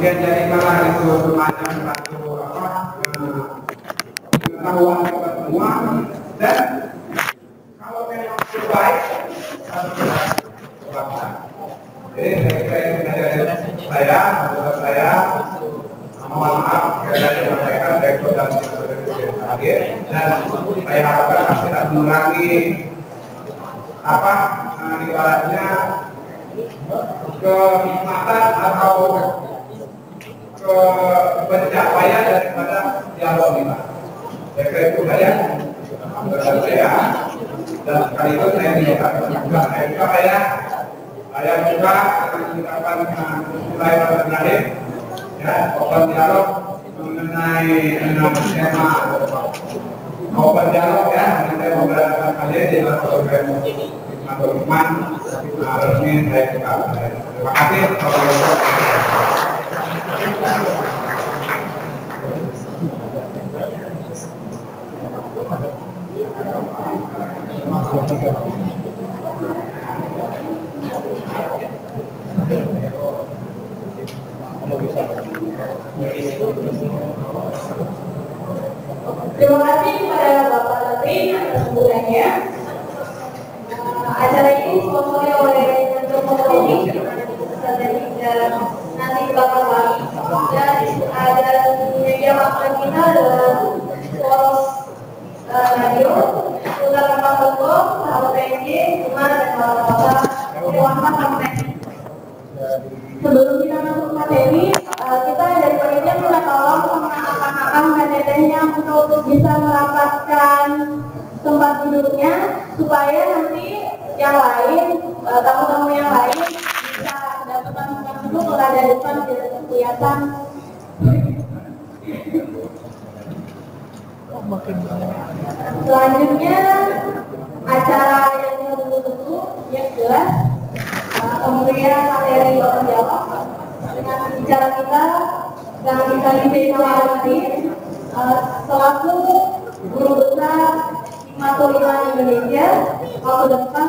kemudian jadikanlah itu semacam satu apa pengetahuan kita semua dan kalau memang terbaik. Jadi saya kira itu saja saya, menurut saya mohon maaf saya menyampaikan rektor dan hadir dan saya harapkan tidak mengurangi apa ibaratnya kenikmatan atau ke pencapaian daripada dialog kita. Saya kira itu saya saya dan sekaligus saya juga juga saya juga saya saya juga akan mengucapkan mulai terakhir ya open dialog mengenai enam tema. Open dialog ya mengenai beberapa kali di dalam program atau Hikman resmi saya juga terima kasih Terima kasih kepada Bapak Menteri atas sambutannya. Uh, acara ini disponsori oleh Menteri Komunikasi dan nanti di dan ada media makan kita poros uh, radio Putra Kapal Toko, Sahabat PNJ, Umar dan Bapak-Bapak Dewan Pakar Sebelum kita masuk materi, kita dari panitia minta tolong teman-teman akan tetehnya untuk bisa merapatkan tempat duduknya supaya nanti yang lain, uh, tamu-tamu yang lain bisa dapatkan tempat duduk kalau ada depan tidak kelihatan. Selanjutnya acara yang ditunggu-tunggu yang jelas uh, pemberian materi open dialog dengan bicara kita dan kita di tadi uh, selaku guru besar Hikmatul Iman Indonesia waktu depan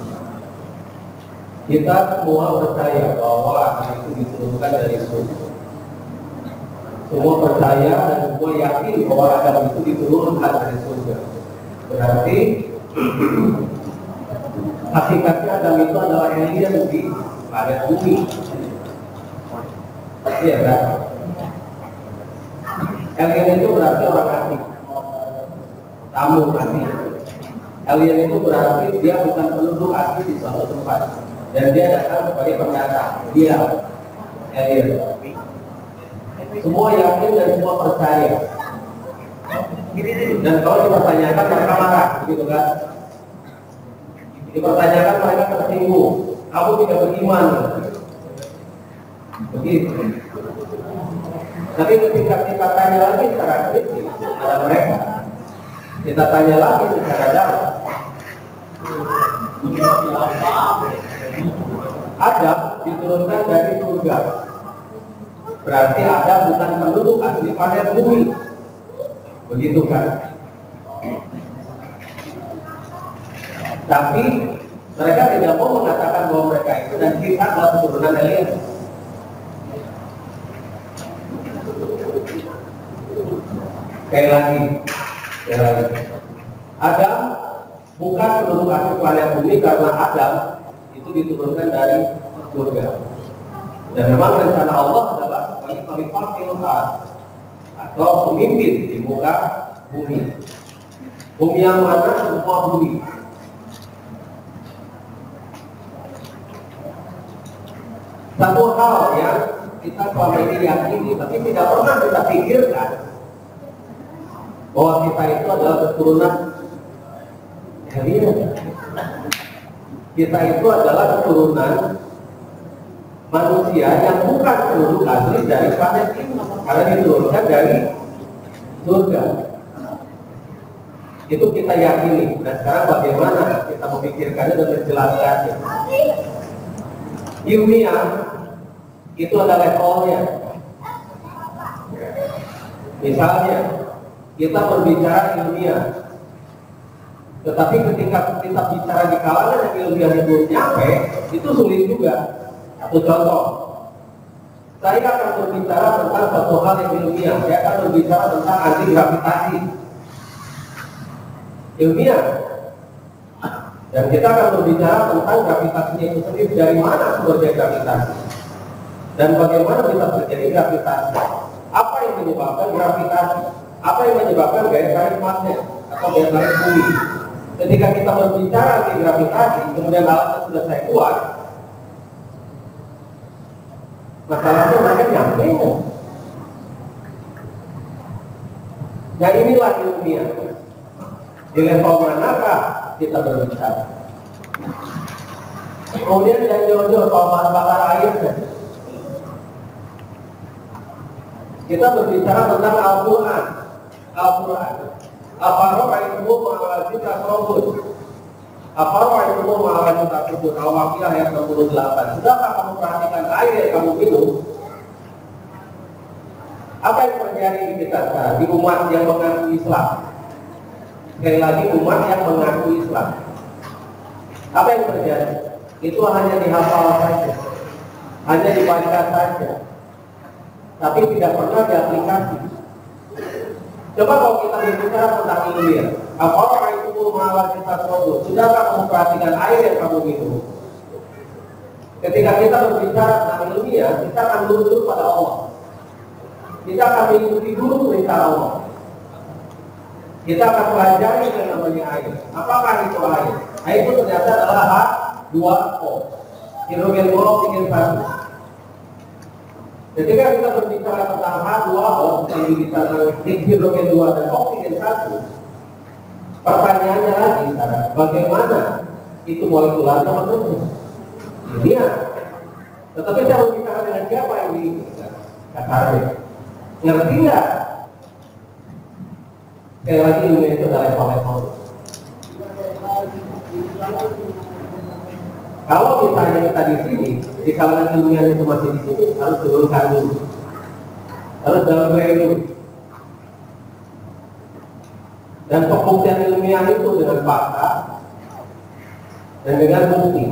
Kita semua percaya bahwa akan itu diturunkan dari surga. Semua percaya dan semua yakin bahwa Adam itu diturunkan dari surga. Berarti hakikatnya Adam itu adalah alien di planet bumi. Iya kan? Alien itu berarti orang asing, tamu asing. Alien itu berarti dia bukan penduduk asli di suatu tempat dan dia datang sebagai pendatang. Dia alien. Semua yakin dan semua percaya. Dan kalau dipertanyakan mereka marah, gitu kan? Dipertanyakan mereka tersinggung. Kamu tidak beriman. Begitu. Tapi ketika kita tanya lagi secara kritis pada mereka, kita tanya lagi secara dalam. Adam diturunkan dari surga. Berarti Adam bukan penduduk asli planet bumi. Begitu kan? Tapi mereka tidak mau mengatakan bahwa mereka itu dan kita adalah keturunan alien. Sekali lagi, Sekali lagi. Adam bukan penduduk asli planet bumi karena Adam itu diturunkan dari surga. Dan memang rencana Allah adalah sebagai khalifah Ilham atau pemimpin di muka bumi. Bumi yang mana semua bumi. Satu hal yang kita selama ini yakini tapi tidak pernah kita pikirkan bahwa kita itu adalah keturunan alien. Kita itu adalah keturunan manusia yang bukan penduduk asli dari planet ini karena diturunkan dari surga. Itu kita yakini. Dan sekarang bagaimana kita memikirkannya dan menjelaskannya? Ilmiah itu ada levelnya. Misalnya, kita berbicara ilmiah, tetapi ketika kita bicara di kalangan yang ilmiahnya belum nyampe, itu sulit juga. Satu contoh, saya akan berbicara tentang satu hal yang ilmiah. Saya akan berbicara tentang anti gravitasi. Ilmiah. Dan kita akan berbicara tentang gravitasinya itu sendiri dari mana sumbernya gravitasi dan bagaimana bisa terjadi gravitasi. Apa yang menyebabkan gravitasi? Apa yang menyebabkan gaya tarik magnet atau gaya tarik bumi? Ketika kita berbicara anti gravitasi, kemudian alatnya sudah saya buat, masalahnya mereka nyampe Nah inilah ilmiah. Di level manakah kita berbicara? Kemudian yang jauh-jauh soal bakar air. Kita berbicara tentang Al-Quran. Al-Quran. Apa roh itu mengalami tasawuf? Apa roh itu mengalami tasawuf? Al-Waqiah ayat 68. Sudahkah kamu perhatikan air yang kamu minum? Apa yang terjadi di kita sekarang di umat yang mengaku Islam? Sekali lagi umat yang mengaku Islam. Apa yang terjadi? Itu hanya dihafal saja, hanya dibaca saja, tapi tidak pernah diaplikasi. Coba kalau kita berbicara tentang apa itu malah kita produk? Sudahkah kamu perhatikan air yang kamu minum? Ketika kita berbicara tentang ilmiah, kita akan tunduk pada Allah. Kita akan mengikuti dulu perintah Allah. Kita akan pelajari yang namanya air. Apakah itu air? Air itu ternyata adalah H2O. Hidrogen dua oksigen satu. Ketika kita berbicara tentang H2O, yang dibicara hidrogen dua dan oksigen satu, pertanyaannya lagi bagaimana itu molekular sama bentuk? Ini Tetapi saya berbicara dengan siapa yang di Kasarnya? Ngerti nggak? Sekali lagi ilmu itu adalah level-level. Kalau misalnya kita di sini, di kalangan ilmiah itu masih di sini, harus turunkan dulu. Harus dalam dulu. Dan pembuktian ilmiah itu dengan fakta dan dengan bukti.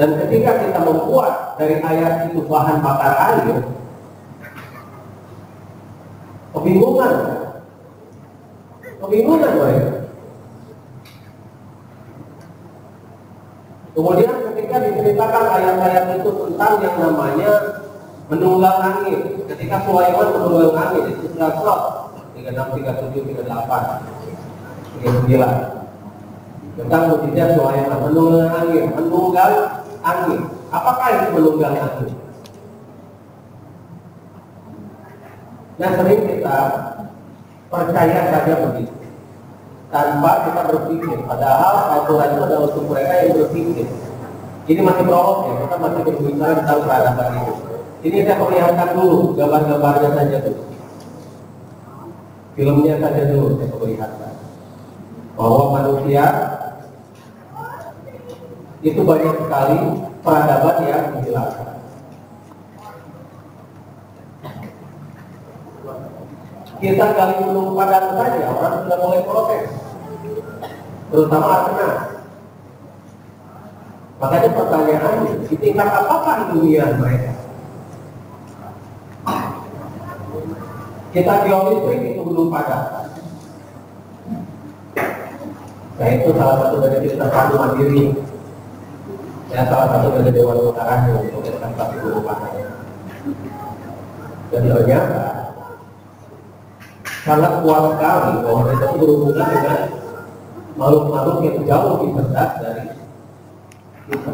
Dan ketika kita membuat dari ayat itu bahan bakar air, kebingungan kebingungan mereka kemudian ketika diceritakan ayat-ayat itu tentang yang namanya menunggang angin. Ketika Sulaiman menunggang angin itu sudah slot 36, 37, 38 39 tentang mujizat Sulaiman menunggang angin menunggang angin. Apakah itu menunggang angin? Nah sering kita percaya saja begitu tanpa kita berpikir. Padahal Al-Quran itu adalah untuk mereka yang berpikir. Ini masih prolog ya, kita masih berbicara tentang peradaban itu. Ini saya perlihatkan dulu gambar-gambarnya saja dulu. Filmnya saja dulu saya perlihatkan. Bahwa manusia itu banyak sekali peradaban yang dihilangkan. Kita gali gunung padang saja orang sudah mulai protes. Terutama Arna makanya pertanyaannya di tingkat apakah dunia mereka kita geolistrik itu gunung padang Nah itu salah satu dari cerita satu mandiri. Ya salah satu dari Dewan Utara yang mengumpulkan pasti guru Dan ternyata sangat kuat sekali bahwa mereka berhubungan dengan makhluk-makhluk yang jauh lebih cerdas dari kita.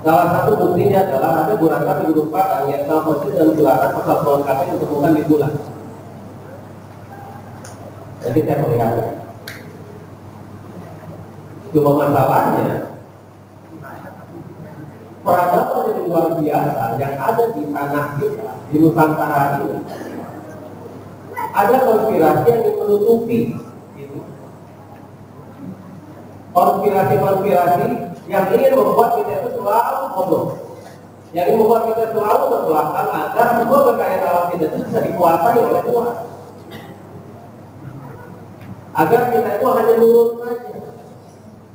Salah satu buktinya adalah ada bulan kami Padang yang telah masuk dan gelaran pasal bulan kami ditemukan di bulan. Jadi saya melihatnya. Cuma masalahnya peradaban yang luar biasa yang ada di tanah kita, di Nusantara ini, ada konspirasi yang menutupi itu. Konspirasi-konspirasi yang ingin membuat kita itu selalu bodoh. Yang ingin membuat kita selalu berbelakang agar semua kekayaan alam kita itu bisa dikuasai oleh Tuhan. Agar kita itu hanya nurut saja.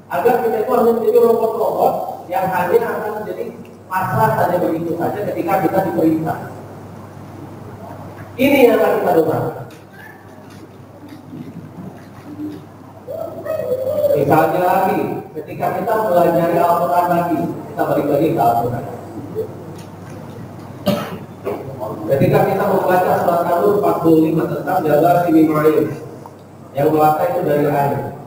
Agar kita itu hanya menjadi robot-robot yang hanya akan menjadi pasrah saja begitu saja ketika kita diperintah. Ini yang akan kita doakan. Misalnya lagi, ketika kita belajar Al-Quran lagi, kita balik lagi ke Al-Quran. Ketika kita membaca surat An-Nur 45 tentang jaga Mima'in yang melata itu dari air.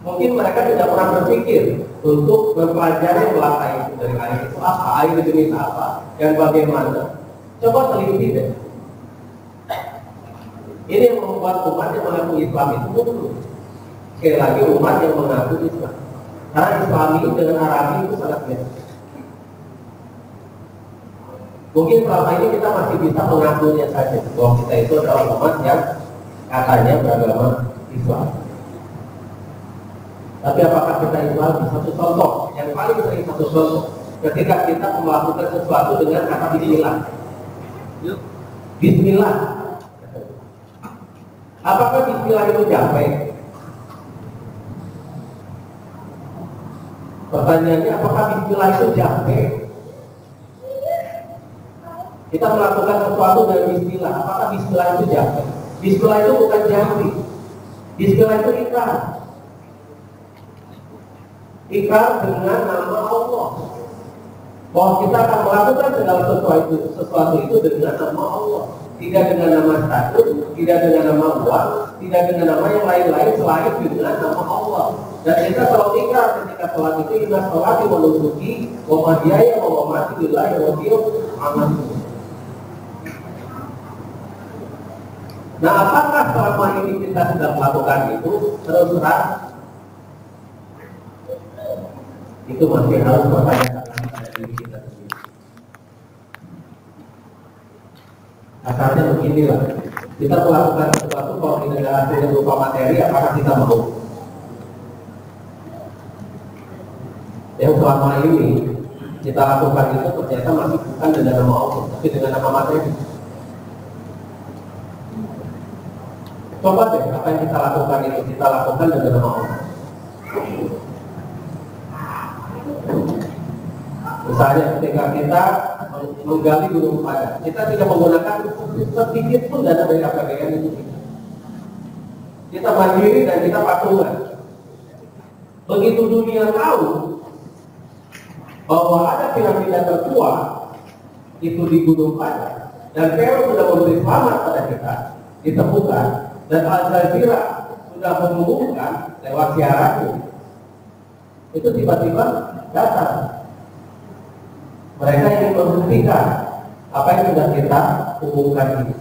Mungkin mereka tidak pernah berpikir untuk mempelajari melata itu dari air itu apa, air itu jenis apa, dan bagaimana. Coba teliti deh. Ini yang membuat umat yang mengaku Islam itu mundur sekali lagi umat yang mengaku Islam. Karena Islami dengan Arabi itu sangat beda mungkin selama ini kita masih bisa mengakunya saja. Bahwa kita itu adalah umat yang katanya beragama Islam. Tapi apakah kita Islam? Satu contoh. Yang paling sering satu contoh. Ketika kita melakukan sesuatu dengan kata Bismillah Bismillah apakah Bismillah itu capek Pertanyaannya apakah bismillah itu jahe? Kita melakukan sesuatu dari bismillah, apakah bismillah itu jahe? Bismillah itu bukan jahe. Bismillah itu ikrar. Ikrar dengan nama Allah. Bahwa kita akan melakukan segala sesuatu, sesuatu itu dengan nama Allah. Tidak dengan nama status, tidak dengan nama uang, tidak dengan nama yang lain-lain selain dengan nama Allah. Dan kita selalu ikrar ketika sholat itu inna sholati wa nusuki wa mahyaya wa mamati lillahi wa aman. Nah, apakah selama ini kita sudah melakukan itu terus terang? Itu masih harus bertanya pada diri kita sendiri. Asalnya beginilah, kita melakukan sesuatu kalau tidak ada hasilnya berupa materi, apakah kita mau? yang selama ini kita lakukan itu ternyata masih bukan dengan nama Allah, tapi dengan nama materi. Coba deh apa yang kita lakukan itu kita lakukan dengan nama Allah. Misalnya ketika kita menggali gunung padang, kita tidak menggunakan sedikit pun dana dari APBN itu kita. Kita mandiri dan kita patungan. Begitu dunia tahu bahwa ada piramida tertua itu di Gunung Padang dan Vero sudah memberi selamat pada kita ditemukan dan Al Jazeera sudah mengumumkan lewat siarannya itu tiba-tiba datang mereka ingin menghentikan apa yang sudah kita umumkan ini.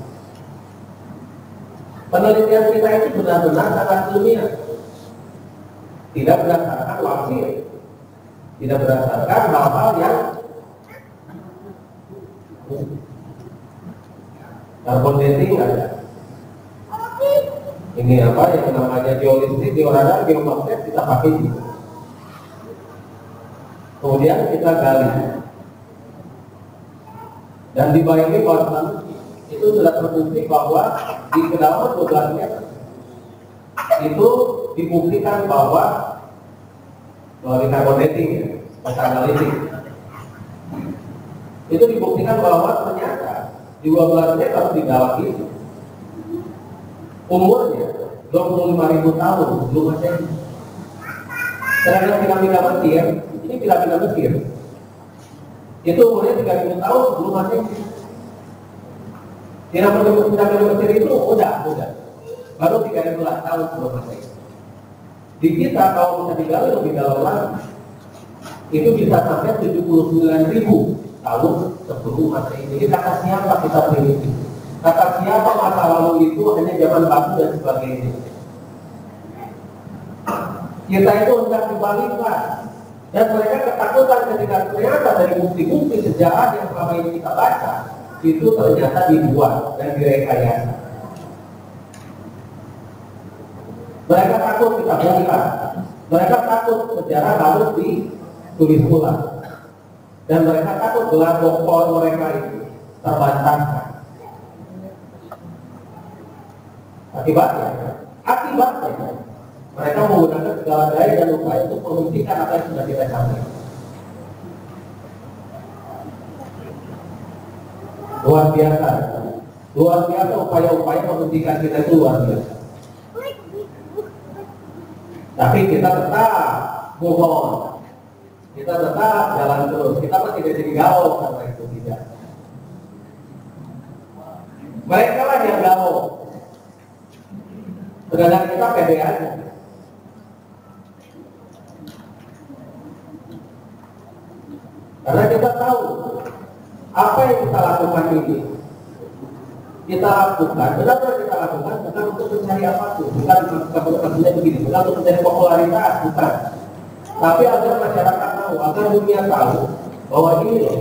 Penelitian kita itu benar-benar sangat ilmiah. Tidak berdasarkan wakil tidak berdasarkan hal-hal yang karbon dating ada ini apa yang namanya geolistrik, georadar, geomagnet kita pakai juga kemudian kita gali dan di ini kawasan itu sudah terbukti bahwa di kedalaman 12 meter itu dibuktikan bahwa melalui carbon dating ya, analitik itu dibuktikan bahwa ternyata di 12 meter di dalam itu umurnya 25 ribu tahun belum masehi. Sedangkan piramida Mesir, ini piramida Mesir, itu umurnya 3 ribu tahun belum masehi. Piramida piramida Mesir itu udah, udah, baru 3 ribu tahun sebelum masehi. Di kita kalau bisa digali lebih dalam lagi, itu bisa sampai 79 ribu tahun sebelum masehi. Jadi kata siapa kita primitif? Kata siapa masa lalu itu hanya zaman batu dan sebagainya. Kita itu hendak dibalikkan. Dan mereka ketakutan ketika ternyata dari bukti-bukti sejarah yang selama ini kita baca, itu ternyata dibuat dan direkayasa. Mereka takut kita bongkar. Mereka takut sejarah harus ditulis ulang. Dan mereka takut gelar doktor mereka itu terbantahkan. Akibatnya, akibatnya mereka menggunakan segala daya dan upaya untuk menghentikan apa yang sudah kita capai. Luar biasa, luar biasa upaya-upaya menghentikan kita itu luar biasa. Tapi kita tetap bohong, kita tetap jalan terus. Kita pun tidak jadi galau karena itu tidak. Mereka lah yang galau, Sedangkan kita pede aja. Karena kita tahu apa yang kita lakukan ini kita lakukan, benar-benar kita lakukan bukan untuk mencari apa pun, bukan bukan maksudnya begini, bukan untuk mencari popularitas, bukan. Tapi agar masyarakat tahu, agar dunia tahu bahwa ini loh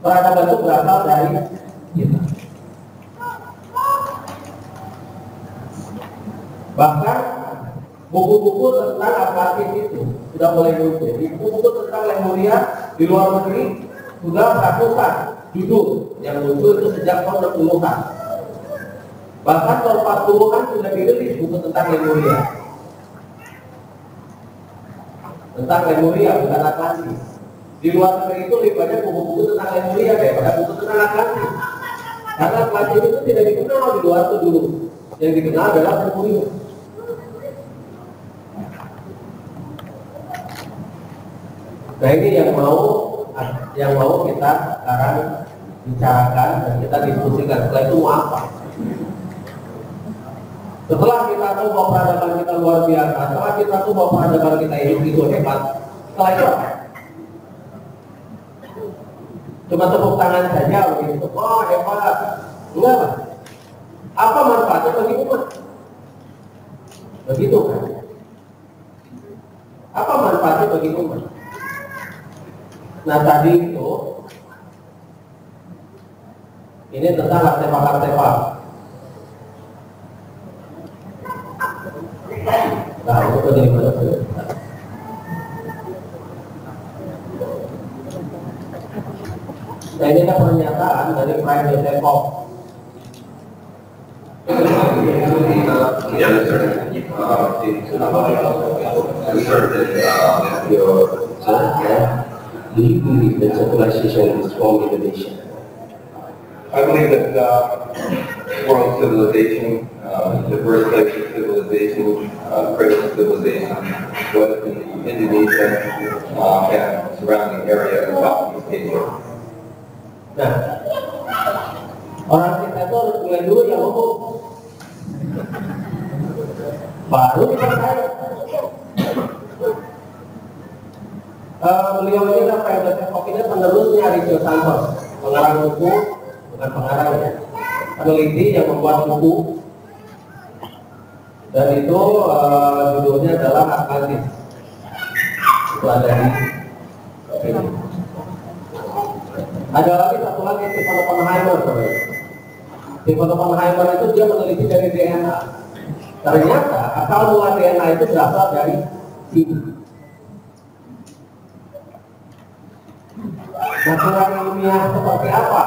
peradaban itu berasal dari kita. Bahkan buku-buku tentang Atlantis itu sudah mulai muncul. Buku-buku tentang Lemuria di luar negeri sudah ratusan judul yang muncul itu sejak tahun 60-an. Bahkan tahun 40-an sudah dirilis buku tentang Lemuria. Tentang Lemuria, bukan Atlantis. Di luar negeri itu lebih banyak buku-buku tentang Lemuria daripada buku tentang Atlantis. Karena Atlantis itu tidak dikenal di luar itu dulu. Yang dikenal adalah Lemuria. Nah ini yang mau yang mau kita sekarang bicarakan dan kita diskusikan setelah itu apa? Setelah kita tahu bahwa peradaban kita luar biasa, setelah kita tahu bahwa peradaban kita hidup itu hebat, setelah itu apa? Cuma tepuk tangan saja begitu, oh hebat. Enggak lah. Apa manfaatnya bagi umat? Begitu kan? Apa manfaatnya bagi umat? Nah tadi itu ini tentang artefak-artefak. Nah, itu jadi mana Nah ini kan pernyataan dari Prime Joseph Yeah, sir. Uh, uh, uh, your, sir, do believe that civilization is from Indonesia? I believe that uh, world civilization, uh, the birthplace of civilization, uh, of civilization, was in Indonesia uh, and surrounding area of Southeast Asia. Nah, orang kita itu harus mulai dulu yang hukum. Baru. Uh, beliau ini adalah Presiden ini penerusnya Rizal Santos, pengarang buku, bukan pengarang ya, peneliti yang membuat buku dan itu uh, judulnya adalah Atlantis. Itu ada di sini. Ada lagi satu lagi Stephen Oppenheimer saudara. Stephen Oppenheimer itu dia meneliti dari DNA. Ternyata asal mula DNA itu berasal dari sini. Nah, ilmiah seperti apa?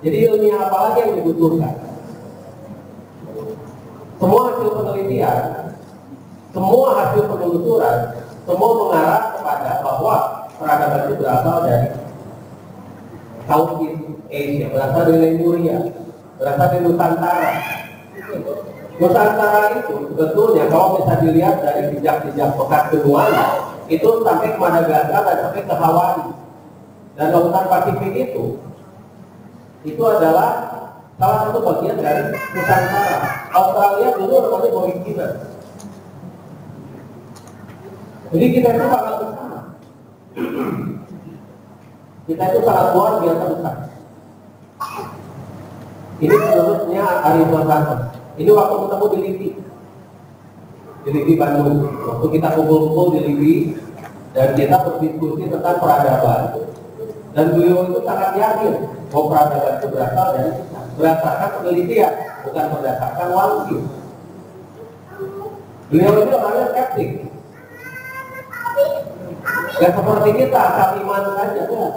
Jadi ilmiah apa lagi yang dibutuhkan? Semua hasil penelitian, semua hasil penelusuran, semua mengarah kepada bahwa peradaban itu berasal dari Southeast Asia, berasal dari Lemuria, berasal dari Nusantara. Nusantara itu sebetulnya kalau bisa dilihat dari jejak-jejak bekas benua itu sampai ke Madagaskar dan sampai ke Hawaii. Dan lautan Pasifik itu itu adalah salah satu bagian dari Nusantara. Australia dulu namanya Bohigina. Jadi kita itu sangat besar. Kita itu sangat luar biasa besar. Ini menurutnya Arifin Hasan. Ini waktu ketemu di LIPI. Di LIPI Bandung. Waktu kita kumpul-kumpul di LIPI dan kita berdiskusi tentang peradaban. Dan beliau itu sangat yakin bahwa peradaban itu berasal dari. Berdasarkan penelitian, bukan berdasarkan wangsi. Beliau itu orangnya skeptik. Ya seperti kita, asal iman saja. Ya.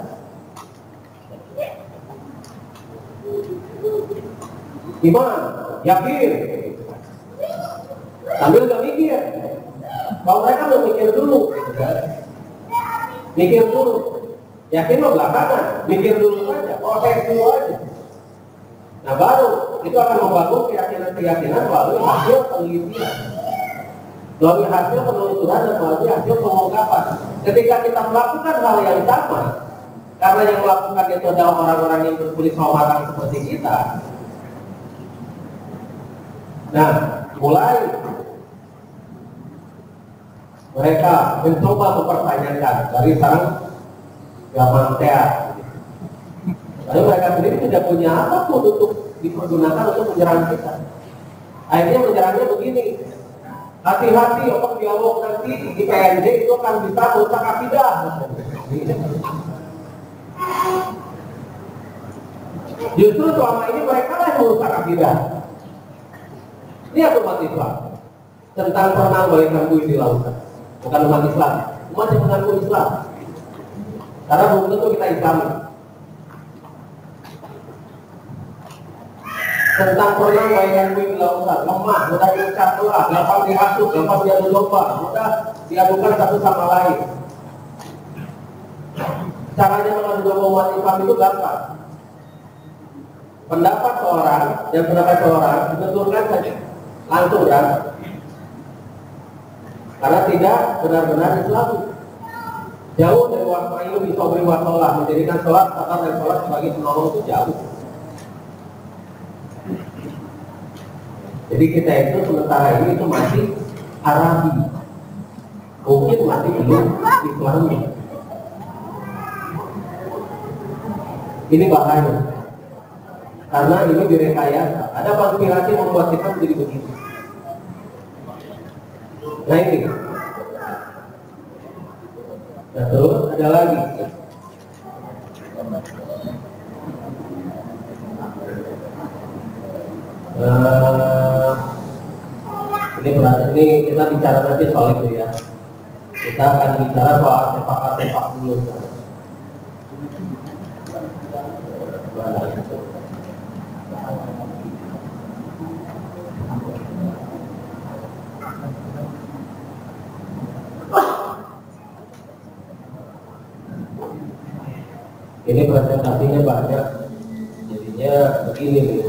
Iman, yakin. Sambil gak mikir. Kalau mereka udah mikir dulu, kan. Mikir dulu. Yakin lo belakangan, mikir dulu aja, proses dulu aja. Nah baru itu akan membangun keyakinan-keyakinan melalui hasil penelitian. Melalui hasil penelusuran dan melalui hasil pengungkapan. Ketika kita melakukan hal yang sama, karena yang melakukan itu adalah orang-orang yang berkulit saumatan seperti kita. Nah, mulai mereka mencoba mempertanyakan dari sarang zaman teat. Lalu mereka sendiri tidak punya apa pun untuk dipergunakan untuk menyerang kita. Akhirnya menyerangnya begini. Hati-hati untuk dialog nanti di PNJ itu akan bisa merusak akidah. Justru selama ini mereka lah yang merusak akidah. Lihat umat Islam tentang pernah balik di lautan. Bukan umat Islam, umat yang mengaku Islam. Karena belum tentu kita Islam. Tentang pernah bayang di lautan, lemah, mudah diucap belah, gampang dihasut, gampang diadu domba, mudah diadukan satu sama lain. Caranya mengadu domba umat Islam itu gampang. Pendapat seorang dan pendapat seorang dibetulkan saja langsung kan karena tidak benar-benar Islami jauh dari waktu itu bisa beri sholat menjadikan sholat kata dan sholat sebagai penolong itu jauh. Jadi kita itu sementara ini itu masih Arabi. Mungkin masih belum Islami ini bahaya. Karena ini direkayasa. Ada konspirasi membuat kita menjadi begitu. Nah ini. Nah terus ada lagi. Uh, ini berarti ini kita bicara nanti soal itu ya. Kita akan bicara soal artefak-artefak dulu. Ini presentasinya banyak. Jadinya begini nih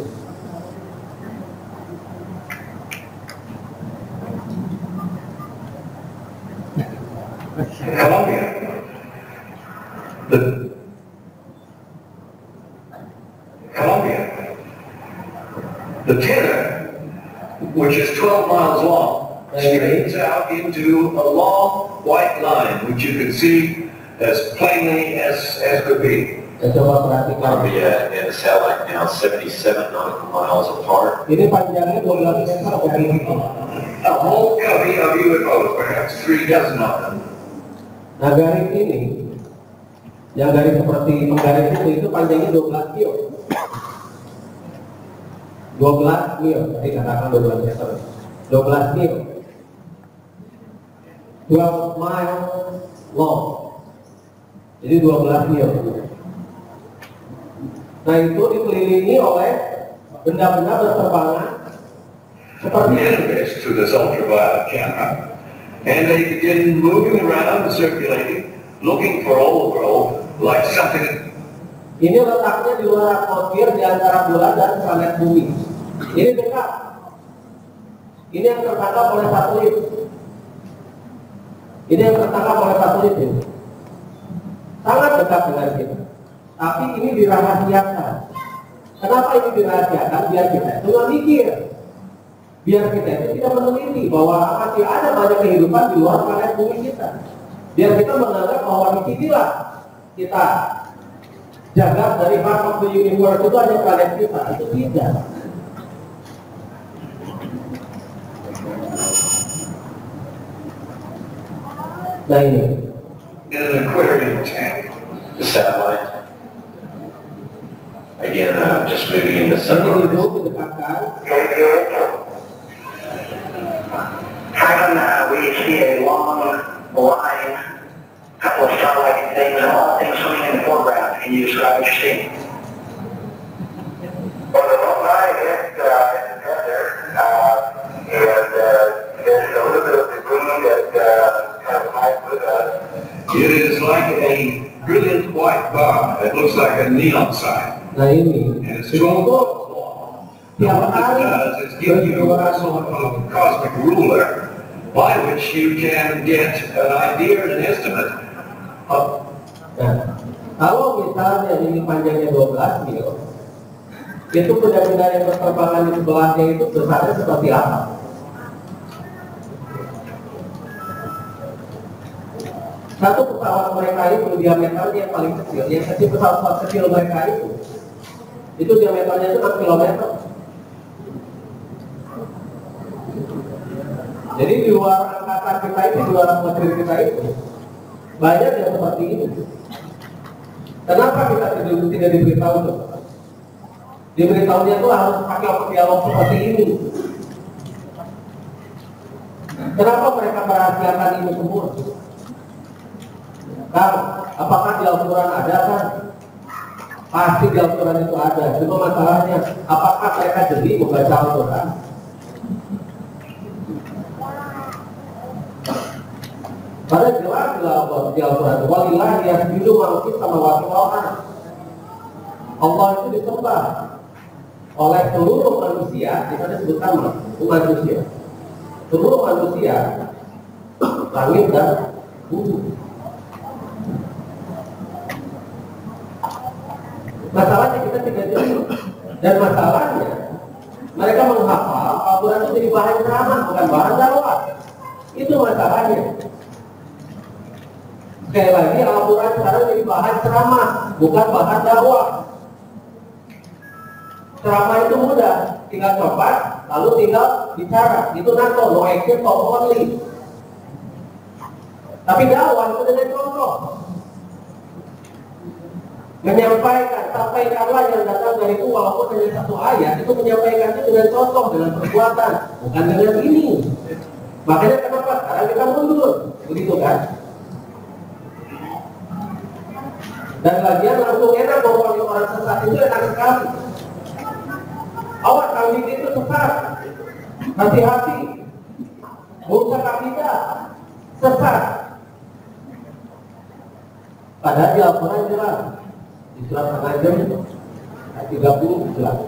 Colombia, the tenor, which is 12 miles long, straightens out into a long white line, which you can see as plainly as, as could be. Coba perhatikan. Columbia and the satellite now 77 nautical miles apart. Ini panjangnya 12 meter begini. A whole covey of UFOs, perhaps three dozen of them. Nah garis ini, yang garis seperti penggaris itu, itu panjangnya 12 mil. 12 mil, tadi katakan 12 meter. 12 mil. 12 mile long. Jadi 12 mil. Nah itu dikelilingi oleh benda-benda berterbangan seperti ini. To this ultraviolet camera. And they begin moving around circulating, looking for old world like something Ini letaknya di luar atmosfer di antara bulan dan planet bumi. Ini dekat. Ini yang tertangkap oleh satelit. Ini yang tertangkap oleh satelit ini. Sangat dekat dengan kita. Tapi ini dirahasiakan. Kenapa ini dirahasiakan? Biar kita itu mikir. Biar kita itu tidak meneliti bahwa masih ada banyak kehidupan di luar planet bumi kita. Biar kita menganggap bahwa di sinilah kita jaga dari heart of the universe itu hanya planet kita. Itu tidak. Nah ini, in an aquarium tank. The satellite. Again, uh, just moving into ini sunrise. duduk didekatkan, Happen, uh, we see a long line, couple of starlight things, and a lot of things swimming in the foreground. Can you describe what you're seeing? Well, the long line is, uh, in the center, uh, and, uh, there's a little bit of debris that, uh, kind of hides with us. It is like a brilliant white bar. It looks like a neon sign. nah ini, And it's itu 12 volts long. tiap What it hari does is give you a sort of cosmic ruler by which you can get an idea and an estimate of Nah, kalau misalnya ini panjangnya 12 mil, itu benda-benda yang berterbangan di sebelahnya itu besarnya seperti apa? Satu pesawat mereka itu diameternya yang paling kecil, yang kecil pesawat kecil mereka itu, itu diameternya itu 6 km. Jadi di luar angkatan kita itu, di luar atmosfer kita itu, banyak yang seperti ini. Kenapa kita tidak, tidak diberitahu itu? Diberitahunya itu harus pakai dialog seperti ini. Kenapa mereka merahasiakan ini semua? Kan, apakah di Al-Quran ada kan? Pasti di Al-Quran itu ada. Cuma masalahnya, apakah mereka jeli membaca Al-Quran? Pada jelas di Al- di Al-Quran, walillah yasjudu ma'ufis sama wakil Allah itu disembah oleh seluruh manusia, di sana disebutkan manusia. Seluruh manusia, langit dan bumi. Masalahnya kita tidak jelas. Dan masalahnya, mereka menghafal Al-Quran itu jadi bahan ceramah, bukan bahan dakwah. Itu masalahnya. Sekali lagi Al-Quran sekarang jadi bahan ceramah, bukan bahan dakwah. Ceramah itu mudah, tinggal cepat, lalu tinggal bicara. Itu nato, no action, no only. Tapi dakwah itu dengan contoh. Menyampaikan, sampaikanlah yang datang dari itu walaupun hanya satu ayat, itu menyampaikannya dengan contoh, dengan perbuatan, bukan dengan ini. Makanya kenapa sekarang kita mundur, begitu kan? Dan lagian langsung enak bahwa orang sesat itu enak sekali. Awas kami itu sesat. Hati-hati. Bukan akidah. Sesat. Padahal di Al-Quran jelas. An-Najm ayat 30 jelas.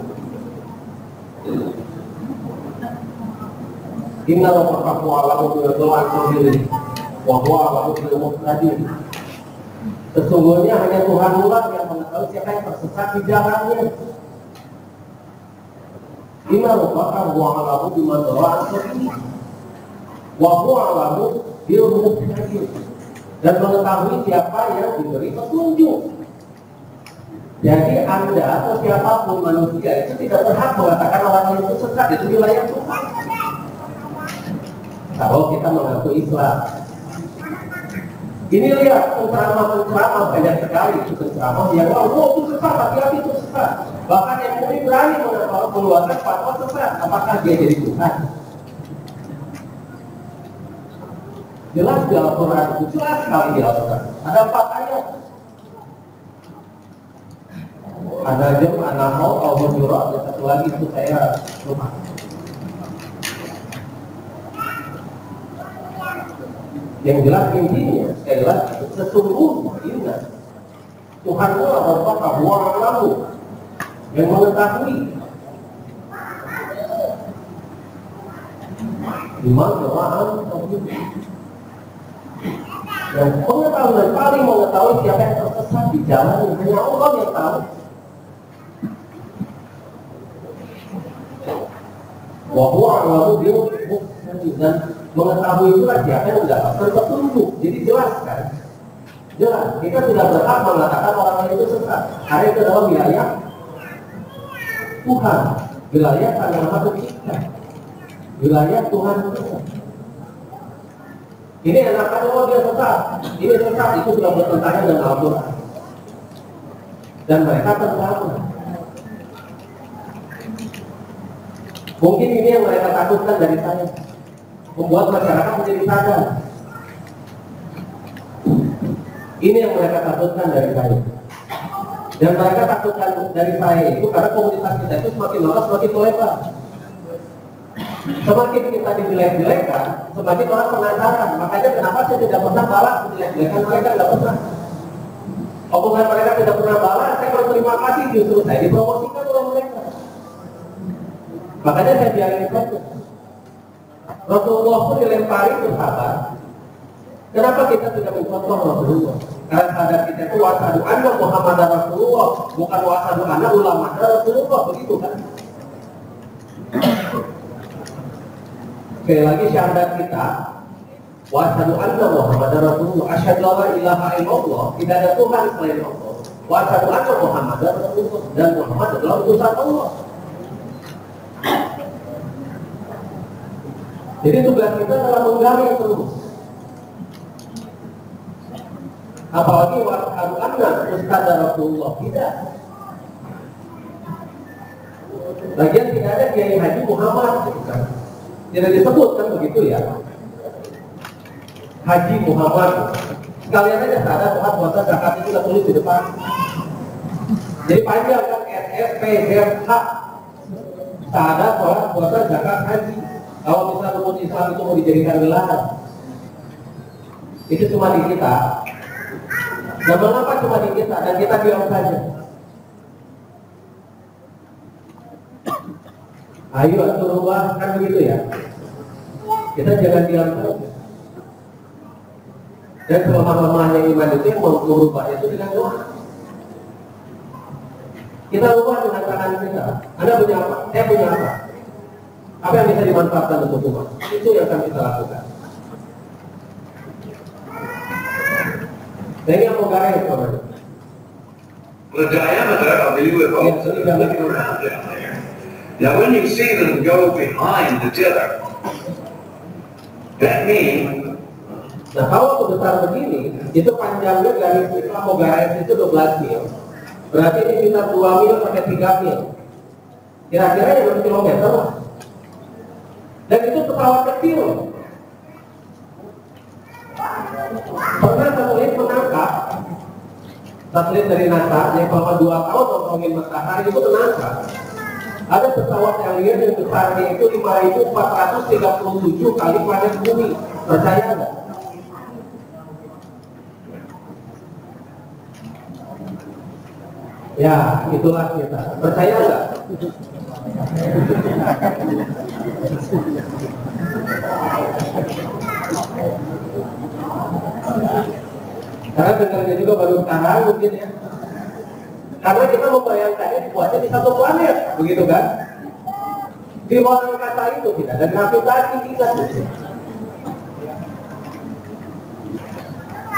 Inna rabbakum alamu bil sendiri. Wa huwa alamu bil muhtadin. Sesungguhnya hanya Tuhan ulang yang mengetahui siapa yang tersesat di jalannya. Inna huwa alamu biman dalla sabili. Wa huwa alamu bil muhtadin. Dan mengetahui siapa yang diberi petunjuk. Jadi Anda atau siapa pun manusia itu tidak berhak mengatakan orang itu sesat itu wilayah Tuhan. Kalau kita mengaku Islam, ini lihat penceramah-penceramah banyak sekali itu penceramah yang wah oh, itu sesat, hati-hati itu sesat. Bahkan yang mungkin berani mengeluarkan fatwa sesat, apakah dia jadi Tuhan? Jelas di Al-Quran jelas sekali di Al-Quran. Ada empat ayat. Ada jam, anak mau, al-hujurat, dan satu lagi itu saya lupa. Yang jelas intinya, sekali lagi, sesungguhnya ingat Tuhanmu adalah Bapak buang lalu yang mengetahui Gimana orang Dan pengetahuan paling mengetahui siapa yang tersesat di jalan hanya Allah yang tahu. Wahwa alamu dia dan mengetahui itulah siapa yang mendapatkan petunjuk. Jadi jelas kan? Jelas. Kita sudah berhak mengatakan orang lain itu sesat. Karena itu adalah wilayah Tuhan. Wilayah Sang Maha Pencipta. Wilayah Tuhan Tuhan. Ini enakan oh dia sesat. Ini sesat itu sudah bertentangan dengan Al-Quran. Dan mereka tertawa. Mungkin ini yang mereka takutkan dari saya. Membuat masyarakat menjadi sadar. Ini yang mereka takutkan dari saya. Dan mereka takutkan dari saya itu karena komunitas kita itu semakin lama semakin melebar. Semakin kita dijelek-jelekan, semakin orang penasaran. Makanya kenapa saya tidak pernah balas menjelek-jelekan mereka tidak pernah. Omongan mereka tidak pernah balas, saya berterima kasih justru saya dipromosikan oleh. Makanya saya biarin saja. Rasulullah pun dilempari bersabar. Kenapa kita tidak mencontoh Rasulullah? Karena sadar kita itu wasadu anna Muhammad Rasulullah, bukan wasadu anna ulama Rasulullah, begitu kan? Sekali lagi syahadat kita Wasadu anna Muhammad Rasulullah Asyhadu la ilaha illallah Tidak ada Tuhan selain Allah Wasadu anna Muhammad Rasulullah Dan Muhammad adalah utusan Allah Jadi tugas kita adalah menggali terus Apalagi wasadu anna Ustaz Rasulullah Tidak. Bagian tidak ada Kiai Haji Muhammad tidak disebut kan begitu ya? Haji Muhammad. Sekalian aja sadar Tuhan puasa zakat itu sudah tulis di depan. Jadi panjang kan RS PZH sadar Tuhan puasa zakat haji kalau misalnya umat Islam itu mau dijadikan gelar itu cuma di kita dan mengapa cuma di kita dan kita diam saja Ayo atur rumah kan begitu ya. Kita jangan diam saja. Dan kelemah-lemahnya iman itu yang mau merubah itu dengan doa. Kita ubah dengan tangan kita. Anda punya apa? Saya punya apa? Apa yang bisa dimanfaatkan untuk umat? Itu yang akan kita lakukan. Dan ini yang mau yeah. looking around down there. Now, when you see them go behind the tiller, that means Nah kalau sebesar begini, itu panjangnya kita mau garis itu 12 mil. Berarti ini kita 2 mil sampai 3 mil. Kira-kira ya 2 kilometer lah. Dan itu pesawat kecil. Pernah satelit menangkap satelit dari NASA yang selama 2 tahun ngomongin matahari itu menangkap ada pesawat yang lihat yang besarnya itu 5437 kali planet bumi percaya nggak? Ya, itulah kita. Percaya nggak? Karena dengarnya juga baru sekarang mungkin ya. Karena kita membayangkannya dibuatnya di satu planet, begitu kan? Di luar kata itu tidak ada gravitasi kita.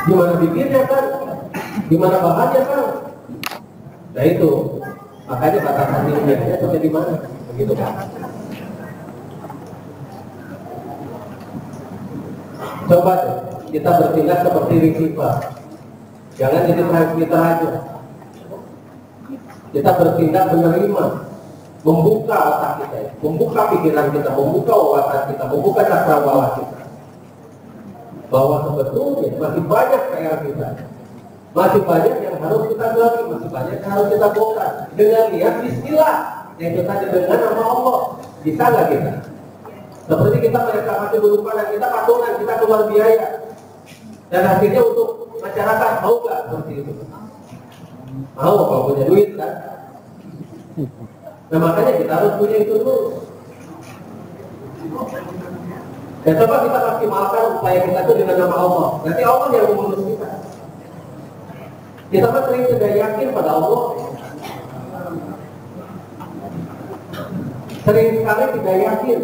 Gimana bikinnya kan? Gimana bahannya kan? Nah itu, makanya batasan ilmiahnya sampai di mana, begitu kan? Coba deh, kita bertindak seperti receiver. Jangan jadi transmitter aja. Kita bertindak menerima, membuka otak kita, membuka pikiran kita, membuka wawasan kita, membuka cakrawala kita. Bahwa sebetulnya masih banyak PR kita, masih banyak yang harus kita gali, masih banyak yang harus kita bongkar. Dengan niat Bismillah, yang kita dengan nama Allah, bisa nggak kita? Seperti kita mereklamasi berupa dan kita patungan, kita keluar biaya. Dan akhirnya untuk masyarakat mau nggak seperti itu? Mau kalau punya duit kan? Nah makanya kita harus punya itu dulu. Dan coba kita maksimalkan upaya kita itu dengan nama Allah. Nanti Allah yang mengurus kita. Kita kan sering tidak yakin pada Allah. Sering sekali tidak yakin.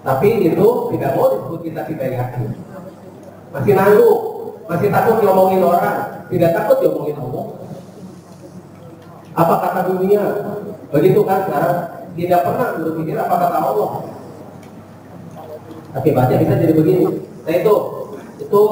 Tapi itu tidak mau disebut kita tidak yakin. Masih nanggung, masih takut diomongin orang, tidak takut diomongin Allah. Apa kata dunia? Begitu kan sekarang tidak pernah berpikir apa kata Allah. Akibatnya bisa jadi begini. Nah itu, itu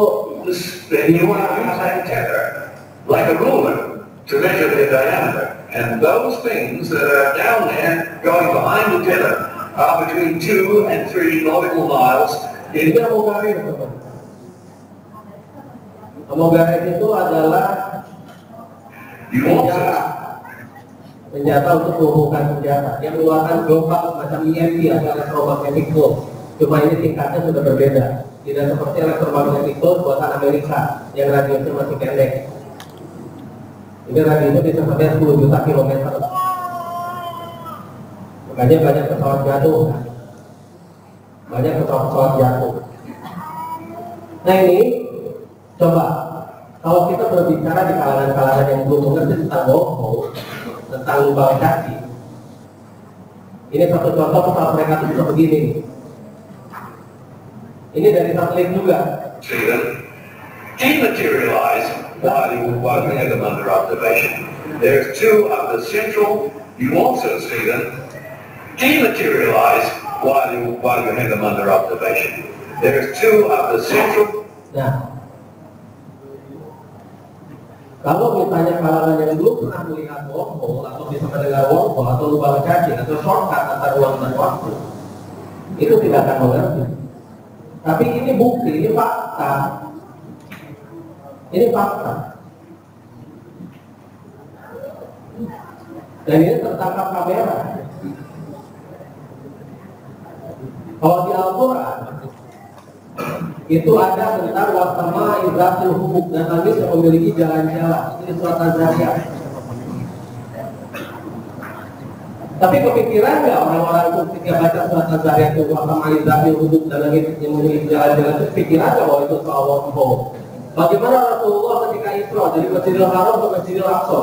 then you want to tether like a ruler to measure the diameter. And those things that are down there going behind the tether are between two and three nautical miles in Ini mau garis teman. Mau garis itu adalah senjata, senjata untuk melumpuhkan senjata yang mengeluarkan gelombang semacam EMP atau electromagnetic pulse. Cuma ini tingkatnya sudah berbeda. Tidak seperti electromagnetic pulse buatan Amerika yang radiusnya masih pendek. Ini radiusnya bisa sampai 10 juta kilometer. Makanya banyak pesawat jatuh. Banyak pesawat-pesawat jatuh. Nah ini coba kalau kita berbicara di kalangan-kalangan yang belum mengerti tentang wormhole, tentang lubang kaki, ini satu contoh pesawat mereka bisa begini. Ini dari satelit juga. dematerialize while you, while you have them under observation. There's two of the central, you also see them dematerialize while you, while you have them under observation. There's two of the central Nah, kalau misalnya kalangan yang belum pernah melihat wormhole atau bisa mendengar wormhole atau lubang cacing atau shortcut antar ruang dan waktu, itu tidak akan mengerti. Tapi ini bukti, ini fakta. Ini fakta. Dan ini tertangkap kamera. Kalau di Al-Quran, itu ada tentang wasama ibratul hubub dan langit memiliki jalan-jalan. Ini surat Az-Zariyat. Tapi kepikiran nggak orang-orang itu ketika baca surat Az-Zariyat itu wasama ibratul hubub dan langit yang memiliki jalan-jalan itu pikiran nggak bahwa itu soal wormhole? Bagaimana Rasulullah ketika Isra dari Masjidil Haram ke Masjidil Aqsa?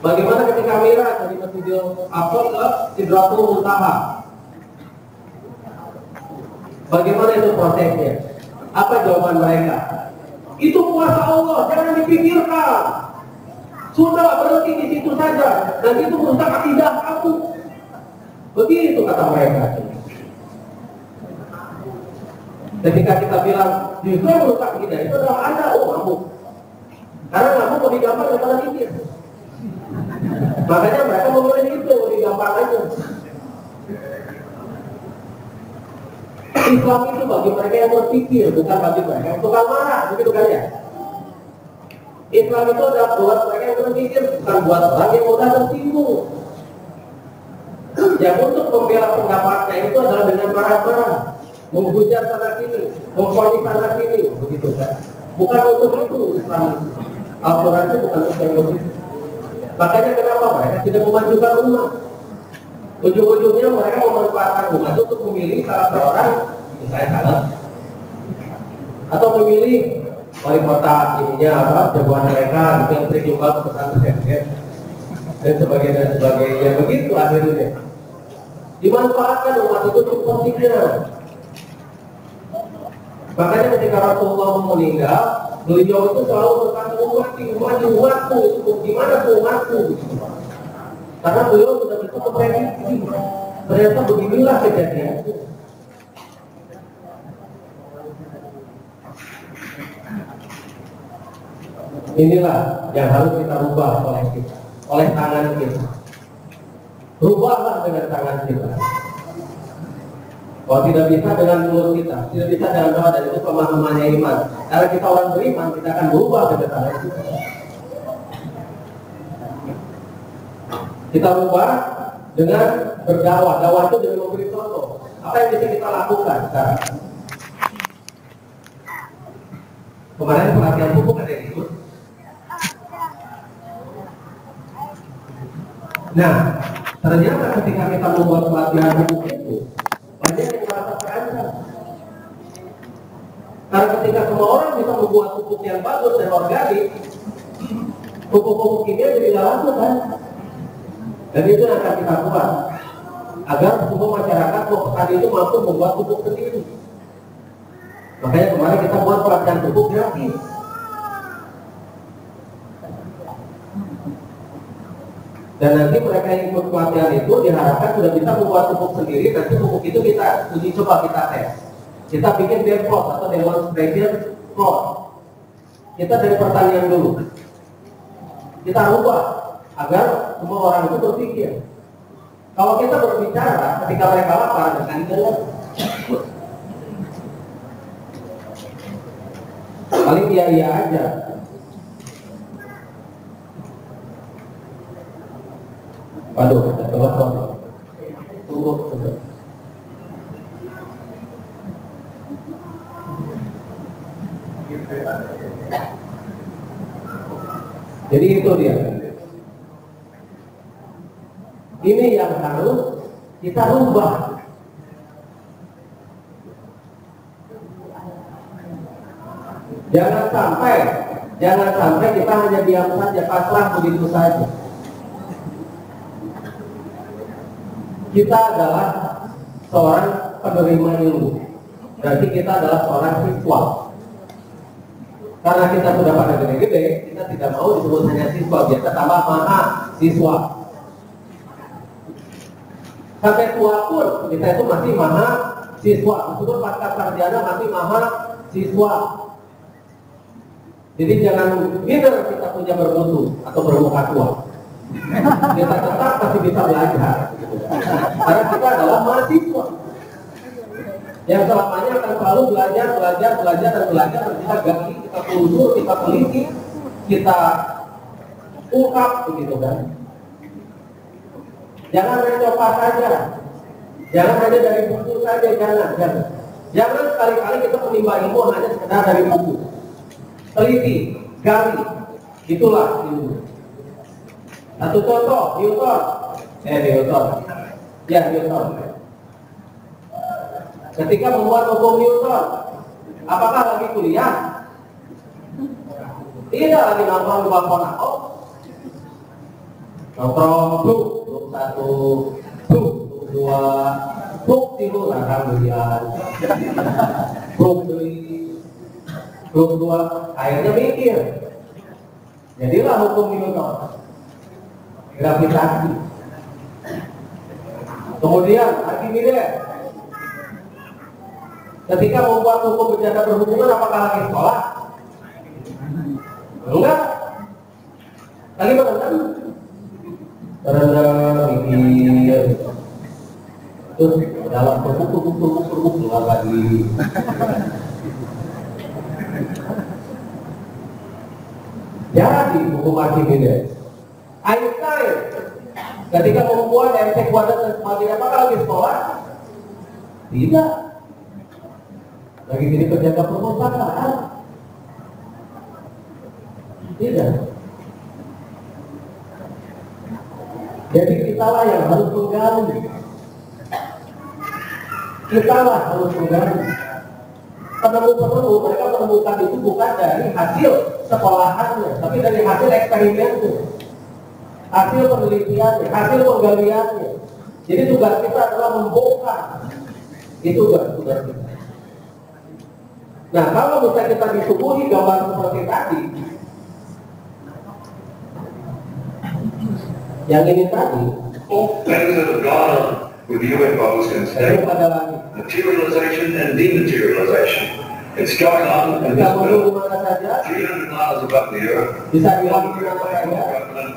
Bagaimana ketika Miraj dari Masjidil Aqsa ke Sidratul Muntaha? Bagaimana itu prosesnya? Apa jawaban mereka? Itu kuasa Allah, jangan dipikirkan. Sudah berhenti di situ saja, dan itu merusak akidah kamu. Begitu kata mereka. Ketika kita bilang justru merusak akidah itu adalah anda, oh kamu. Karena kamu lebih gampang daripada mikir. Makanya mereka memilih itu gampang aja. Islam itu bagi mereka yang berpikir, bukan bagi mereka yang tukang marah, begitu kan ya? Islam itu adalah buat mereka yang berpikir, bukan buat orang yang mudah tersinggung. Yang untuk membela pendapatnya itu adalah dengan marah-marah, menghujat sana sini, memfonis sana sini, begitu kan? Bukan untuk itu Islam. Al-Quran itu bukan untuk yang begitu. Makanya kenapa mereka tidak memajukan umat? Ujung-ujungnya mereka memanfaatkan umat untuk memilih salah seorang misalnya salah atau memilih wali kota ininya apa jagoan mereka sering nyumbang ke pesantren dan sebagainya dan sebagainya begitu akhirnya. Dimanfaatkan umat itu untuk politiknya makanya ketika Rasulullah meninggal beliau itu selalu berkata umatku umatku umatku gimana tuh umatku? Karena beliau sudah bisa memprediksi. Ternyata beginilah kejadian inilah yang harus kita rubah oleh kita oleh tangan kita. Rubahlah dengan tangan kita. Kalau tidak bisa dengan mulut kita tidak bisa dengan doa dan itu pemahamannya iman. Karena kita orang beriman kita akan berubah dengan tangan kita. Kita rubah dengan berdakwah. Dakwah itu dengan memberi contoh. Apa yang bisa kita lakukan sekarang? Kemarin pelatihan pupuk ada yang ikut Nah, ternyata ketika kita membuat pelatihan itu, banyak yang merasa terancam. Karena ketika semua orang bisa membuat pupuk yang bagus dan organik, pupuk-pupuk kimia jadi nggak laku kan? Dan itu yang akan kita buat agar semua masyarakat petani itu mampu membuat pupuk sendiri. Makanya kemarin kita buat pelatihan pupuk gratis. Dan nanti mereka yang ikut pelatihan itu diharapkan sudah bisa membuat pupuk sendiri. Nanti pupuk itu kita uji coba kita tes. Kita bikin demo atau demonstration plot. Kita dari pertanian dulu. Kita rubah agar semua orang itu berpikir. Kalau kita berbicara ketika mereka lapar dengan gelap, paling iya iya aja. Waduh, ada telepon. Tunggu, tunggu. Jadi itu dia. Ini yang harus kita rubah. Jangan sampai, jangan sampai kita hanya diam saja, pasrah begitu saja. Kita adalah seorang penerima ilmu. Berarti kita adalah seorang siswa. Karena kita sudah pada gede-gede, kita tidak mau disebut hanya siswa, biasa tambah maha siswa. Sampai tua pun kita itu masih maha siswa, meskipun pasca sarjana masih maha siswa. Jadi jangan minder kita punya bermutu atau bermuka tua. Kita tetap masih bisa belajar. Karena kita adalah mahasiswa yang selamanya akan selalu belajar, belajar, belajar, dan belajar, dan kita gali, kita telusur, kita teliti, kita ungkap, begitu kan. Jangan hanya coba saja, jangan hanya dari buku saja, jangan, jangan. Jangan sekali-kali kita menimba ilmu hanya sekedar dari buku. Teliti, gali, itulah ilmu. Satu contoh, Newton, eh Newton, ya Newton. Ketika membuat hukum Newton, apakah lagi kuliah? Tidak lagi nongkrong di balkon aku. Nongkrong buk, buk satu, buk, dua, buk tilu, alhamdulillah. Buk beli, buk dua, akhirnya mikir. Jadilah hukum Newton. Gravitasi. Kemudian Archimedes ketika membuat hukum berjanda berhubungan apakah lagi sekolah? Enggak. Lagi berenang. Berenang, mikir. Terus dalam tubuh, keluar lagi. Jadi hukum Archimedes. Einstein ketika membuat MC kuadrat dan sebagainya apakah lagi sekolah? Tidak. Lagi jadi penjaga perpustakaan tidak. Jadi kitalah yang harus menggali. Kitalah harus menggali. Penemu-penemu mereka menemukan itu bukan dari hasil sekolahannya tapi dari hasil eksperimennya hasil penelitiannya hasil penggaliannya jadi tugas kita adalah membongkar itu tugas tugas kita Nah, kalau bisa kita disuguhi gambar seperti tadi, yang ini tadi, lagi. materialization and dematerialization. It's going on in Kita this mau middle, di mana saja, 300 miles above the earth, bisa bilang di mana saja.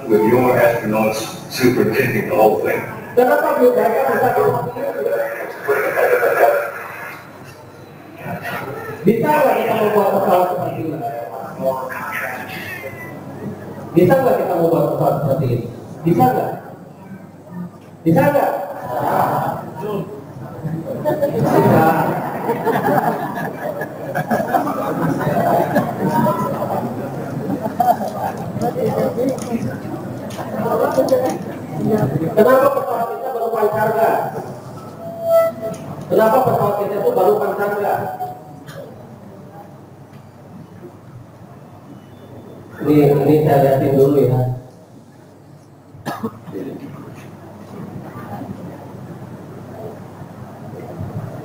with your astronauts superintending the whole thing. Bisa? Bisa nggak kita membuat pesawat seperti ini? Bisa nggak kita membuat pesawat seperti ini? Bisa nggak? Bisa nggak? Bisa. Kenapa pesawat kita baru pancarga? Kenapa pesawat kita itu baru pancarga? Ini, ini saya lihatin dulu ya.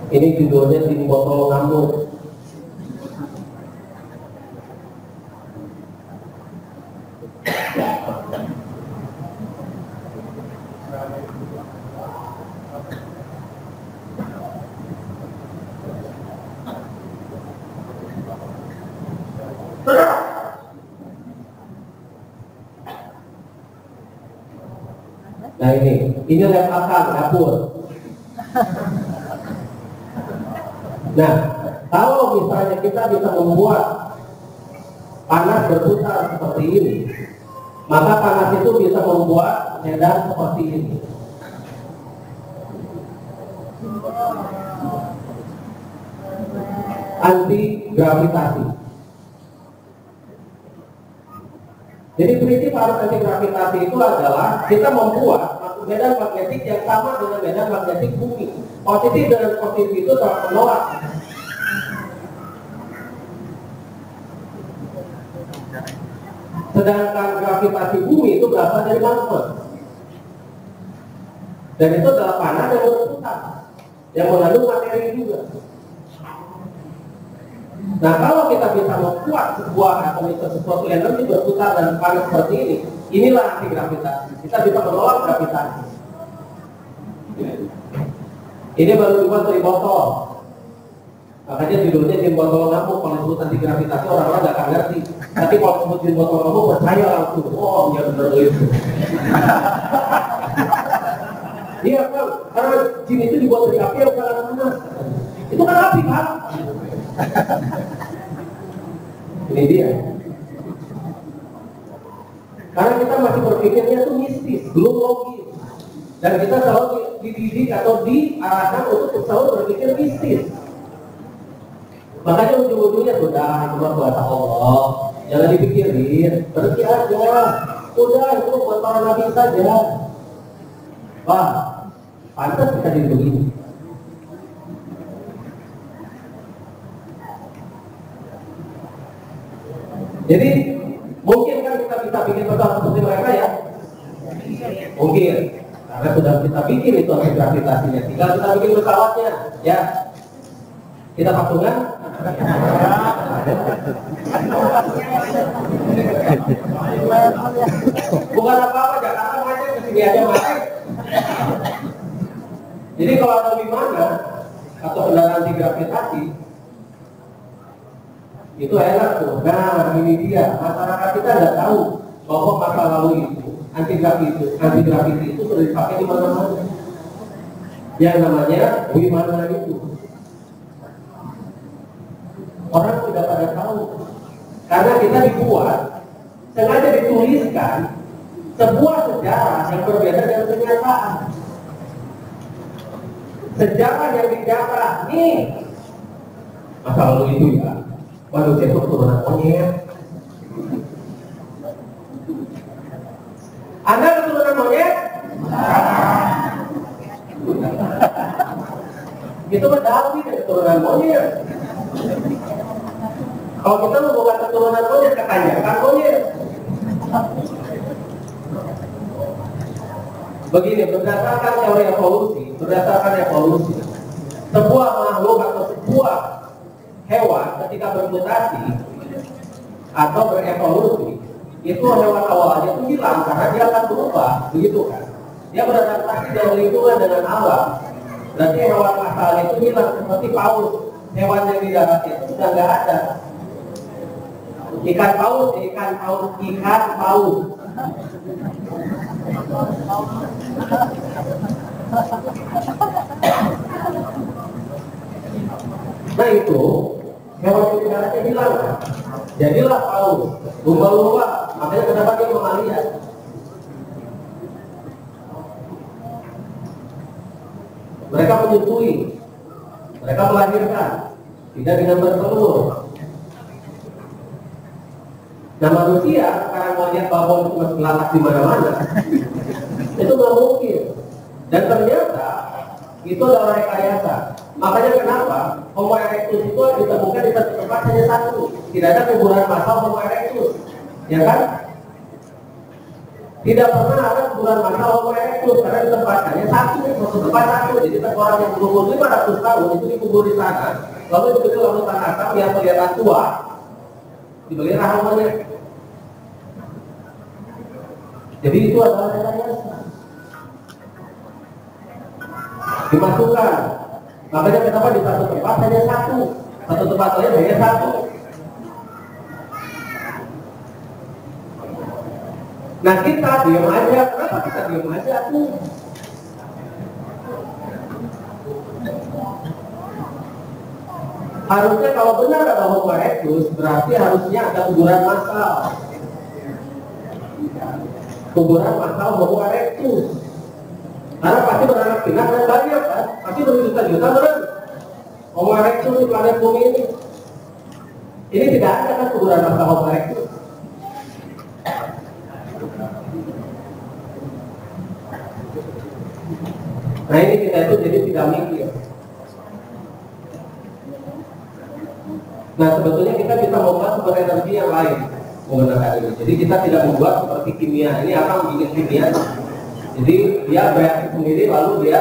Ini judulnya tim botol ngamuk. Nah ini, ini lab akal dapur. Nah, kalau misalnya kita bisa membuat panas berputar seperti ini, maka panas itu bisa membuat medan seperti ini. Anti gravitasi. Jadi prinsip arus anti gravitasi itu adalah kita membuat medan magnetik yang sama dengan medan magnetik bumi. Positif dengan positif itu saling menolak. Sedangkan gravitasi bumi itu berasal dari magnet. Dan itu adalah panas yang berputar, yang mengandung materi juga. Nah kalau kita bisa membuat sebuah atau sesuatu energi berputar dan panas seperti ini, inilah anti gravitasi. Kita bisa menolak gravitasi. Ini baru dibuat dari botol. Makanya judulnya tim botol ngamuk kalau disebut anti gravitasi orang-orang gak akan ngerti. Tapi kalau tim botol ngamuk percaya langsung. Oh iya benar itu. Iya kan, karena jin itu dibuat dari api yang sangat panas. Itu kan api kan? Ini dia. Karena kita masih berpikirnya itu mistis, belum logis. Dan kita selalu dididik atau diarahkan untuk selalu berpikir mistis. Makanya ujung-ujungnya sudah cuma buat Allah. Jangan dipikirin, berarti aja. Udah itu buat para nabi saja. Wah, pantas kita dilindungi. Jadi mungkin kan kita bisa bikin pesawat seperti mereka ya? Mungkin. Karena sudah kita bikin itu anti gravitasinya. Tinggal kita bikin pesawatnya, ya. Kita patungan. Bukan apa-apa, Jakarta macet, ke sini aja macet. Jadi kalau ada Wimana atau kendaraan anti gravitasi, itu enak tuh. Nah ini dia, masyarakat kita nggak tahu bahwa masa lalu itu anti graviti, anti graviti itu sudah dipakai di mana-mana. Yang namanya Wimana itu. Orang tidak pada tahu. Karena kita dibuat, sengaja dituliskan sebuah sejarah yang berbeda dengan kenyataan. Sejarah yang dicatat nih masa lalu itu ya Waduh, dia tuh keturunan monyet. Anda keturunan monyet? Itu berdapi dari keturunan monyet. Kalau kita mau bukan keturunan monyet, ketanyakan monyet. Begini, berdasarkan teori evolusi, berdasarkan evolusi, sebuah makhluk atau sebuah hewan ketika bermutasi atau berevolusi itu hewan awalnya itu hilang karena dia akan berubah begitu kan dia beradaptasi dengan lingkungan dengan alam berarti hewan asalnya itu hilang seperti paus hewan yang di darat itu sudah nggak ada ikan paus ikan paus ikan paus. Nah itu hewan daratnya hilang jadilah paus lumba-lumba makanya kenapa dia mamalia mereka menyusui mereka melahirkan tidak dengan bertelur Nah manusia ya, karena melihat bahwa itu meletak di mana-mana, itu nggak mungkin. Dan ternyata itu adalah rekayasa. Makanya kenapa Homo erectus itu ditemukan di satu tempat hanya satu, tidak ada kuburan massal Homo erectus, ya kan? Tidak pernah ada kuburan massal Homo erectus karena di tempat hanya satu, satu tempat satu. Jadi orang yang berumur 500 tahun itu dikubur di sana, lalu itu lalu tanah yang kelihatan tua, dibeli rahmatnya. Jadi itu adalah rekayasa. Dimasukkan. Makanya kenapa di satu tempat hanya satu, satu tempat lain hanya satu. Nah kita diam aja, kenapa kita diam aja tuh? Harusnya kalau benar ada homo erectus, berarti harusnya ada kuburan massal. Kuburan massal homo erectus. Karena pasti beranak pinak dan banyak kan, pasti berjuta-juta benar. Homo erectus di planet bumi ini. Ini tidak ada kan kuburan massal homo erectus. Nah ini kita itu jadi tidak mikir. Nah sebetulnya kita bisa membuat sumber energi yang lain menggunakan ini. Jadi kita tidak membuat seperti kimia. Ini akan bikin kimia. Jadi dia bereaksi sendiri lalu dia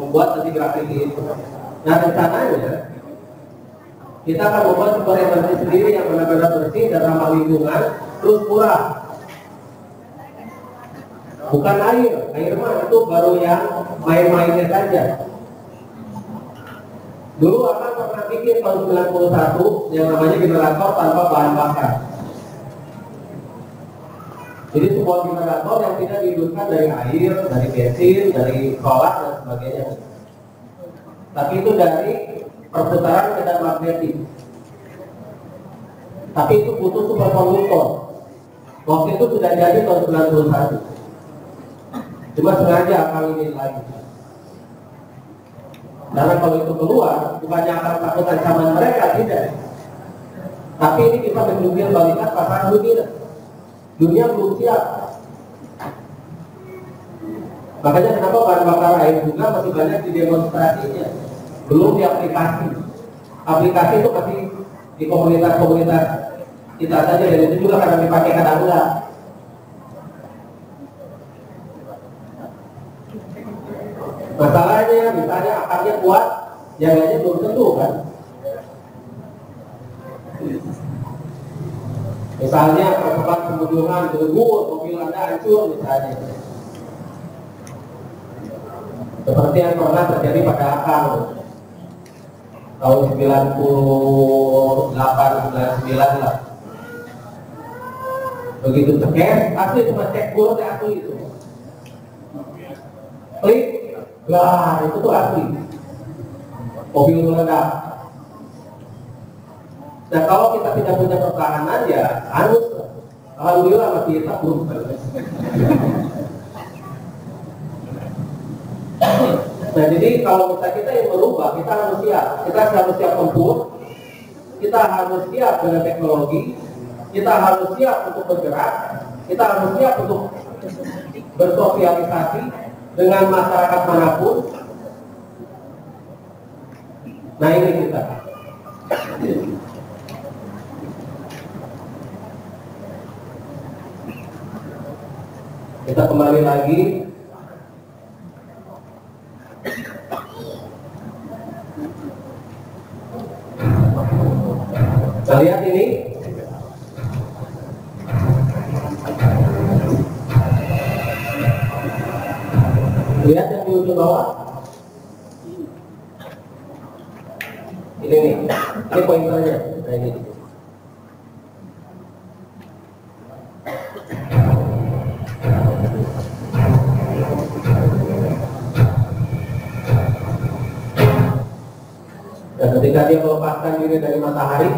membuat nanti grafik itu. Nah rencananya kita akan membuat sumber energi sendiri yang benar-benar bersih dan ramah lingkungan terus murah. Bukan air, air mah itu baru yang main-mainnya saja. Dulu akan pernah bikin tahun 91 yang namanya generator tanpa bahan bakar. Jadi sebuah generator yang tidak dihidupkan dari air, dari bensin, dari solar dan sebagainya. Tapi itu dari perputaran medan magnetik. Tapi itu butuh superkonduktor. Waktu itu sudah jadi tahun 91. Cuma sengaja kali ini lagi. Karena kalau itu keluar, bukannya akan takut ancaman mereka, tidak. Tapi ini kita menjunjung balikan pasaran dunia. Dunia belum siap. Makanya kenapa bahan bakar air bunga masih banyak di demonstrasinya, belum di aplikasi. Aplikasi itu masih di komunitas-komunitas kita saja dan itu juga karena dipakai kadang Masalahnya misalnya akarnya kuat, yang lainnya belum tentu kan. Misalnya percepat pembunuhan bergugur, mobil anda hancur misalnya. Seperti yang pernah terjadi pada akal tahun 98 99 lah. Begitu cekes, asli cuma cek asli itu. Klik, lah itu tuh asli. Mobil meledak. Nah kalau kita tidak punya pertahanan ya harus Alhamdulillah masih belum. Nah jadi kalau kita kita yang berubah kita harus siap. Kita harus siap tempur. Kita harus siap dengan teknologi. Kita harus siap untuk bergerak. Kita harus siap untuk bersosialisasi dengan masyarakat mana pun. Nah ini kita. Kita kembali lagi Kita lihat ini Lihat yang di ujung bawah. Ini nih Ini pointernya Nah ini Dan ketika dia melepaskan diri dari matahari,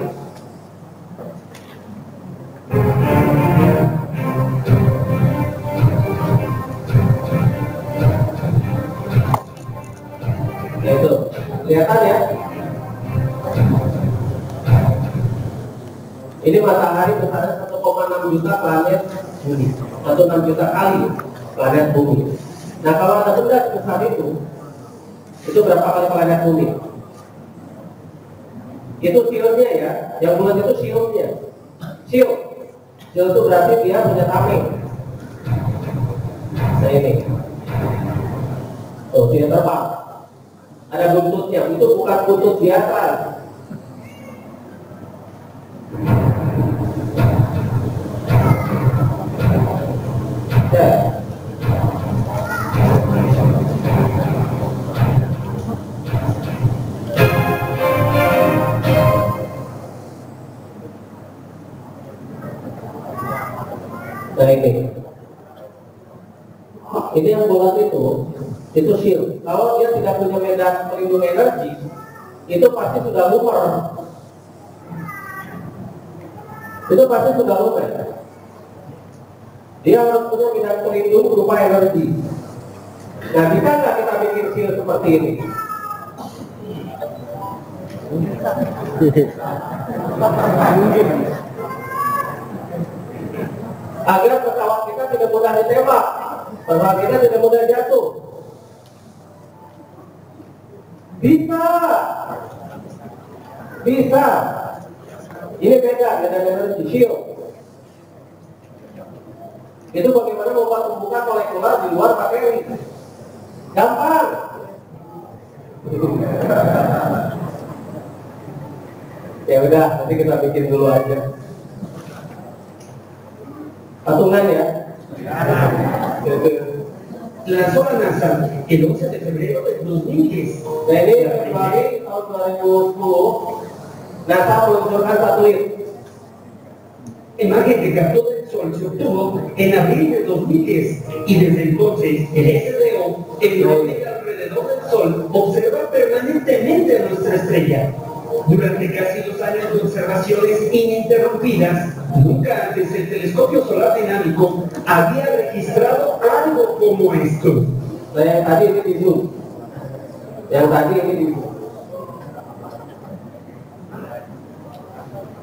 kelihatan ya. Ini matahari besarnya 1,6 juta planet bumi, 1,6 juta kali planet bumi. Nah kalau ada benda sebesar itu, itu berapa kali planet bumi? itu siulnya ya yang bulan itu siulnya siul Shield itu berarti dia punya tameng. Nah ini. Tuh, dia terbang. Ada buntutnya. Itu bukan buntut biasa. Ya. Medan pelindung energi, itu pasti sudah lumer. Itu pasti sudah lumer. Dia harus punya medan pelindung berupa energi. Nah, bisa nggak kita bikin shield seperti ini? agar pesawat kita tidak mudah ditembak, pesawat kita tidak mudah jatuh. Bisa, bisa. Ini beda dengan energi shield. Itu bagaimana membuat membuka molekular di luar materi. Gampang. ya udah, nanti kita bikin dulu aja patungan ya. Lanzó la NASA el 11 de febrero del 2010. Nah ini Februari tahun 2010 NASA meluncurkan satelit. Imagen que captó del Sol se obtuvo en abril de 2010 y desde entonces el SDO, en órbita alrededor del Sol, observa permanentemente nuestra estrella. Durante casi dos años de observaciones ininterrumpidas, nunca antes el telescopio solar dinámico había registrado algo como esto.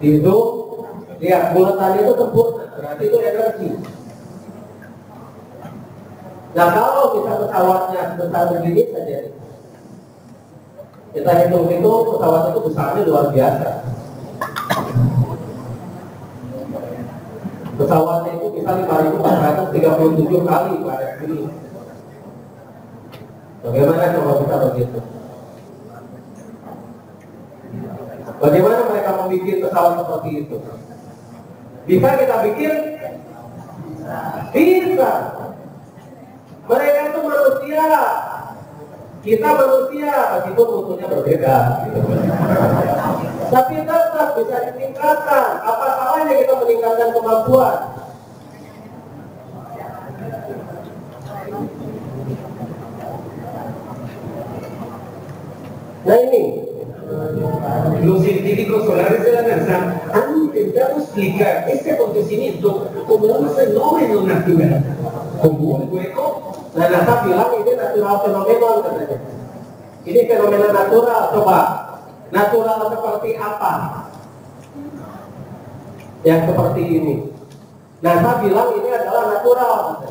Zoom, lihat itu berarti itu energi. Nah kita hitung itu pesawat itu besarnya luar biasa. Pesawatnya itu bisa 5.437 kali pada ini. Bagaimana coba kita begitu? Bagaimana mereka membuat pesawat seperti itu? Bisa kita bikin? Bisa. Mereka itu manusia. Kita manusia, meskipun musuhnya berbeda. Tapi tetap bisa ditingkatkan. Apa salahnya kita meningkatkan kemampuan? Nah ini, Los científicos solares de la NASA han intentado explicar este acontecimiento como un fenómeno natural, como un hueco nah NASA bilang ini natural fenomenon katanya. Ini fenomena natural, coba. Natural seperti apa? Yang seperti ini. NASA bilang ini adalah natural.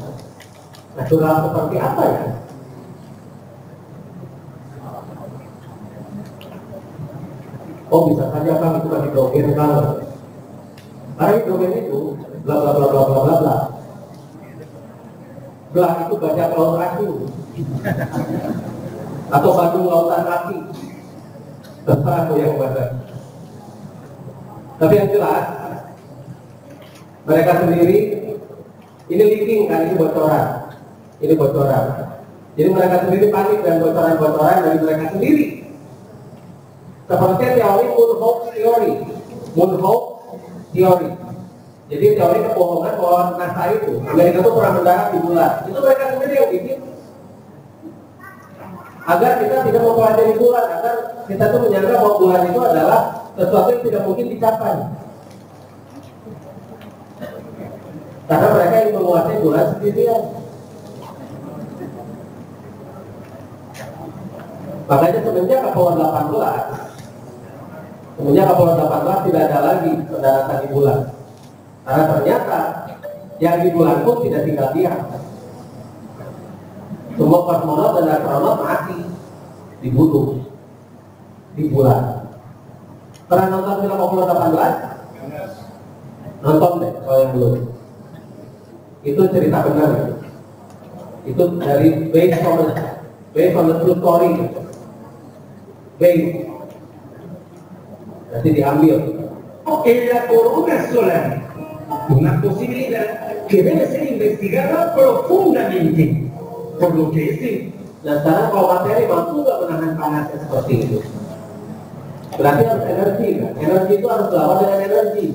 Natural seperti apa ya? Oh bisa saja bang itu kan hidrogen kalau karena hidrogen itu bla bla bla bla bla bla bla bla itu banyak laut asin atau Bandung lautan kaki terserah aku yang baca tapi yang jelas mereka sendiri ini leaking kan ini bocoran. Ini bocoran. Jadi mereka sendiri panik dan bocoran-bocoran dari mereka sendiri. Seperti teori Moonhouse Theory. Moonhouse Theory jadi teori kebohongan bahwa NASA itu. Amerika itu pernah mendarat di bulan. Itu mereka sendiri yang bikin. Agar kita tidak mempelajari bulan agar kita tuh menyangka bahwa bulan itu adalah sesuatu yang tidak mungkin dicapai. Karena mereka yang menguasai bulan sendirian. Makanya semenjak Apollo 18 Semenjak Apollo 18 tidak ada lagi pendaratan di bulan. Karena ternyata yang di bulan pun tidak tinggal diam. Semua kosmonot dan astronaut mati dibunuh di bulan. Pernah nonton film Apollo 18? nonton deh kalau yang belum itu cerita benar itu dari based on based on the true story based nanti diambil En la corona solar, una posibilidad que debe ser investigada profundamente, por lo que este Nah sekarang kalau materi mampu nggak menahan panasnya seperti itu Berarti harus energi kan? Energi itu harus lawan dengan energi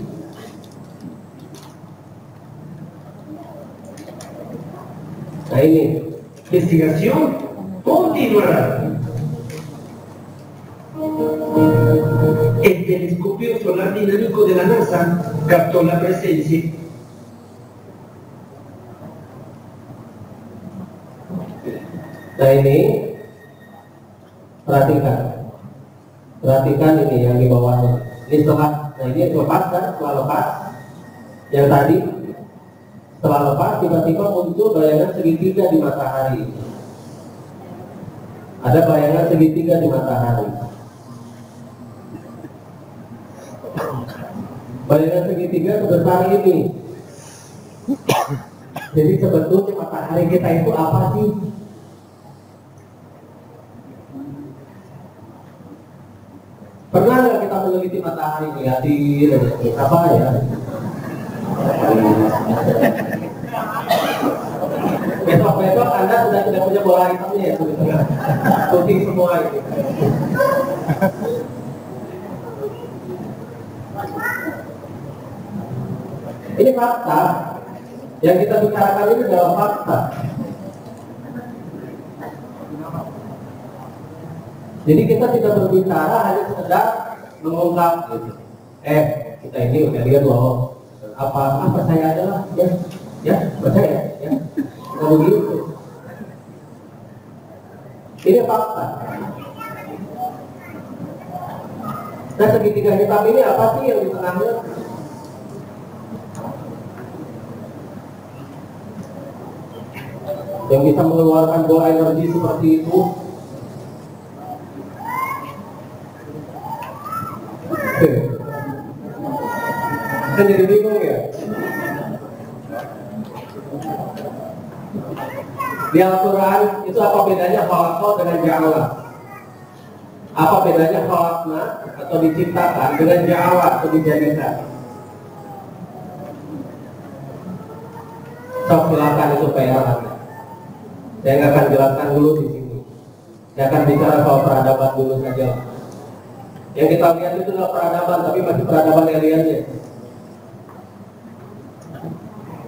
Nah ini investigación continuará. Telescopio solar dinámico de la NASA captó la presencia Nah ini perhatikan, perhatikan ini yang di bawahnya. Ini setelah, nah ini lepas kan, setelah lepas. Yang tadi setelah lepas tiba-tiba muncul bayangan segitiga di matahari. Ada bayangan segitiga di matahari. Bayangan segitiga sebesar ini. Jadi sebetulnya matahari kita itu apa sih? Pernah nggak kita meneliti matahari lihatin apa ya? Besok-besok Anda sudah tidak punya bola hitamnya ya. Putih semua itu. Ini fakta. Yang kita bicarakan ini adalah fakta. Jadi kita tidak berbicara hanya sekedar mengungkap gitu. Eh, kita ini udah lihat loh apa apa saya adalah ya ya percaya ya nggak begitu ini fakta nah segitiga hitam ini apa sih yang di yang bisa mengeluarkan bola energi seperti itu. Kan jadi bingung ya? Di Al-Quran itu apa bedanya khalaqah dengan ja'ala apa bedanya khalaqna atau diciptakan dengan ja'ala atau dijadikan? Sok silakan itu Anda. Saya nggak akan jelaskan dulu di sini. Saya akan bicara soal peradaban dulu saja. Yang kita lihat itu adalah peradaban, tapi masih peradaban aliennya.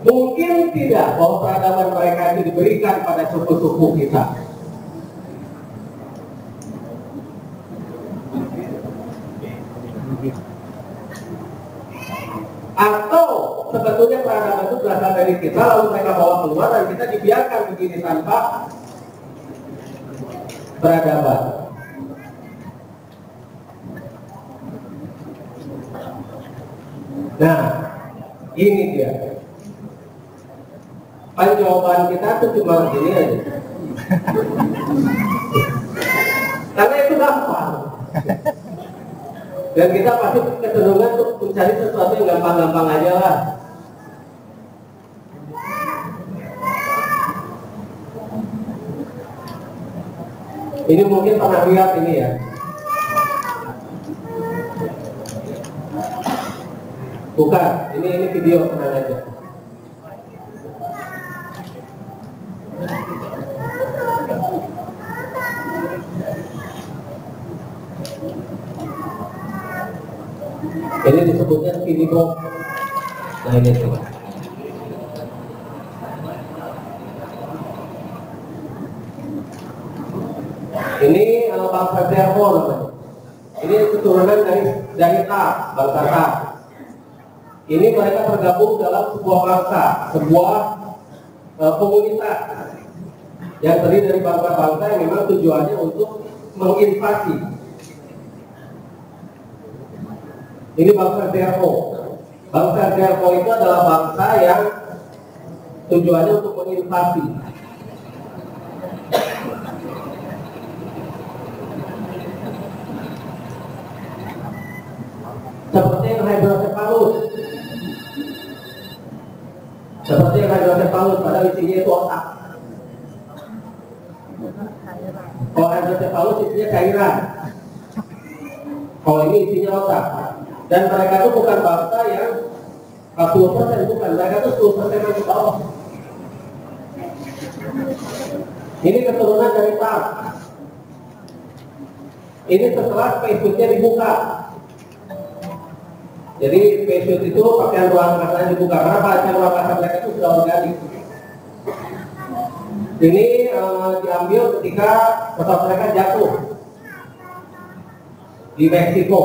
Mungkin tidak bahwa peradaban mereka itu diberikan pada suku-suku kita. Atau sebetulnya peradaban itu berasal dari kita, lalu mereka bawa keluar dan kita dibiarkan begini tanpa peradaban. Nah, ini dia. Kan jawaban kita tuh cuma gini aja. Karena itu gampang. Dan kita pasti kecenderungan untuk mencari sesuatu yang gampang-gampang aja lah. Ini mungkin pernah lihat ini ya. Bukan, ini ini video tenang aja. Ini disebutnya skinny box. Nah ini tuh. Ini uh, bangsa namanya. Ini keturunan dari dari Ta, bangsa Ta. Ini mereka tergabung dalam sebuah bangsa, sebuah uh, komunitas yang terdiri dari bangsa-bangsa yang memang tujuannya untuk menginvasi Ini bangsa Zermo. Bangsa Zermo itu adalah bangsa yang tujuannya untuk menginvasi. Seperti yang hydrocephalus. Seperti yang hidrosefalus, padahal isinya itu otak. Kalau hidrosefalus isinya cairan. Kalau ini isinya otak. Dan mereka itu bukan bangsa yang 40 persen bukan, mereka itu 10 persen yang di bawah. Ini keturunan dari Pak. Ini setelah spacesuitnya dibuka. Jadi spacesuit itu pakaian ruang angkasa dibuka. Karena pakaian ruang angkasa mereka itu sudah berganti. Ini eh, diambil ketika pesawat mereka jatuh di Meksiko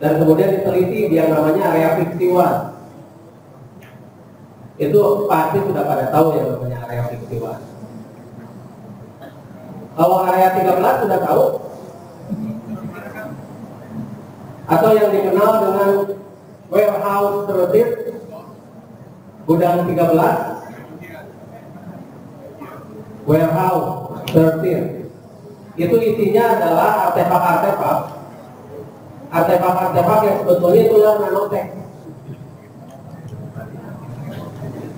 dan kemudian diteliti yang namanya area 51 itu pasti sudah pada tahu yang namanya area 51 kalau area 13 sudah tahu atau yang dikenal dengan warehouse 13 gudang 13 warehouse 13 itu isinya adalah artefak-artefak. Artefak-artefak yang sebetulnya itu adalah nanotek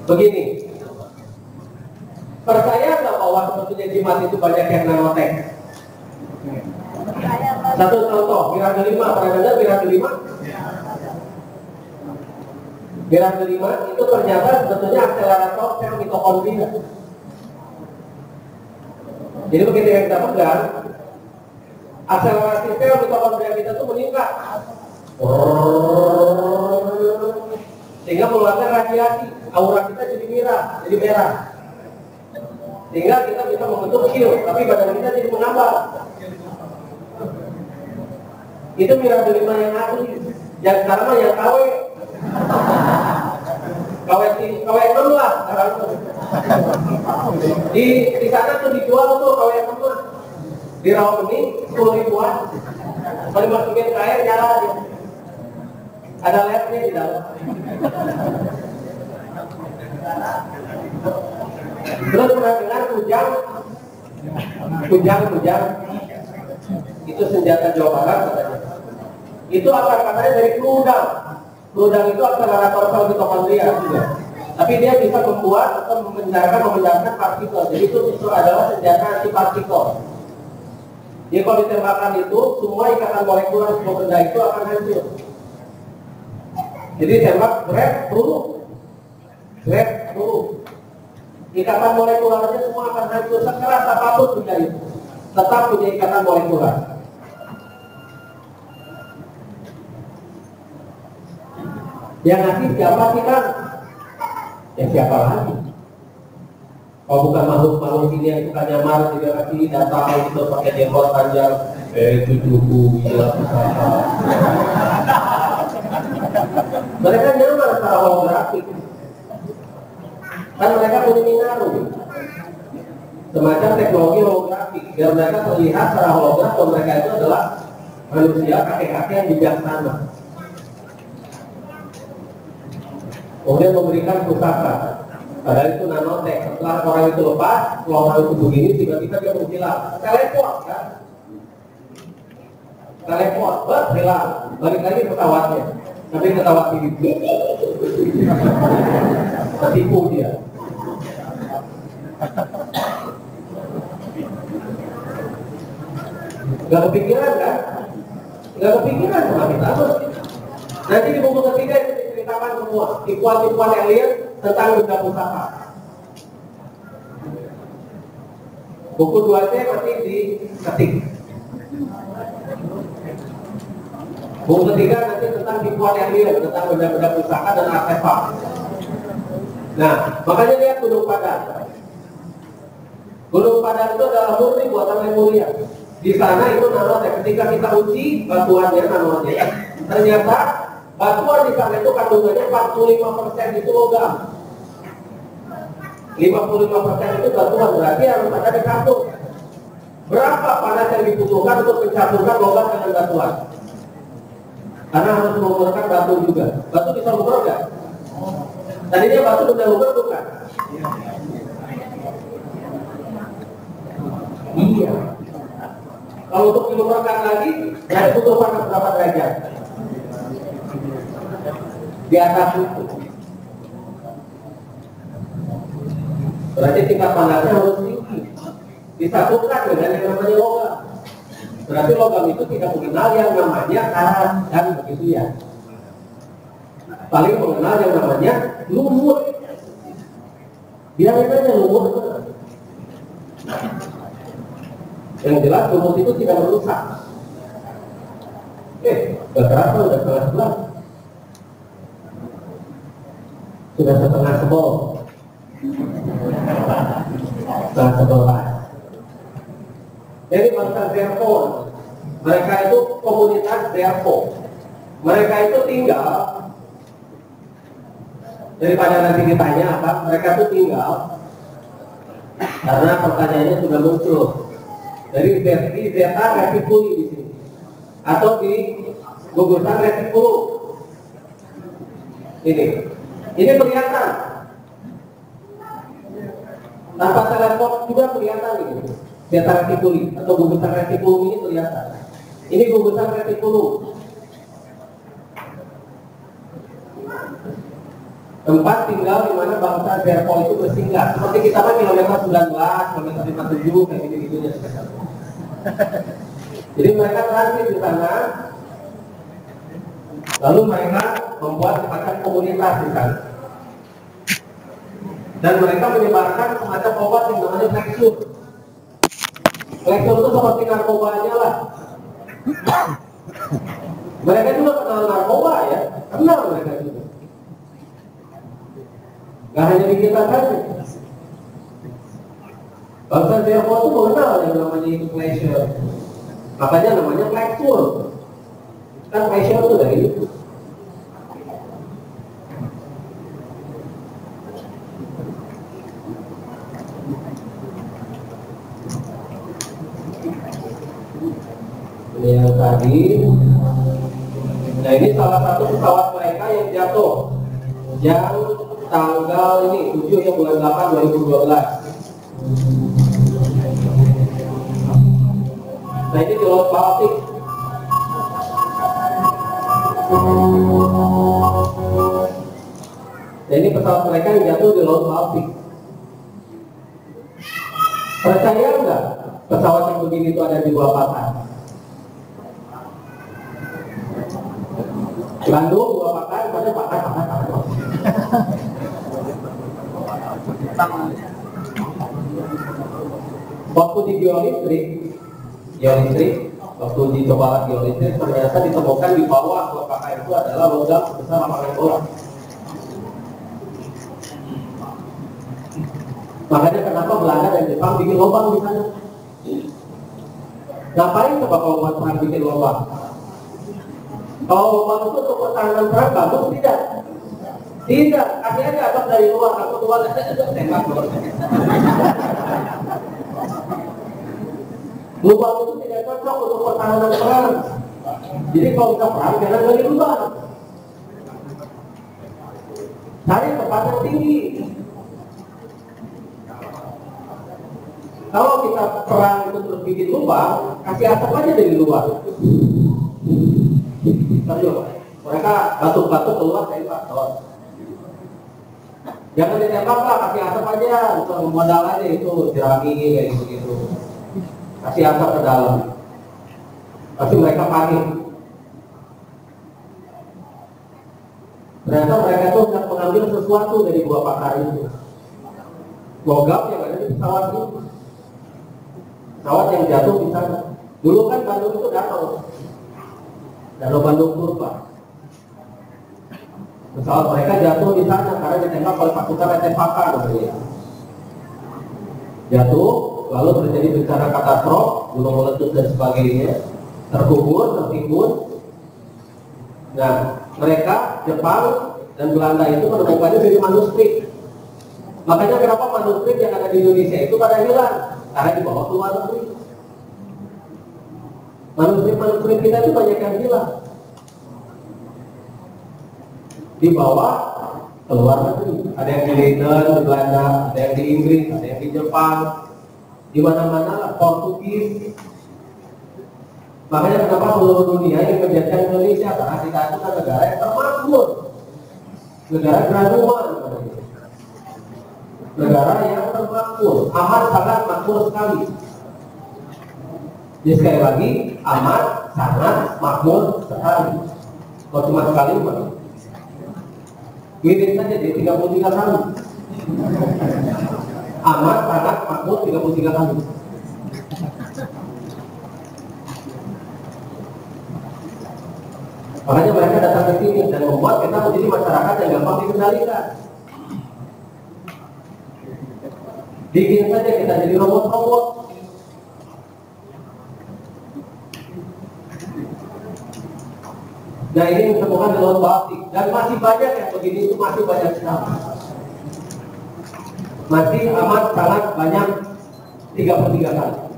begini. Percaya nggak bahwa sebetulnya jimat itu banyak yang nanotek satu contoh Mira kelima pernah dengar kelima Mira kelima itu ternyata sebetulnya akselerator sel mitokondria jadi begitu yang kita pegang, akselerasi sel mitokondria kita itu meningkat. Sehingga mengeluarkan radiasi, aura kita jadi merah, jadi merah. Sehingga kita bisa membentuk Q, tapi badan kita jadi menambah. Itu mira delima yang asli. Yang sekarang yang KW. KW KW 6 lah di di sana tuh dijual tuh yang temen di rawa bening sepuluh ribuan. Kalau dimasukin ke air jalan dia. Ada lednya di dalam. Terus pernah dengar kujang? Kujang kujang. Itu senjata Jawa Barat katanya itu apa katanya dari keludang keludang itu akselerator sel mitokondria juga tapi dia bisa membuat atau membenarkan membenarkan partikel. Jadi itu justru adalah senjata anti partikel. Jadi kalau ditembakkan itu, semua ikatan molekuler semua benda itu akan hancur. Jadi tembak grab peluru, grab peluru. Ikatan molekulernya semua akan hancur sekeras apa pun benda itu. Tetap punya ikatan molekuler. Yang nanti siapa kan? ya siapa lagi? Kalau bukan makhluk-makhluk ini yang suka nyamar tidak kasih datang itu pakai jenggot panjang. Eh tujuhku ya mereka nyamar secara holografik kan mereka punya minaru. Semacam teknologi holografik biar mereka terlihat secara holograf bahwa mereka itu adalah manusia kakek-kakek yang bijaksana kemudian memberikan pusaka padahal itu nanotek setelah orang itu lepas kalau itu begini tiba-tiba dia menghilang. Teleport kan? Teleport. Ber hilang. Balik lagi pesawatnya. Tapi pesawat ini. Tertipu dia. Gak kepikiran kan? Gak kepikiran sama kita Nanti di buku ketiga semua tipuan-tipuan alien tentang benda pusaka. Buku 2C masih diketik. Buku ketiga nanti tentang tipuan alien, tentang benda-benda pusaka dan artefak. Nah, makanya lihat Gunung Padang. Gunung Padang itu adalah murni buatan Lemuria. Di sana itu nanotek. Ketika kita uji batuannya nanotek, ternyata batuan di sana itu kandungannya 45% itu logam. 55% itu batuan berarti harus ada di campur. Berapa panas yang dibutuhkan untuk mencampurkan logam dengan batuan? Karena harus mengumpulkan batu juga. Batu bisa mengukur nggak? Tadinya batu sudah mengukur bukan? Iya. Kalau untuk dilumurkan lagi, ada butuh panas berapa derajat? Di atas itu. Berarti tingkat panasnya harus tinggi. Disatukan dengan yang namanya logam. Berarti logam itu tidak mengenal yang namanya karat dan begitu ya. Paling mengenal yang namanya lumut. Dia aja lumut. Yang jelas lumut itu tidak merusak. Eh, berapa? Udah sebelas. Sudah setengah sebol. Setengah sebelas. Jadi bangsa Zerpo, mereka itu komunitas Zerpo. Mereka itu tinggal daripada nanti ditanya apa, mereka itu tinggal karena pertanyaannya sudah muncul dari versi zeta reticuli di sini atau di gugusan retikulu ini ini kelihatan tanpa teleskop juga kelihatan ini. Zeta reticuli atau gugusan retikulu ini kelihatan ini gugusan retikulu tempat tinggal di mana bangsa Zerpo itu bersinggah seperti kita kan kilometer 19, kilometer 57 kayak gitu gitu ya jadi mereka transit di sana lalu mereka membuat semacam komunitas di sana dan mereka menyebarkan semacam obat yang namanya Flexur Flexur itu seperti narkobanya lah mereka juga kenal narkoba ya kenal mereka juga Gak hanya di kita saja. Bangsa Tiongkok itu mengenal yang namanya itu pleasure. Makanya namanya pleasure. Kan pleasure itu dari itu. Yang tadi. Nah ini salah satu pesawat mereka yang jatuh. Yang tanggal ini 7 ya bulan 8 2012 nah ini di Laut Baltik nah ini pesawat mereka yang jatuh di Laut Baltik percaya enggak pesawat yang begini itu ada di dua patah Bandung dua patah, pada patah, patah, patah. Waktu di geolistrik, geolistrik, waktu dicoba geolistrik ternyata ditemukan di bawah adalah logam sebesar lapangan bola. Makanya kenapa Belanda dan Jepang bikin lubang di sana? Ngapain coba kalau buat perang bikin lubang? Kalau lubang itu untuk pertahanan perang bagus tidak? Tidak, aja atap dari luar, aku luar tembak Lubang itu tidak cocok untuk pertahanan perang. Jadi kalau kita perang jangan dari lubang. Tempat yang tinggi. Kalau kita perang itu bikin lubang, kasih asap aja dari luar. Serius, mereka batuk-batuk keluar dari batok. Jangan ditembak lah, kasih asap aja, untuk modal aja itu jerami kayak gitu gitu. Kasih asap ke dalam. Pasti mereka panik. Ternyata mereka tuh hendak mengambil sesuatu dari buah pakar itu. Logam yang ada di pesawat itu. Pesawat yang jatuh di sana. Dulu kan Bandung itu danau. Danau Bandung Purba. Pesawat mereka jatuh di sana karena ditembak oleh pasukan tembakan namanya. Jatuh, lalu terjadi bencana katastrof, gunung meletus dan sebagainya, terkubur, tertimbun. Nah, mereka Jepang dan Belanda itu menemukannya dari manuskrip. Makanya kenapa manuskrip yang ada di Indonesia itu pada hilang? Karena dibawa ke luar negeri. Manuskrip-manuskrip kita itu banyak yang hilang dibawa ke luar negeri. Ada yang di Leiden, di Belanda, ada yang di Inggris, ada yang di Jepang, di mana-mana Portugis. Makanya kenapa seluruh dunia yang menjadikan Indonesia karena kita negara yang termakmur, negara graduan. negara yang termakmur, amat sangat makmur sekali. Jadi sekali lagi, amat sangat makmur sekali. Kalau cuma sekali, Pak. Mirip saja di 33 kali. Amat sangat makmur 33 kali. Makanya mereka datang ke sini dan membuat kita menjadi masyarakat yang gampang dikendalikan. Bikin saja kita jadi robot-robot. Nah ini ditemukan dalam batik dan masih banyak yang begini itu masih banyak sekali. Masih amat sangat banyak tiga per tiga kali.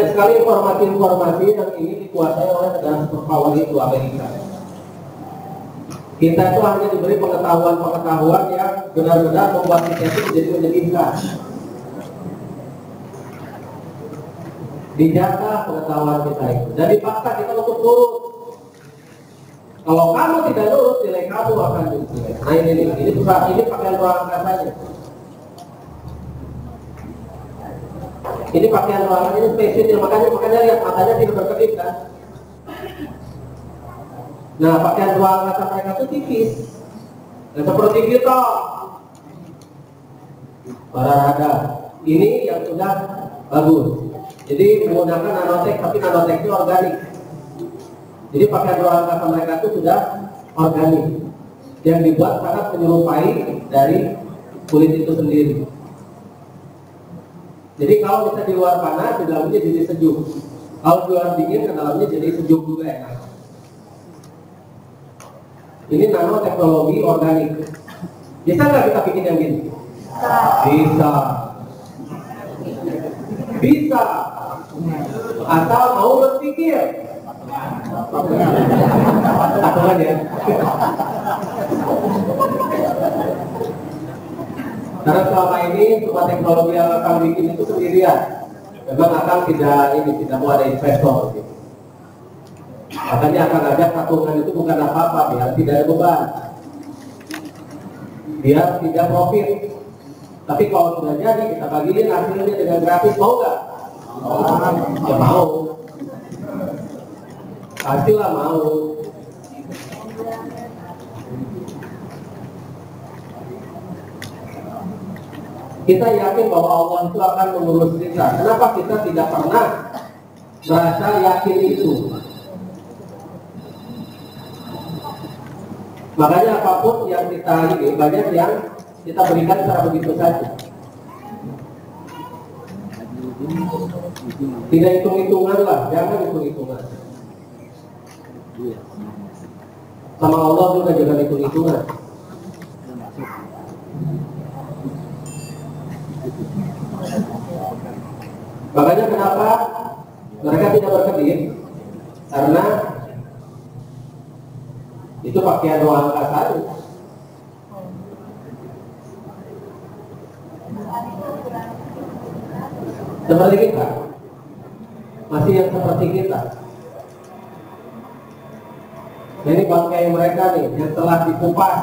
Banyak sekali informasi-informasi yang ini dikuasai oleh negara superpower itu Amerika. Kita itu hanya diberi pengetahuan-pengetahuan yang benar-benar membuat kita itu menjadi menyedihkan. Dijaga pengetahuan kita itu. Dan dipaksa kita untuk nurut. Kalau kamu tidak nurut, nilai kamu akan dijelek. Nah ini ini ini bukan ini pakaian angkasanya. Ini pakaian ruangan ini spesial makanya makanya lihat matanya tidak berkedip kan. Nah pakaian ruangan mereka itu tipis. Dan seperti kita para rada ini yang sudah bagus. Jadi menggunakan nanotek tapi nanotek itu organik. Jadi pakaian ruangan angkasa mereka itu sudah organik yang dibuat sangat menyerupai dari kulit itu sendiri. Jadi kalau kita di luar panas, di dalamnya jadi sejuk. Kalau di luar dingin, ke dalamnya jadi sejuk juga enak. Ini nanoteknologi organik. Bisa nggak kita bikin yang gini? Bisa. Bisa. Asal mau berpikir. Atau kan ya? Karena selama ini semua teknologi yang akan bikin itu sendirian. Memang akan tidak ini tidak mau ada investor. Gitu. Akan ada patungan itu bukan apa-apa biar tidak ada beban. Biar tidak profit. Tapi kalau sudah jadi kita bagiin hasilnya dengan gratis mau nggak? Ya mau. Pastilah mau. Kita yakin bahwa Allah itu akan mengurus kita. Kenapa kita tidak pernah merasa yakin itu? Makanya apa pun yang kita ini banyak yang kita berikan secara begitu saja. Tidak hitung-hitungan lah, jangan hitung-hitungan. Sama Allah juga jangan hitung-hitungan. Makanya kenapa mereka tidak berkedip? Karena itu pakaian ruang kasar. Seperti kita, masih yang seperti kita. Jadi bangkai mereka nih yang telah dikupas,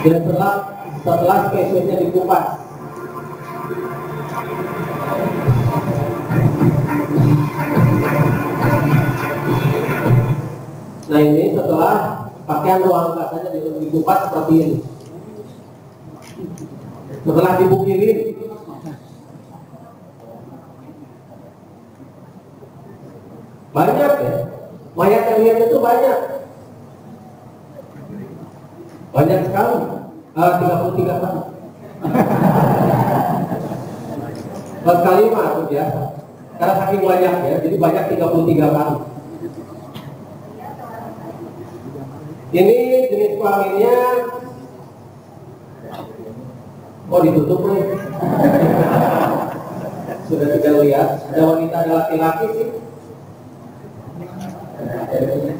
dan setelah setelah spesiesnya dikupas, Nah ini setelah pakaian ruang katanya dikupas seperti ini. Setelah dibukirin, banyak ya. Mayat yang lihat itu banyak. Banyak sekali. Uh, 33 kali. Buat kali mah itu biasa. Karena saking banyak ya, jadi banyak 33 kali. Ini jenis kelaminnya Oh ditutup nih Sudah tidak lihat Ada wanita ada laki-laki sih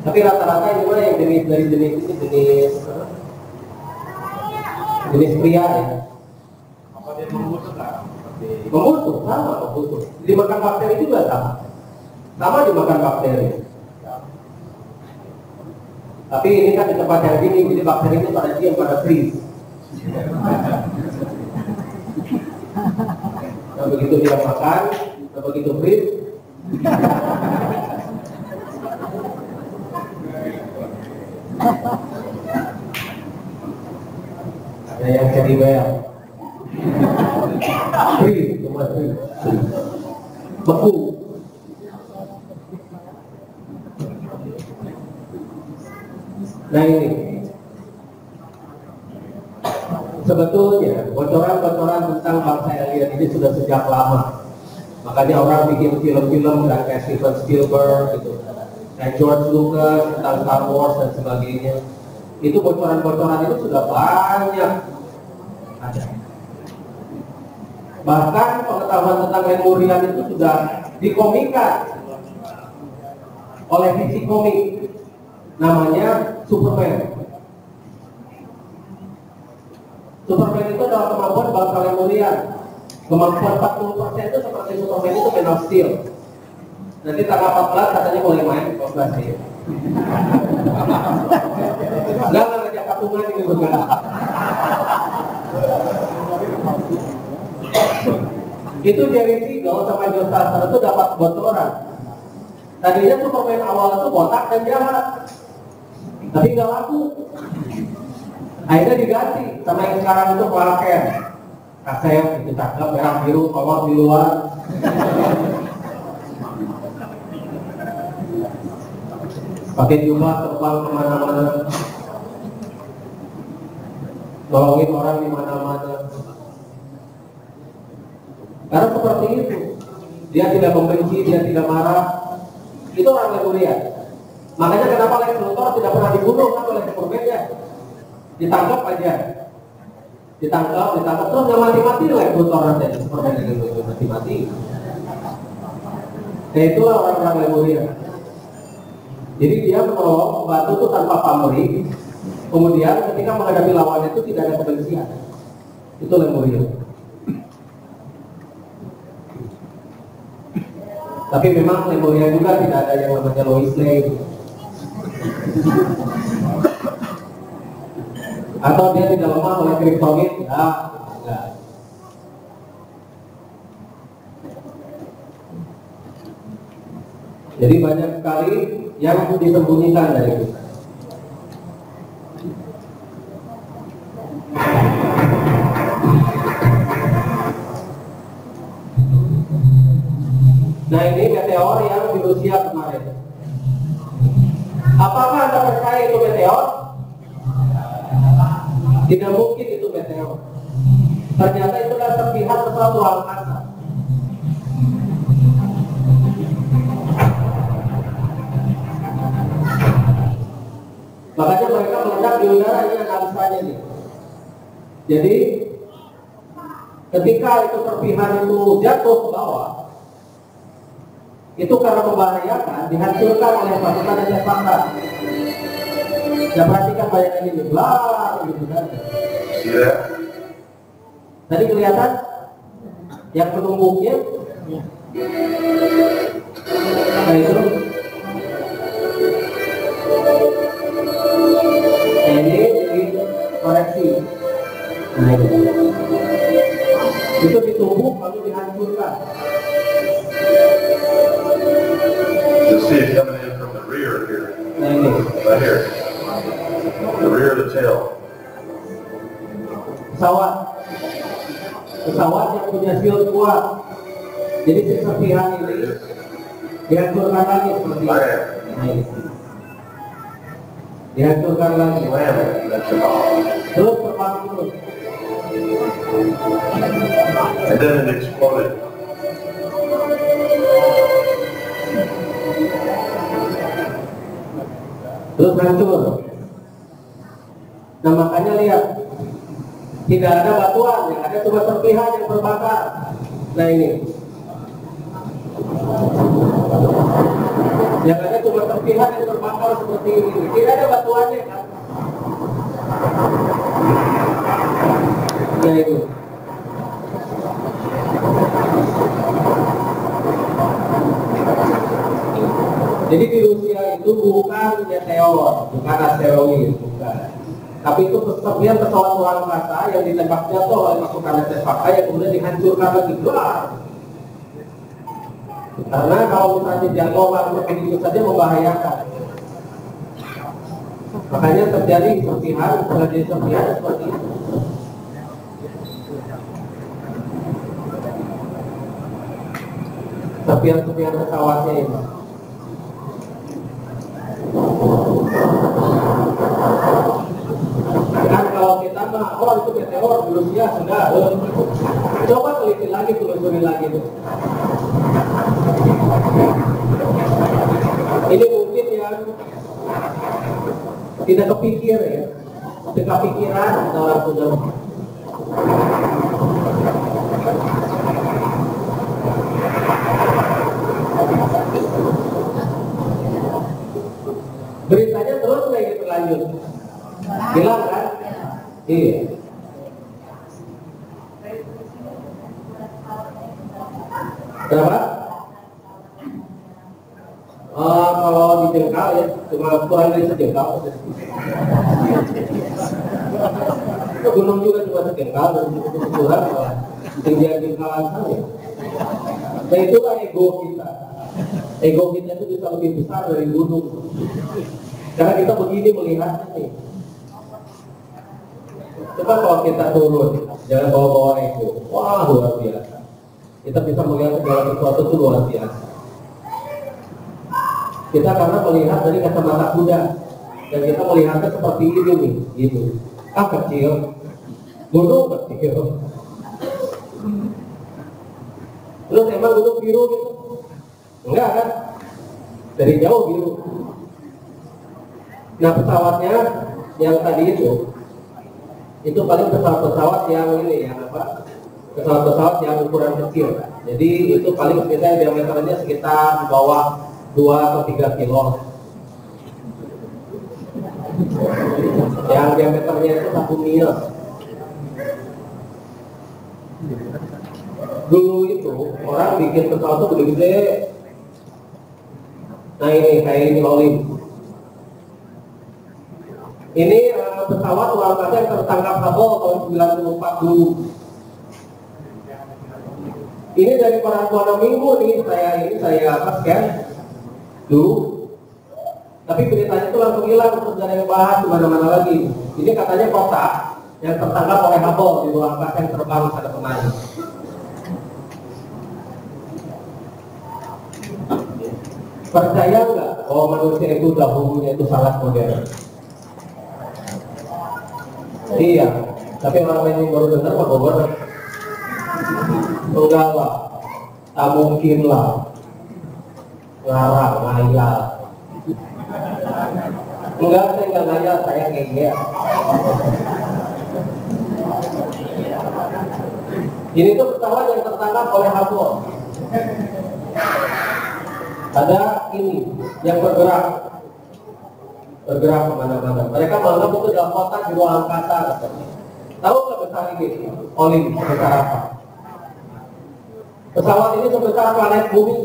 Tapi rata-rata ini mah yang jenis dari jenis ini jenis jenis pria ya. Membusuk, sama membusuk. Dimakan bakteri juga sama. Sama dimakan bakteri. Tapi ini kan di tempat yang gini, jadi bakteri itu pada diam, pada freeze. Nah begitu dia makan, nah begitu freeze, ada yang jadi bayar. Beku. Nah ini sebetulnya bocoran-bocoran tentang bangsa alien ini sudah sejak lama. Makanya orang bikin film-film dan kayak Steven Spielberg gitu, kayak George Lucas tentang Star Wars dan sebagainya. Itu bocoran-bocoran itu sudah banyak ada. Bahkan pengetahuan tentang Lemurian itu sudah dikomikan oleh fiksi komik namanya Superman. Superman itu adalah kemampuan bangsa Lemurian. Kemampuan 40% itu seperti Superman itu Man of Steel. Nanti tanggal 14 katanya boleh main 14 ya. Jangan ngajak patungan ini bukan. Itu Jerry Siegel sama Joe Stasser itu dapat bocoran. Tadinya Superman awal itu botak dan jahat, tapi nggak laku. Akhirnya diganti sama yang sekarang itu Clark Kent. Kasep, itu cakep, merah biru, kolor di luar. Pakai jubah terbang ke mana-mana. Nolongin orang di mana-mana. Karena seperti itu, dia tidak membenci, dia tidak marah. Itu orang Lemuria. Makanya kenapa Lex Luthor tidak pernah dibunuh kan oleh Superman ya? Ditangkap aja. Ditangkap, ditangkap terus nggak mati-mati Lex Luthor nanti. Superman itu mati-mati. Nah itulah orang-orang Lemuria. Jadi dia menolong batu itu tanpa pamrih. Kemudian ketika menghadapi lawan itu tidak ada kebencian. Itu Lemuria. Tapi memang Lemuria juga tidak ada yang namanya Lois Lane. Atau dia tidak lemah oleh kriptonit? Ya. Jadi banyak sekali yang disembunyikan dari kita. Nah ini meteor yang di Rusia kemarin. Apakah Anda percaya itu meteor? Tidak mungkin itu meteor. Ternyata itu adalah serpihan sesuatu angkasa. Makanya mereka meledak di udara ini analisanya nih. Jadi ketika itu serpihan itu jatuh ke bawah, itu karena membahayakan dihancurkan oleh pasukan dan tembakan. Ya perhatikan bayangkan ini, blar gitu kan. Iya. Tadi kelihatan yang penumbuknya. Nah itu. Nah, ini jadi koreksi. Nah itu. Itu ditumbuk lalu dihancurkan. Right here. The rear of the tail. pesawat pesawat yang punya shield kuat jadi si serpihan ini dihancurkan lagi seperti ini Nah, ini. dihancurkan lagi terus terbang terus And then it exploded. Terus hancur nah makanya lihat tidak ada batuan yang ada cuma serpihan yang terbakar. Nah ini. Yang ada cuma serpihan yang terbakar seperti ini. Tidak ada batuannya kan anaknya itu. Jadi di Rusia itu bukan meteor, bukan asteroid, bukan. Tapi itu serpihan pesawat luar angkasa yang ditembak jatuh oleh pasukan SSK yang kemudian dihancurkan lagi. Wah! Karena kalau misalnya jatuh langsung begitu saja membahayakan. Makanya terjadi serpihan, terjadi serpihan seperti itu. Serpihan-serpihan pesawatnya ini. Kan kalau kita mah, oh itu meteor di Rusia sudah. eh. Coba teliti lagi, telusuri lagi tuh. Ini mungkin yang tidak kepikir ya, tidak kepikiran dalam sudah. Beritanya terus nggak gitu berlanjut? Bilang kan? Iya. Berapa? Eh, kalau di jengkal ya, cuma kurang dari sejengkal. Gunung juga cuma sejengkal, dan cukup kurang malah tinggian jengkalan saya. Nah itulah ego kita. Ego kita itu bisa lebih besar dari gunung. Karena kita begini melihatnya nih. Coba kalau kita turun, jangan bawa-bawa ego. Wah luar biasa. Kita bisa melihat segala sesuatu itu luar biasa. Kita karena melihat dari kacamata kuda dan kita melihatnya seperti ini nih, gitu. Ah kecil, gunung kecil. Terus emang gunung biru gitu? Enggak kan? Dari jauh biru. Nah pesawatnya yang tadi itu, itu paling pesawat-pesawat yang ini yang apa? Pesawat-pesawat yang ukuran kecil. Jadi itu paling sekitar diameternya sekitar bawah 2 atau 3 kilo. Yang diameternya itu satu mil. Dulu itu orang bikin pesawat itu gede-gede. Nah ini kayak ini Olim. Ini eh, pesawat angkasa yang tertangkap Hubble tahun 94 dulu. Ini dari para kuana minggu nih saya ini saya apa scan dulu. Tapi beritanya itu langsung hilang terus ada yang bahas di mana-mana lagi. Ini katanya kotak yang tertangkap oleh Hubble di luar angkasa yang terbang pada kemarin. Percaya nggak bahwa manusia itu dahulunya itu sangat modern? Iya, tapi orang lain yang baru dengar Pak Bogor. Enggak lah, tak mungkin lah. Ngarang, ngayal enggak, saya enggak ngayal, saya ngeyel. Ini tuh pesawat yang tertangkap oleh Hubble ada ini yang bergerak. Bergerak ke mana-mana. Mereka menganggap itu adalah kotak di ruang angkasa katanya. tahu nggak besar ini? Olim sebesar apa? Pesawat ini sebesar planet bumi.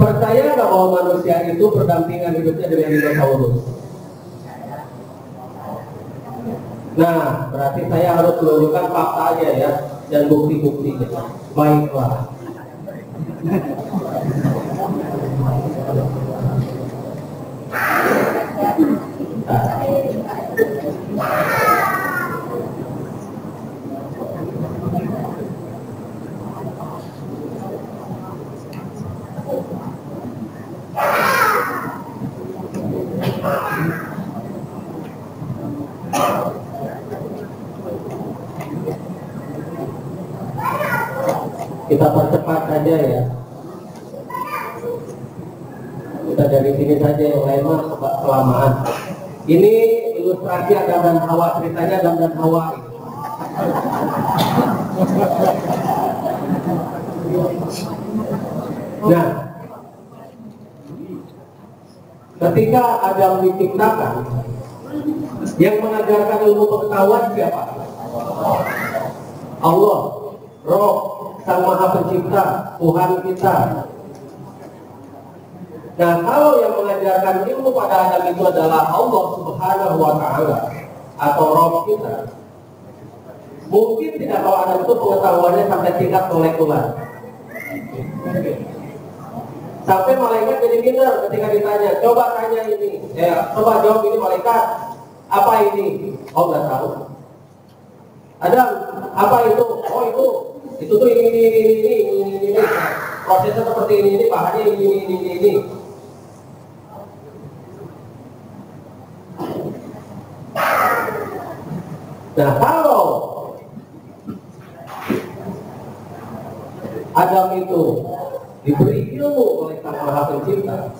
Percaya nggak bahwa manusia itu berdampingan hidupnya dengan dinosaurus? Nah, berarti saya harus menunjukkan fakta aja ya dan bukti-buktinya. Baiklah. Kita percepat saja ya. Kita dari sini saja yang lain mah kelamaan. Ini ilustrasi Adam dan Hawa ceritanya Adam dan Hawa. Nah, ketika Adam diciptakan, yang mengajarkan ilmu pengetahuan siapa? Allah, Roh, Sang Maha Pencipta, Tuhan kita. Nah, kalau yang mengajarkan ilmu pada Adam itu adalah Allah Subhanahu wa Ta'ala atau Roh kita, mungkin tidak kalau Adam itu pengetahuannya sampai tingkat molekuler. Sampai malaikat jadi minder ketika ditanya, coba tanya ini, ya, coba jawab ini malaikat, apa ini? Oh nggak tahu. Ada apa itu? Oh itu, itu tuh ini ini ini ini ini ini, prosesnya seperti ini ini bahannya ini ini ini ini. ini. Nah kalau Adam itu diberi ilmu oleh Sang Maha Pencipta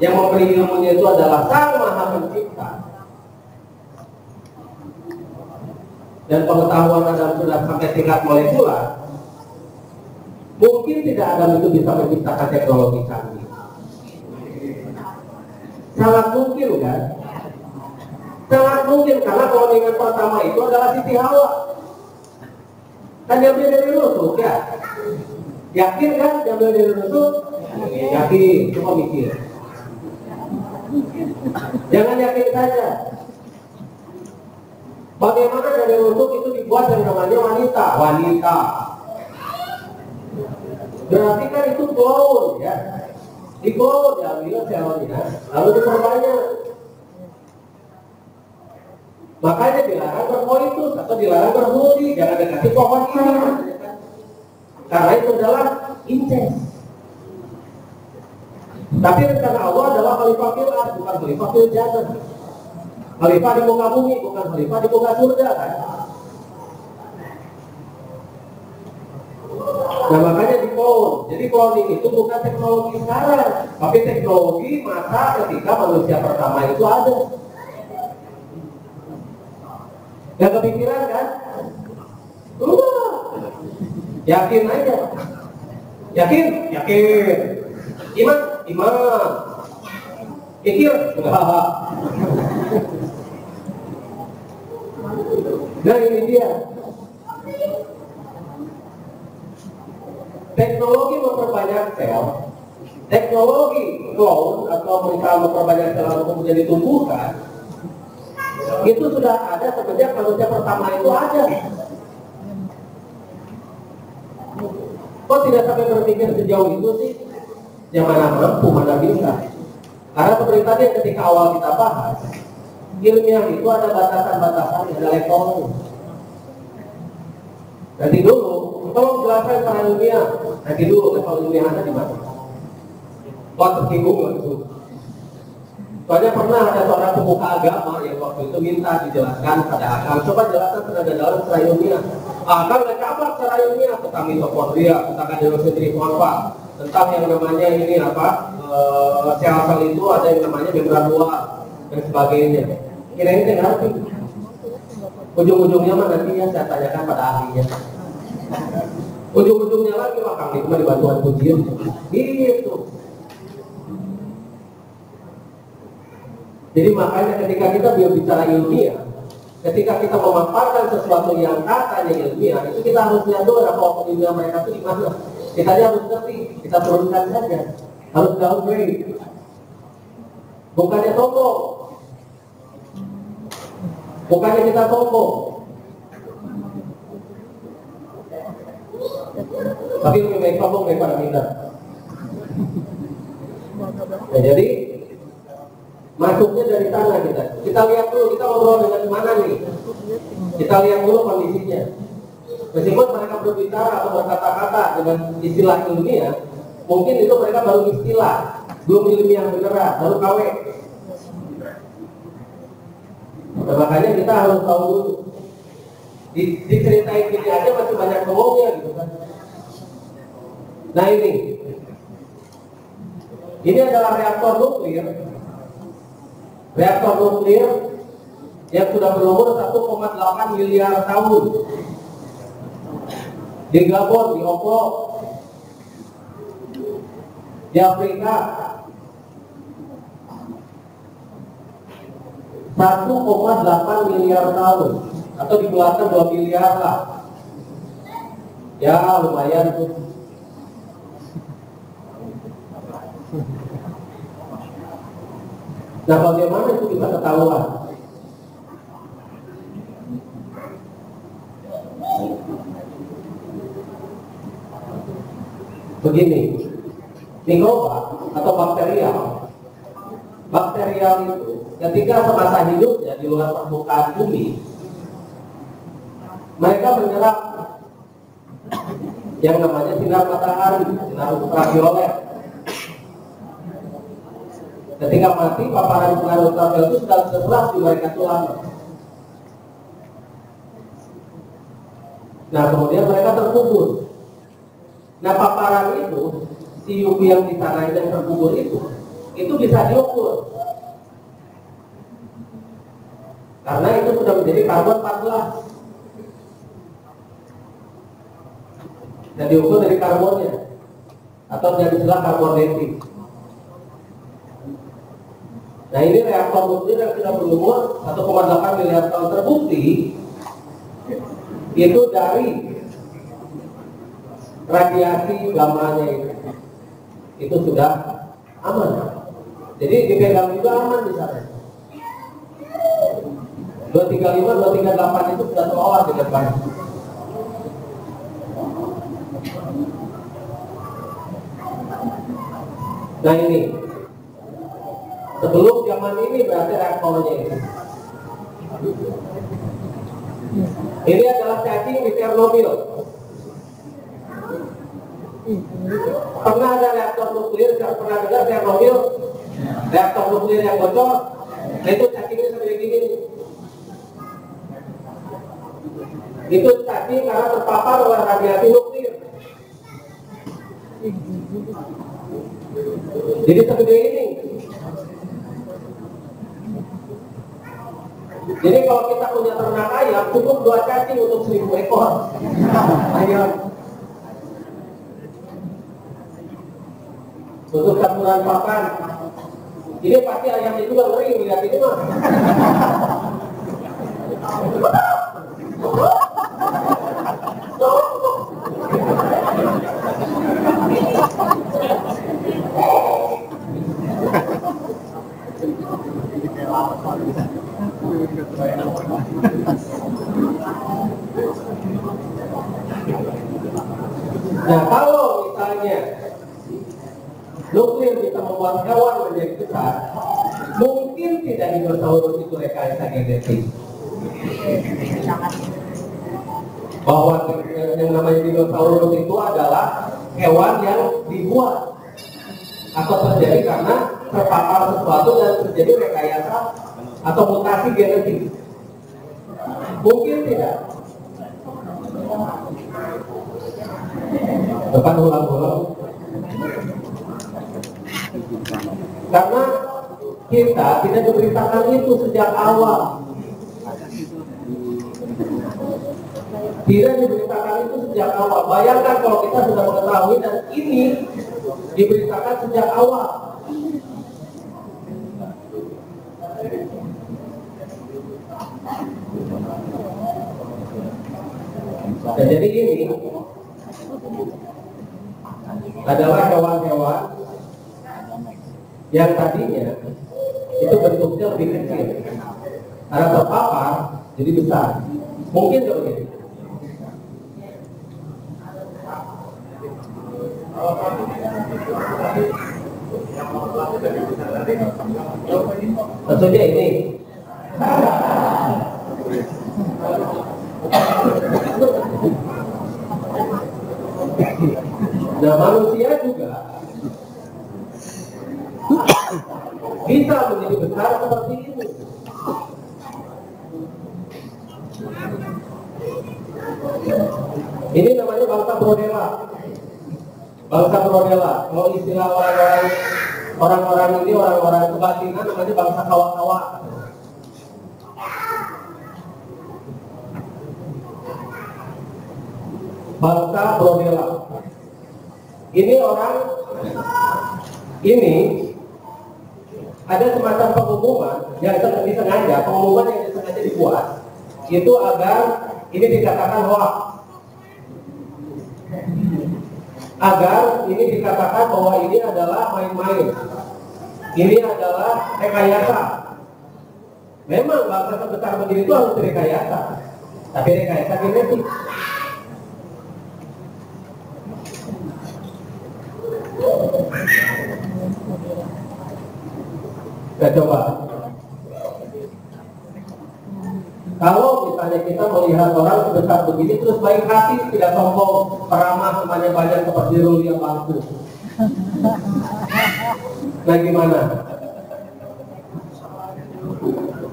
yang memberi ilmunya itu adalah Sang Maha Pencipta dan pengetahuan Adam sudah sampai tingkat molekuler mungkin tidak Adam itu bisa menciptakan teknologi canggih. Sangat mungkin kan? Sangat mungkin karena cloningan pertama itu adalah Siti Hawa. Kan diambil dari rusuk ya? Yakin kan? Diambil dari rusuk yakin cuma mikir. Jangan yakin saja bagaimana dari rusuk itu dibuat yang namanya wanita wanita berarti kan itu clone ya di clone diambil selnya lalu diperbanyak Makanya dilarang berkoitus atau dilarang berhuri, jangan dekati pohon ini. Karena itu adalah incest. Tapi rencana Allah adalah khalifah bukan khalifah jannah. Khalifah di muka bumi, bukan khalifah di muka surga kan. Nah makanya di clone. Jadi cloning itu bukan teknologi sekarang, tapi teknologi masa ketika manusia pertama itu ada. Gak kepikiran kan? Udah. Yakin aja. Yakin? Yakin. Iman? Iman. Pikir? Enggak. Nah ini dia. Teknologi memperbanyak sel. Teknologi clone atau mereka memperbanyak sel lalu kemudian ditumbuhkan itu sudah ada semenjak manusia pertama itu ada. Kok tidak sampai berpikir sejauh itu sih? Yang mana mampu, mana bisa. Karena seperti tadi ketika awal kita bahas, ilmiah itu ada batasan-batasan, ada levelnya. Nanti dulu, tolong jelaskan para ilmiah. Nanti dulu level ilmiah Anda di mana? Kok tersinggung langsung. Soalnya pernah ada seorang pemuka agama yang waktu itu minta dijelaskan pada akal. Coba jelaskan tenaga dalam secara ilmiah. Akal mereka apa secara ilmiah? Tentang mitokondria, tentang adenosintrifonfa, tentang yang namanya ini apa? Sel-sel itu ada yang namanya membran luar dan sebagainya. Kira-kira ngerti? Ujung-ujungnya mah nanti ya saya tanyakan pada ahlinya. Ujung-ujungnya lagi mah kami cuma dibantuan pujian. Gitu. Jadi makanya ketika kita bicara ilmiah, ketika kita memaparkan sesuatu yang katanya ilmiah, itu kita harus lihat dulu pokok ilmiah mereka itu di mana. Kita aja harus ngerti, kita turunkan saja, harus downgrade. Bukannya sombong, bukannya kita sombong, tapi lebih baik sombong daripada minder. Nah, jadi masuknya dari sana kita. Kita lihat dulu kita ngobrol dengan mana nih. Kita lihat dulu kondisinya. Meskipun mereka berbicara atau berkata-kata dengan istilah ilmiah, mungkin itu mereka baru istilah, belum ilmiah beneran, baru KW. Nah, makanya kita harus tahu dulu. Di, diceritain gini aja masih banyak ngomongnya gitu kan. Nah ini, ini adalah reaktor nuklir reaktor nuklir yang sudah berumur 1,8 miliar tahun di Gabon, di Opo, di Afrika. 1,8 miliar tahun. Atau dikeluarkan 2 miliar lah. Ya lumayan tuh. Nah bagaimana itu bisa ketahuan? Begini mikroba atau bakterial bakterial itu ketika semasa hidupnya di luar permukaan bumi mereka menyerap yang namanya sinar matahari, sinar ultraviolet. Ketika mati, paparan sinar ultraviolet itu sudah terserap di mereka tulang. Nah, kemudian mereka terkubur. Nah, paparan itu, si UV yang di sana yang terkubur itu, itu bisa diukur. Karena itu sudah menjadi karbon 14. dan diukur dari karbonnya atau dari istilah karbon dating. Nah ini reaktor nuklir yang sudah berumur 1,8 miliar tahun terbukti itu dari radiasi gamanya itu itu sudah aman. Jadi dipegang juga aman di sana. 235, 238 itu sudah terolah dengan baik. Nah ini sebelum zaman ini berarti reaktornya ini. Ini adalah cacing di Chernobyl. Pernah ada reaktor nuklir, pernah dengar Chernobyl? Reaktor nuklir yang bocor, nah itu cacingnya seperti gini. Itu cacing karena terpapar oleh radiasi nuklir. Jadi segede ini. Jadi kalau kita punya ternak ayam, cukup dua cacing untuk seribu ekor ayam. Untuk campuran pakan. Ini pasti ayam itu juga ngeri melihat ini mah. Nah kalau misalnya nuklir bisa membuat hewan mungkin tidak dinosaurus itu rekayasa genetik. Bahwa yang namanya dinosaurus itu adalah hewan yang dibuat atau terjadi karena terpapar sesuatu dan terjadi rekayasa atau mutasi genetik. Mungkin tidak. Depan ulang-ulang. Karena kita tidak diberitakan itu sejak awal. Tidak diberitakan itu sejak awal. Bayangkan kalau kita sudah mengetahui dan ini diberitakan sejak awal. Dan jadi ini adalah hewan-hewan yang tadinya itu bentuknya lebih kecil. Karena terpapar jadi besar. Mungkin nggak begitu? Tentunya ini. Nah manusia juga bisa menjadi besar seperti ini. Ini namanya bangsa Brodela. Bangsa Brodela. Kalau istilah orang-orang orang-orang ini orang-orang kebatinan namanya bangsa kawa-kawa. Bangsa Brodela. Ini orang ini ada semacam pengumuman yang disengaja, pengumuman yang disengaja dibuat itu agar ini dikatakan hoax. Agar ini dikatakan bahwa ini adalah main-main. Ini adalah rekayasa. Memang bangsa sebesar begini itu harus rekayasa tapi rekayasa genetik kita coba. Kalau misalnya kita melihat orang sebesar begini terus baik hati tidak sombong peramah semuanya banyak seperti Ruli yang bangku nah gimana?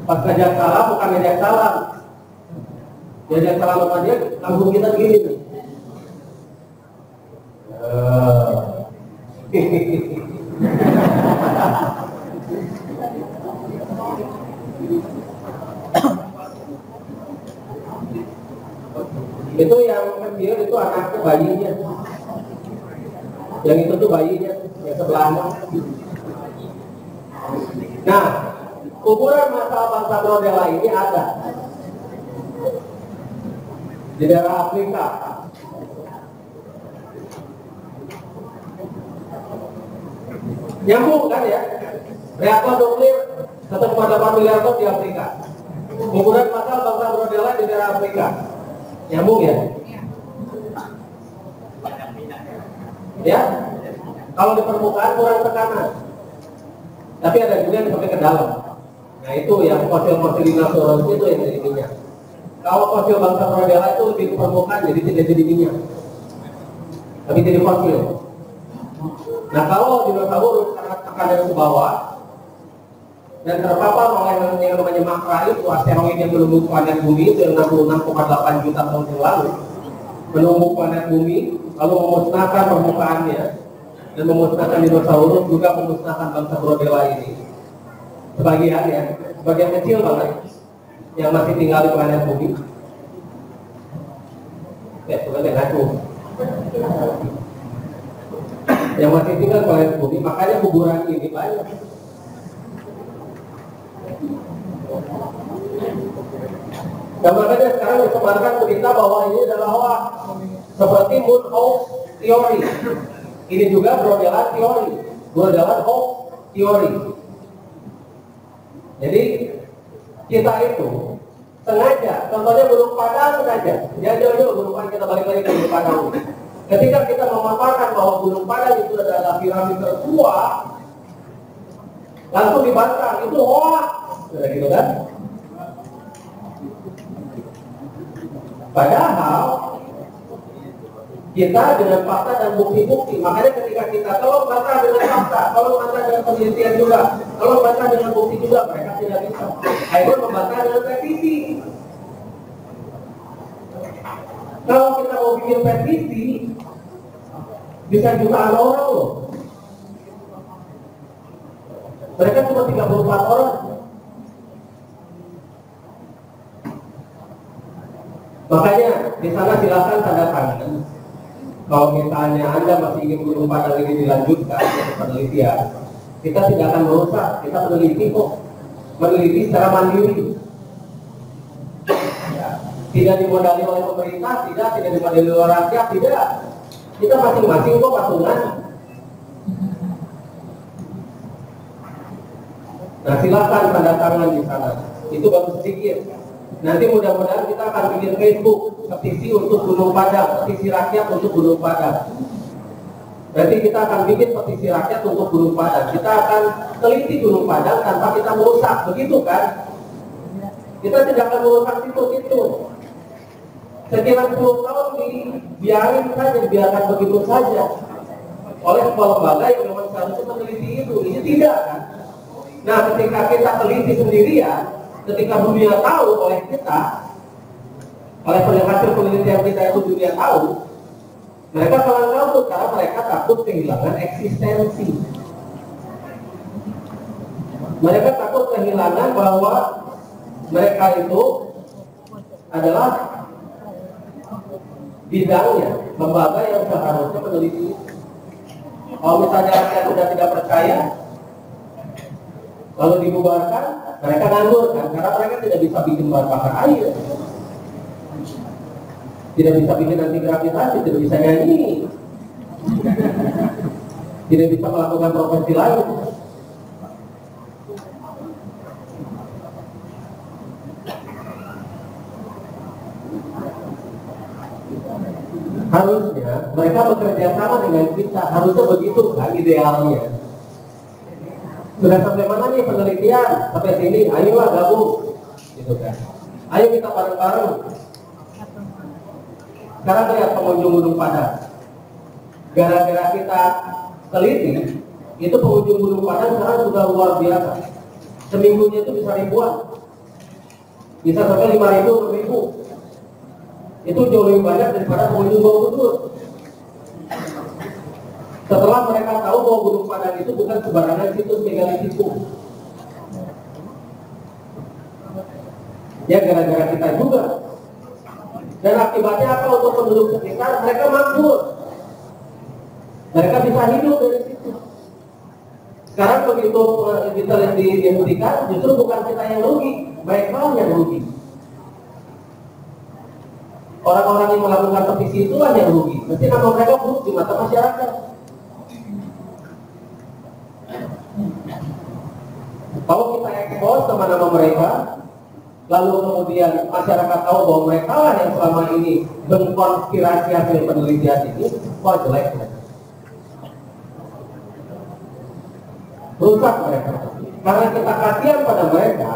Pas ngajak salam bukan ngajak salam ngajak salam sama dia langsung kita gini. Nih itu yang kecil itu anaknya bayinya. Yang itu tuh bayinya yang sebelahnya nah ukuran masalah bangsa Brodela ini ada. Di daerah Afrika. Nyambung kan ya? Reaktor nuklir 1,8 miliar ton di Afrika. Ukuran masalah bangsa Brodela di daerah Afrika nyambung ya? Ya? Kalau di permukaan kurang tekanan. Tapi ada juga yang sampai ke dalam. Nah itu yang fosil-fosil dinosaurus itu yang jadi minyak. Kalau fosil bangsa Brodela itu lebih ke permukaan jadi tidak jadi minyak. Tapi jadi fosil. Nah kalau dinosaurus karena tekanan ke bawah dan terpapar oleh yang namanya makra itu asteroid yang menumbuk planet bumi itu yang 66,8 juta tahun yang lalu. Menumbuk planet bumi lalu memusnahkan permukaannya. Dan memusnahkan dinosaurus juga memusnahkan bangsa Brodela ini. Sebagian ya sebagian kecil banget yang masih tinggal di planet bumi. Ya sudah ngaku yang masih tinggal di planet bumi makanya kuburan ini banyak dan makanya sekarang disebarkan berita bahwa ini adalah hoax seperti moon hoax theory ini juga Brodela teori. Brodela hoax teori. Jadi kita itu sengaja contohnya gunung padang sengaja. Ya jauh-jauh gunung padang kita balik lagi ke gunung padang ketika kita memaparkan bahwa gunung padang itu adalah piramid tertua langsung dibantah itu hoax gitu kan Padahal kita dengan fakta dan bukti-bukti, makanya ketika kita kalau bantah dengan fakta, kalau bantah dengan penelitian juga, kalau bantah dengan bukti juga, mereka tidak bisa. Akhirnya membantah dengan petisi. Kalau kita mau bikin petisi, bisa jutaan orang loh. Mereka cuma 34 orang. Makanya di sana silakan tanda tangan. Kalau misalnya Anda masih ingin gunung padang ini dilanjutkan penelitian, kita tidak akan merusak, kita meneliti kok. Meneliti secara mandiri. Ya. Tidak dimodali oleh pemerintah, tidak, tidak dimodali oleh rakyat, tidak. Kita masing-masing kok patungan. Nah silakan tanda tangan di sana. Itu baru sedikit. Nanti mudah-mudahan kita akan bikin Facebook petisi untuk Gunung Padang, petisi rakyat untuk Gunung Padang. Berarti kita akan bikin petisi rakyat untuk Gunung Padang. Kita akan teliti Gunung Padang tanpa kita merusak, begitu kan? Kita tidak akan merusak situ-situ. Sekian puluh tahun dibiarin saja, dibiarkan begitu saja oleh sebuah lembaga yang memang seharusnya meneliti itu. Ini tidak kan? Nah, ketika kita teliti sendirian, ketika dunia tahu oleh kita oleh hasil penelitian kita itu dunia tahu mereka kalah kabut karena mereka takut kehilangan eksistensi. Mereka takut kehilangan bahwa mereka itu adalah bidangnya lembaga yang seharusnya meneliti. Kalau misalnya rakyat sudah tidak percaya lalu dibubarkan mereka nganggur kan karena mereka tidak bisa bikin bahan bakar air. Tidak bisa bikin anti gravitasi tidak bisa nyanyi. Tidak bisa melakukan profesi lain. Harusnya mereka bekerja sama dengan kita harusnya begitu kan idealnya sudah sampai mana nih penelitian? Sampai sini ayolah gabung. Gitu kan. Ayo kita bareng-bareng. Sekarang lihat pengunjung gunung padang. Gara-gara kita teliti itu pengunjung gunung padang sekarang sudah luar biasa. Seminggunya itu bisa ribuan. Bisa sampai lima ribu ribu. Itu jauh lebih banyak daripada pengunjung Borobudur. Setelah mereka tahu bahwa Gunung Padang itu bukan sembarangan situs megalitikum. Ya gara-gara kita juga. Dan akibatnya apa untuk penduduk sekitar? Mereka makmur. Mereka bisa hidup dari situ. Sekarang begitu kita dihentikan, justru bukan kita yang rugi, mereka yang rugi. Orang-orang yang melakukan petisi itulah yang rugi. Nanti nama mereka buruk di mata masyarakat. Kalau kita expose nama-nama mereka, lalu kemudian masyarakat tahu bahwa mereka lah yang selama ini mengkonspirasi hasil penelitian ini, kok jelek mereka. Rusak mereka. Karena kita kasihan pada mereka,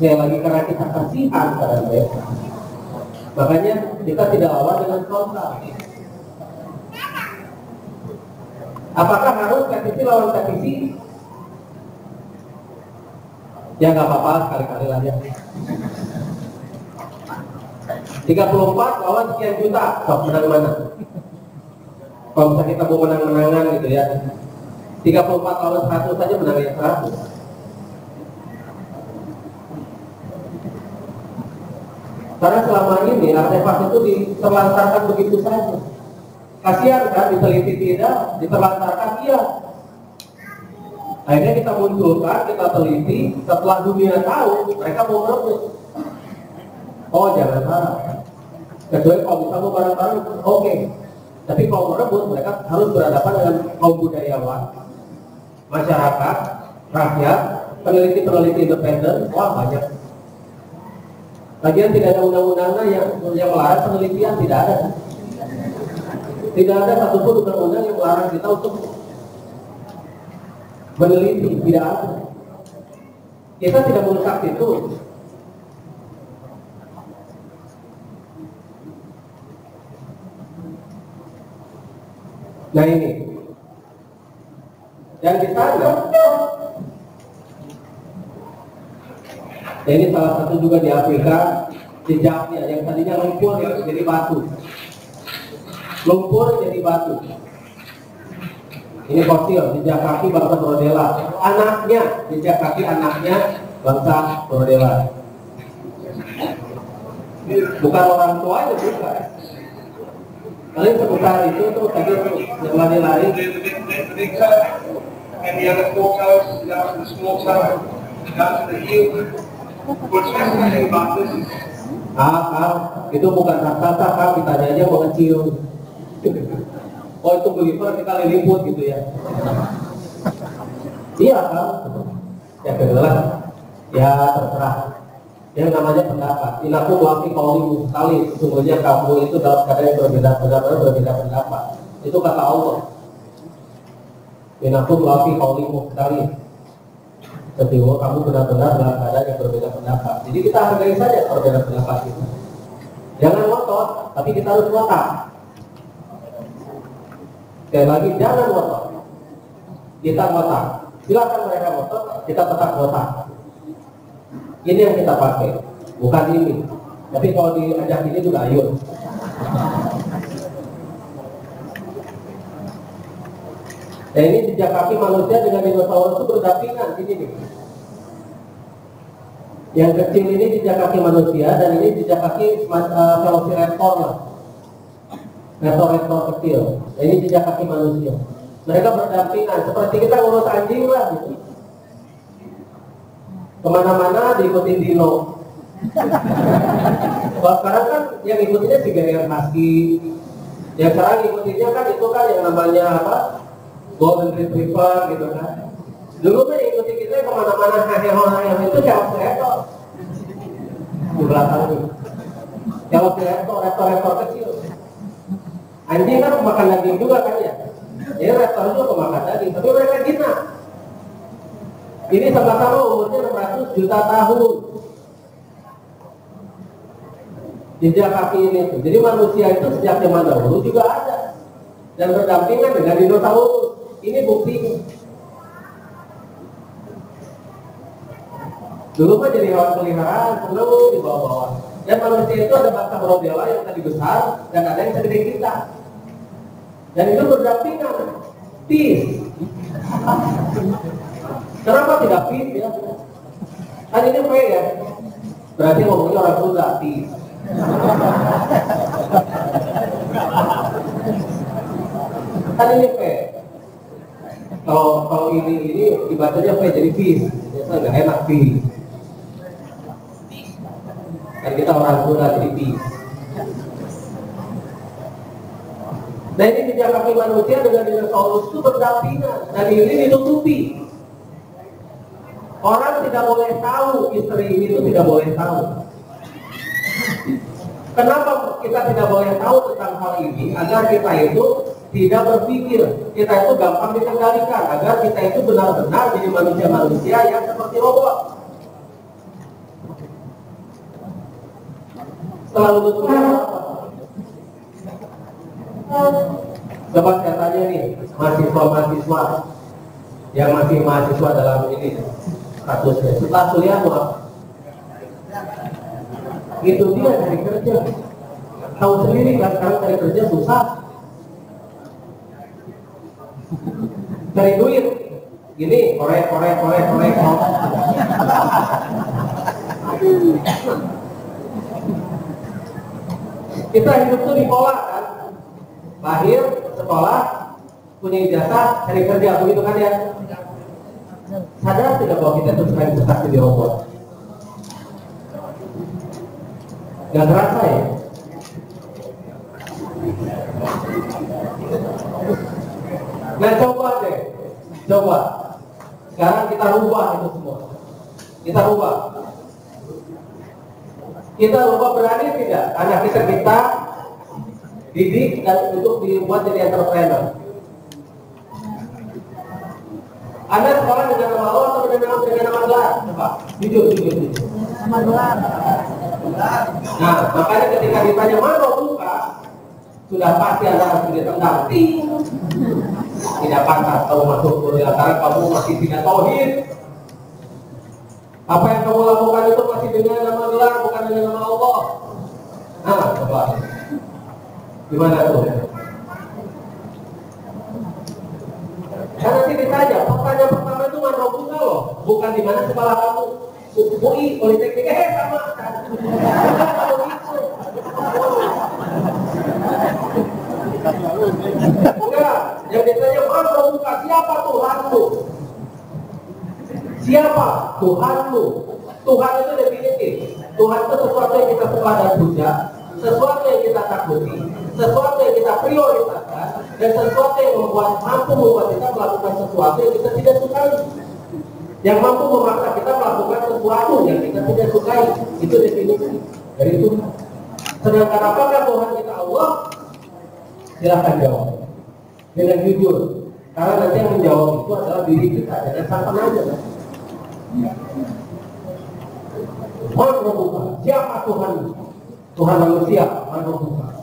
saya lagi karena kita kasihan pada mereka. Makanya kita tidak lawan dengan kontra. Apakah harus petisi lawan petisi? Ya nggak apa-apa sekali-kali lah ya. 34 lawan sekian juta, sok menang mana? Kalau misalnya kita mau menang-menangan gitu ya. 34 lawan 100 saja menang yang 100. Karena selama ini artefak itu diterlantarkan begitu saja. Kasihan kan diteliti tidak, diterlantarkan iya. Akhirnya kita munculkan, kita teliti, setelah dunia tahu, mereka mau merebut. Oh jangan marah. Kecuali kalau bisa mau bareng-bareng, oke. Okay. Tapi kalau merebut, mereka harus berhadapan dengan kaum budayawan, masyarakat, rakyat, peneliti-peneliti independen, wah banyak Lagian tidak ada undang-undangnya yang yang melarang penelitian tidak ada. Tidak ada satupun undang-undang yang melarang kita untuk meneliti, tidak ada. Kita tidak merusak itu. Nah ini, yang di sana ini salah satu juga di Afrika jejaknya yang tadinya lumpur yang jadi batu lumpur jadi batu. Ini fosil jejak kaki bangsa Brodela anaknya jejak kaki anaknya bangsa Brodela bukan orang tua itu bukan kalian seputar itu tuh tadi yang lari-lari Ah, Kang, itu bukan raksasa, Kang, ditanya aja mau kecil. Oh, itu believer kita liput gitu ya. Iya, Kang. Ya kedua, ya terserah. Yang namanya pendapat. Inaku waki kaulimu sekali. Sesungguhnya kamu itu dalam keadaan yang berbeda, berbeda, berbeda pendapat. Itu kata Allah. Inaku waki kaulimu sekali ketika kamu benar-benar dalam keadaan yang berbeda pendapat. Jadi kita hargai saja perbedaan pendapat kita. Jangan ngotot, tapi kita harus ngotak. Sekali lagi, jangan ngotot. Kita ngotak. Silakan mereka ngotot, kita tetap ngotak. Ini yang kita pakai, bukan ini. Tapi kalau diajak ini juga ayo. Nah ini jejak kaki manusia dengan dinosaurus itu berdampingan ini nih. Yang kecil ini jejak kaki manusia dan ini jejak kaki uh, velociraptor lah. Raptor-raptor kecil. Nah, ini jejak kaki manusia. Mereka berdampingan seperti kita ngurus anjing lah gitu. ke mana-mana diikutin Dino. Kalau sekarang kan yang ikutinnya si Gary Husky, yang sekarang ikutinnya kan itu kan yang namanya apa? Golden Retriever gitu kan. Dulu kan yang ikutin kita ke mana-mana hehehe itu siapa rekor di belakang ini. Kalau rekor, rekor-rekor kecil. Anjing kan makan daging juga kan ya. Jadi rekor juga makan daging, tapi mereka jinak. Ini sama-sama umurnya 600 juta tahun. Jejak kaki ini tuh. Jadi manusia itu sejak zaman dahulu juga ada dan berdampingan dengan dinosaurus. Ini buktinya. Dulu mah jadi hewan peliharaan, perlu dibawa-bawa. Dan manusia itu ada bangsa brodela yang tadi besar dan ada yang segede kita. Dan itu berdampingan. Peace. Kenapa tidak peace ya? Kan ini P ya. Berarti ngomongnya orang Sunda, peace. kan ini P. Kalau kalau ini ini dibacanya P jadi peace. Biasa nggak enak peace. Kan kita orang Sunda jadi peace. Nah ini jejak kaki manusia dengan dinosaurus itu berdampingan dan ini ditutupi. Orang tidak boleh tahu istri ini itu tidak boleh tahu. Kenapa kita tidak boleh tahu tentang hal ini? Agar kita itu tidak berpikir, kita itu gampang dikendalikan, agar kita itu benar-benar jadi manusia-manusia yang seperti robot. Setelah lulus kuliah, Coba saya tanya nih, mahasiswa-mahasiswa yang masih mahasiswa dalam ini statusnya. Setelah kuliah apa? Itu dia cari kerja. Tahu sendiri kan sekarang cari kerja susah. Cari duit. Gini, korek, korek, korek, korek. Kita hidup tuh di pola. Lahir, sekolah, punya ijazah, cari kerja, begitu kan ya? Sadar tidak bahwa kita itu selain besar jadi robot? Gak terasa ya? Nah coba deh, coba. Sekarang kita rubah itu semua. Kita rubah. Kita rubah berani tidak? Anak kita kita didik dan untuk dibuat jadi entrepreneur. Anda sekolah dengan nama Allah atau dengan nama dengan nama gelar? Coba, jujur, jujur, jujur. Nama gelar. Nah, makanya ketika ditanya mana buka, sudah pasti Anda harus ditendang. Tidak pantas kamu masuk kuliah karena kamu masih tidak tauhid. Apa yang kamu lakukan itu masih dengan nama gelar, bukan dengan nama Allah. Nah, coba. Gimana tuh? Kan nanti ditanya, pertanyaan pertama itu mana buka loh, bukan di mana sekolah kamu. UI, Politeknik, eh sama. Enggak, yang ditanya mana buka, siapa Tuhanmu? Siapa? Tuhan itu definitif. Tuhan itu sesuatu yang kita sembah dan puja, sesuatu yang kita takuti, sesuatu yang kita prioritaskan, dan sesuatu yang membuat mampu membuat kita melakukan sesuatu yang kita tidak sukai. Yang mampu memaksa kita melakukan sesuatu yang kita tidak sukai. Itu definisi dari Tuhan. Sedangkan apakah Tuhan kita Allah? Silahkan jawab dengan jujur. Karena nanti yang menjawab itu adalah diri kita. Sampai aja. Mana buka? Siapa Tuhan? Tuhan manusia, buka?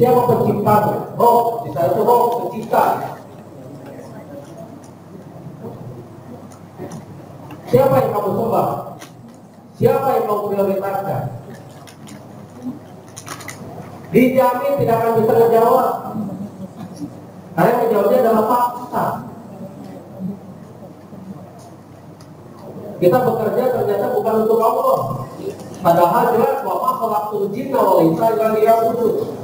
Siapa pencipta? Roh, di sana itu roh pencipta. Siapa yang kamu sembah? Siapa yang kamu prioritaskan? Dijamin tidak akan bisa menjawab. Karena yang menjawabnya adalah fakta. Kita bekerja ternyata bukan untuk Allah. Padahal jelas bahwa khalaqtul jinna wal insa illa liya'budun.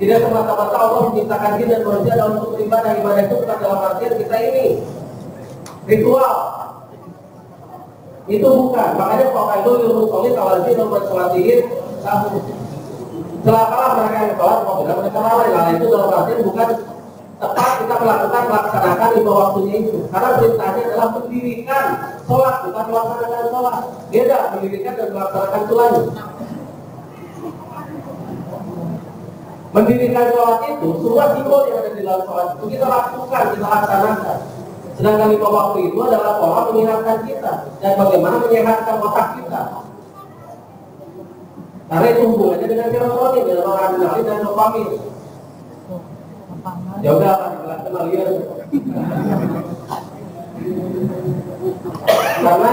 Tidak semata-mata Allah menciptakan jin dan manusia dalam untuk beribadah. Ibadah itu bukan dalam artian kita ini ritual. Itu bukan. Makanya Ibu Yunus Solid Awalji nomor Selatihin Celakalah mereka yang sholat apabila mereka lalai. Lalai itu dalam artian bukan tepat kita melakukan melaksanakan lima waktunya itu. Karena perintahnya adalah mendirikan sholat, bukan melaksanakan sholat. Beda mendirikan dan melaksanakan itu. Mendirikan sholat itu, semua simbol yang ada di dalam sholat itu kita lakukan, kita laksanakan. Sedangkan lima waktu itu adalah pola menyehatkan kita dan bagaimana menyehatkan otak kita. Karena itu hubungannya dengan serotonin, dengan noradrenalin dan dopamin. Ya udah, kenal ya. Karena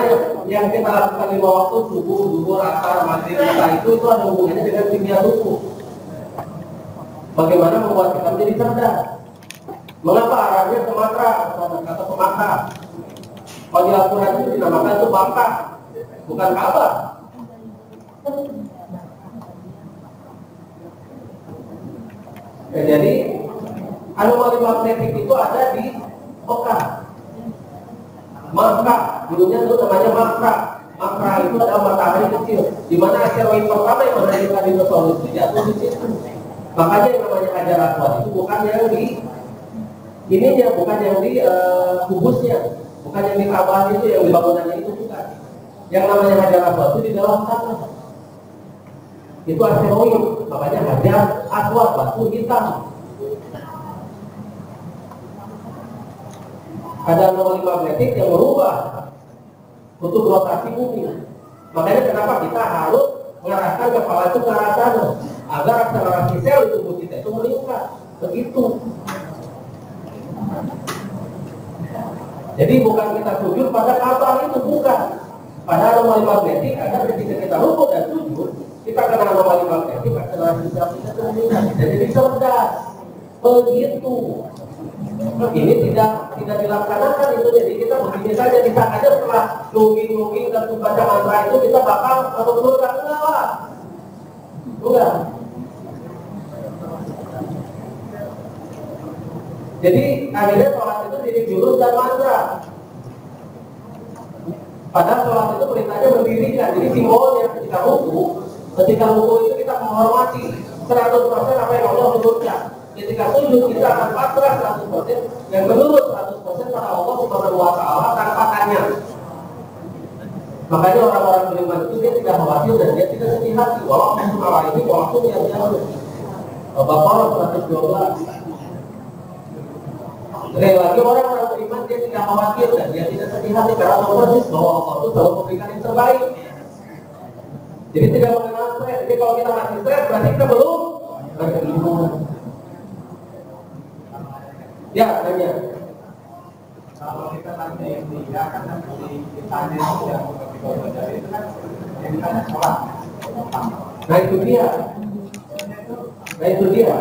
yang kita lakukan lima waktu subuh, duhur, asar, maghrib, itu itu ada hubungannya dengan kimia tubuh. Bagaimana membuat kita menjadi cerdas? Mengapa arahnya Sumatera kata Sumatera? Kalau di itu dinamakan itu bangka, bukan Ka'bah. Ya, jadi anomali magnetik itu ada di Mekah. Mekah, dulunya itu namanya Mekah. Mekah itu adalah matahari kecil, di mana asteroid pertama yang menghasilkan dinosaurus itu jatuh di situ. Makanya yang namanya Hajar Aswad itu bukan yang di ininya, bukan yang di uh, kubusnya, bukan yang di itu, yang di bangunannya itu bukan. Yang namanya Hajar Aswad itu di dalam tanah. Itu asteroid, makanya Hajar Aswad batu hitam. Ada anomali magnetik yang merubah untuk rotasi bumi. Makanya kenapa kita harus mengarahkan kepala itu ke arah sana agar akselerasi sel di tubuh kita itu meningkat. Begitu. Jadi bukan kita sujud pada kapal itu bukan. Pada anomali magnetik agar ketika kita rukuk dan sujud kita kena anomali magnetik akselerasi sel kita itu meningkat. Jadi cerdas. Begitu. Ini tidak tidak dilaksanakan itu jadi kita begini saja kita aja setelah login login dan baca mantra itu kita bakal menurunkan enggak lah enggak jadi akhirnya sholat itu jadi jurus dan mantra padahal sholat itu perintahnya mendirikan jadi simbolnya ketika ruku ketika ruku itu kita menghormati 100% apa yang Allah sebutkan ketika sujud kita akan pasrah 100% dan menurut 100% pada Allah Subhanahu wa taala tanpa tanya. Makanya orang-orang beriman itu dia tidak khawatir dan dia tidak sedih hati. Walaupun malah ini walaupun yang jauh. Bapak 112. Sekali lagi orang-orang beriman dia tidak khawatir dan dia tidak sedih hati karena tahu persis bahwa Allah itu selalu memberikan yang terbaik. Jadi tidak mengenal stres. Jadi kalau kita masih stres berarti kita belum beriman. Ya, tanya. Kalau kita tanya yang tiga kan nanti ditanya yang dari itu kan yang ditanya sholat. Nah itu dia. Nah itu dia.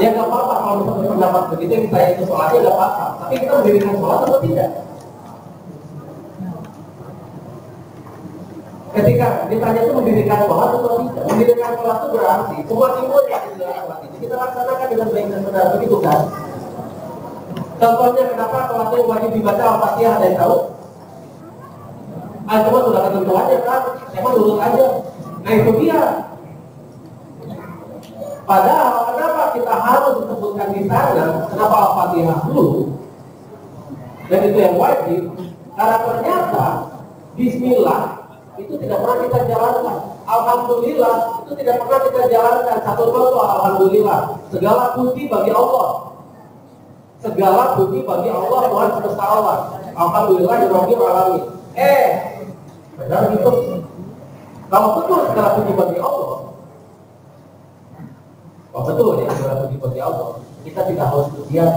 Ya nggak apa-apa kalau misalnya pendapat begitu yang saya itu sholatnya nggak apa-apa. Tapi kita mendirikan sholat atau tidak? Ketika ditanya itu mendirikan sholat atau tidak? Mendirikan sholat itu berarti semua timbul yang dalam sholat itu kita laksanakan dengan baik dan benar begitu kan? Contohnya kenapa sholat yang wajib dibaca al-fatihah ada yang tahu? Ah cuma sudah ketentuannya kan? Emang nurut aja. Nah itu dia. Padahal kenapa kita harus disebutkan di sana? Kenapa al-fatihah dulu? Dan itu yang wajib. Karena ternyata Bismillah itu tidak pernah kita jalankan. Alhamdulillah itu tidak pernah kita jalankan. Satu contoh Alhamdulillah. Segala puji bagi Allah. Segala puji bagi Allah Tuhan semesta alam. Alhamdulillah Rabbil alamin. Eh, benar gitu. Kalau betul segala puji bagi Allah, Oh betul ya, segala puji bagi Allah. Kita tidak harus pujian.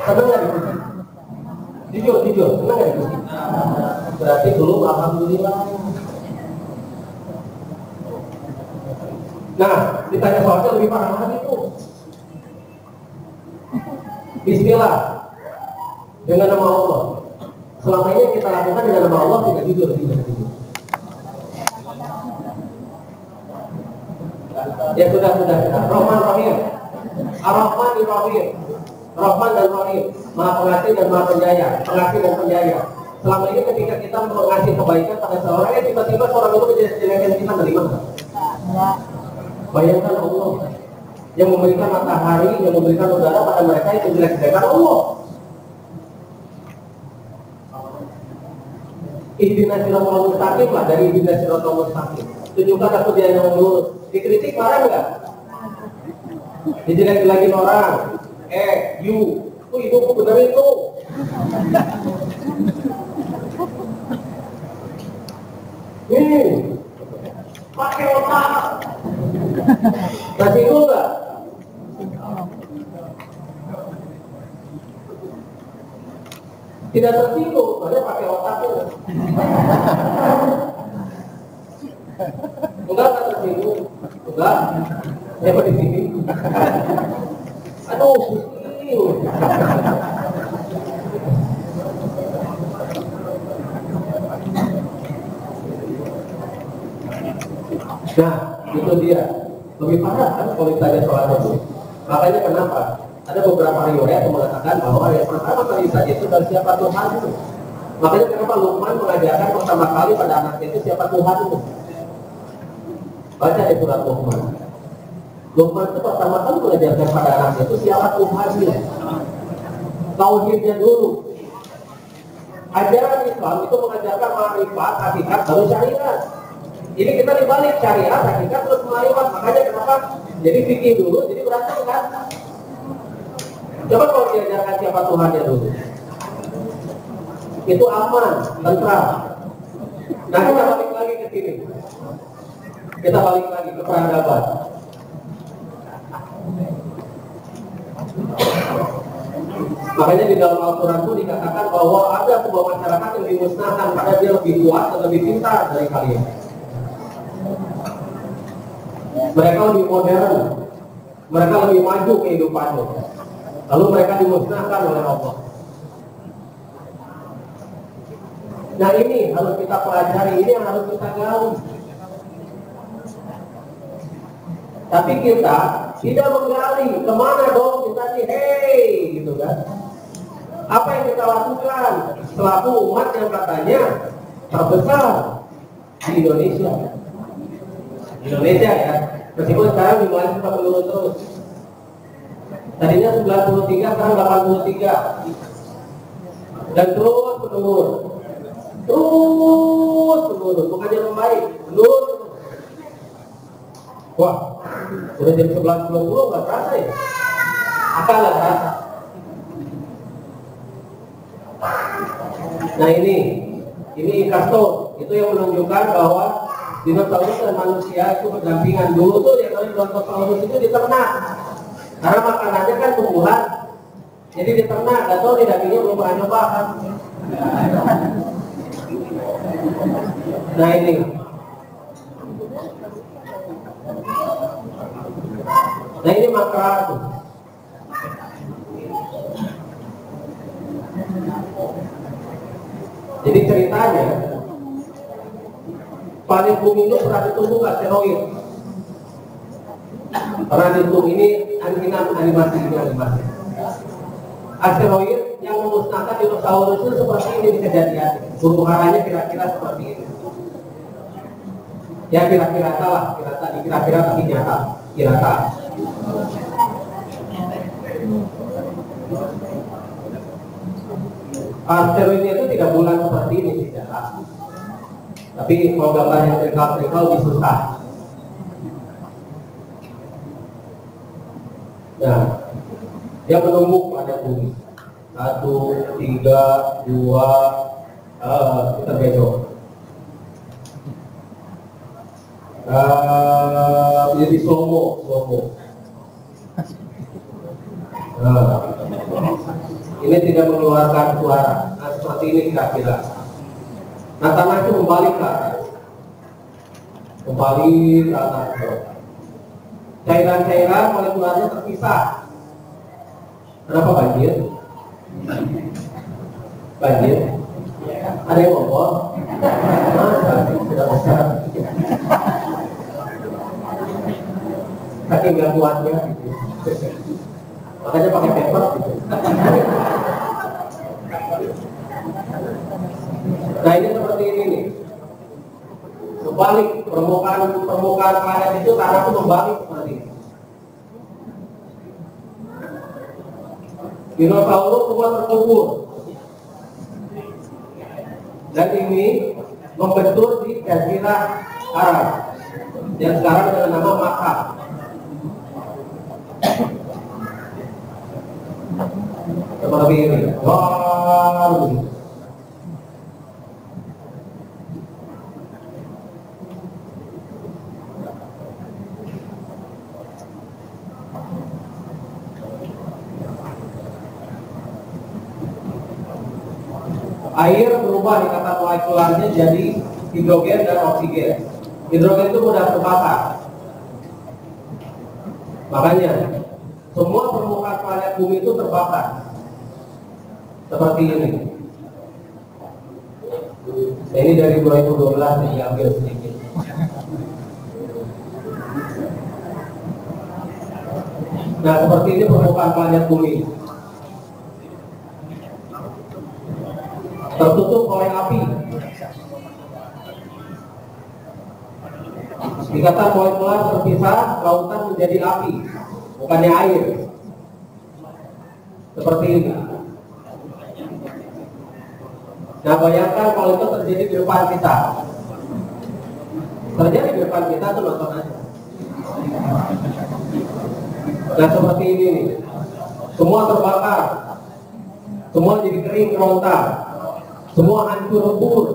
Senang nggak dipuji? Jujur, jujur, senang nggak dipuji? Berarti belum Alhamdulillah. Nah, ditanya soalnya lebih parah lagi tuh. Bismillah dengan nama Allah. Selama ini kita lakukan dengan nama Allah tidak jujur, tidak jujur. Ya sudah, sudah, sudah. Rahman Rahim. Ar-Rahman Rahim. Rahman dan Rahim. Maha pengasih dan maha penyayang. Pengasih dan penyayang. selama ini ketika kita mengasih kebaikan pada seorang, ya tiba-tiba seorang itu menjelekan kita mana? Bayangkan Allah yang memberikan matahari, yang memberikan udara pada mereka itu jelek-jelekan Allah. Ihdinas siratal mustaqim lah dari ihdinas siratal mustaqim. Tunjukkan aku dia yang lurus. Dikritik marah enggak? Dijelek-jelekin orang. Eh, you, tuh hidupku bener itu. Hmm, pakai otak. Masih itu enggak? Tidak tersinggung, soalnya pakai otaknya. Enggak, enggak tersinggung. Enggak. Siapa di sini? Aduh. Nah, itu dia. Lebih parah kan kalau ditanya soal itu. Makanya kenapa? Ada beberapa riwayat yang mengatakan bahwa yang pertama kali saja itu dari siapa Tuhan itu. Makanya kenapa Luqman mengajarkan pertama kali pada anaknya itu siapa Tuhan itu. Baca surat Luqman. Luqman itu pertama kali mengajarkan pada anaknya itu siapa Tuhan dia. Tauhidnya dulu. Ajaran Islam itu mengajarkan marifat, hakikat, baru syariat. Ini kita dibalik syariat, hakikat, terus marifat. Makanya kenapa? Jadi fikih dulu, jadi berantem kan? Coba kalau diajarkan siapa Tuhannya dulu. Itu aman, tentram. Nah kita balik lagi ke sini. Kita balik lagi ke peradaban. Makanya di dalam Al-Quran itu dikatakan bahwa ada sebuah masyarakat yang dimusnahkan karena dia lebih kuat dan lebih pintar dari kalian. Mereka lebih modern, mereka lebih maju kehidupannya. Lalu mereka dimusnahkan oleh Allah. Nah ini harus kita pelajari, ini yang harus kita gaul. Tapi kita tidak menggali ke mana dong kita nih, hey, gitu kan? Apa yang kita lakukan selaku umat yang katanya terbesar di Indonesia? Indonesia ya, meskipun sekarang jumlahnya sudah menurun terus. Tadinya 93, sekarang 83. Dan terus menurun. Terus menurun, bukannya membaik, menurun. Wah, udah jam 11.20 nggak terasa ya? Akan nggak terasa. Nah ini, ini kastor, itu yang menunjukkan bahwa dinosaurus dan manusia itu berdampingan. Dulu tuh yang namanya dinosaurus itu di ternak karena makanannya kan tumbuhan. Jadi di ternak gak tau di dagingnya belum pernah nyoba kan? Nah ini nah ini makra tuh jadi ceritanya planet bumi itu pernah ditumbuh asteroid Ranitum ini animan animasi ini animasi. Asteroid yang memusnahkan dinosaurus itu seperti ini di kejadian. Huru haranya kira-kira seperti ini. Ya kira-kira salah, kira-kira tapi nyata, kira-kira. Asteroidnya itu tidak bulan seperti ini tidak. Tapi kalau gambar yang terikal-terikal lebih susah. Nah, dia menumbuk pada bumi. Satu, tiga, dua, uh, kita. Uh, jadi slomo, slomo. Ini tidak mengeluarkan suara. Nah, seperti ini kira-kira. Nah, tanah itu kembali ke. Kembali ke atas. Cairan-cairan molekularnya terpisah. Kenapa banjir? Banjir? Ada yang ngomong? Masa sudah besar? Saking gak makanya pakai paper gitu. nah ini seperti ini nih. Kebalik permukaan permukaan planet itu tanah itu membalik seperti ini. Dinosaurus semua terkubur. Dan ini membentur di jazirah Arab yang sekarang dengan nama makar Air berubah di kata molekularnya jadi hidrogen dan oksigen. Hidrogen itu mudah terbakar. Makanya semua permukaan planet bumi itu terbakar. Seperti ini. Ini dari 2012 diambil sedikit. Nah seperti ini permukaan planet bumi. tertutup oleh api. Dikata molekular terpisah, lautan menjadi api, bukannya air. Seperti ini. Nah bayangkan kalau itu terjadi di depan kita. Terjadi di depan kita tuh nonton aja. Nah seperti ini nih. Semua terbakar. Semua jadi kering kerontak semua hancur lebur.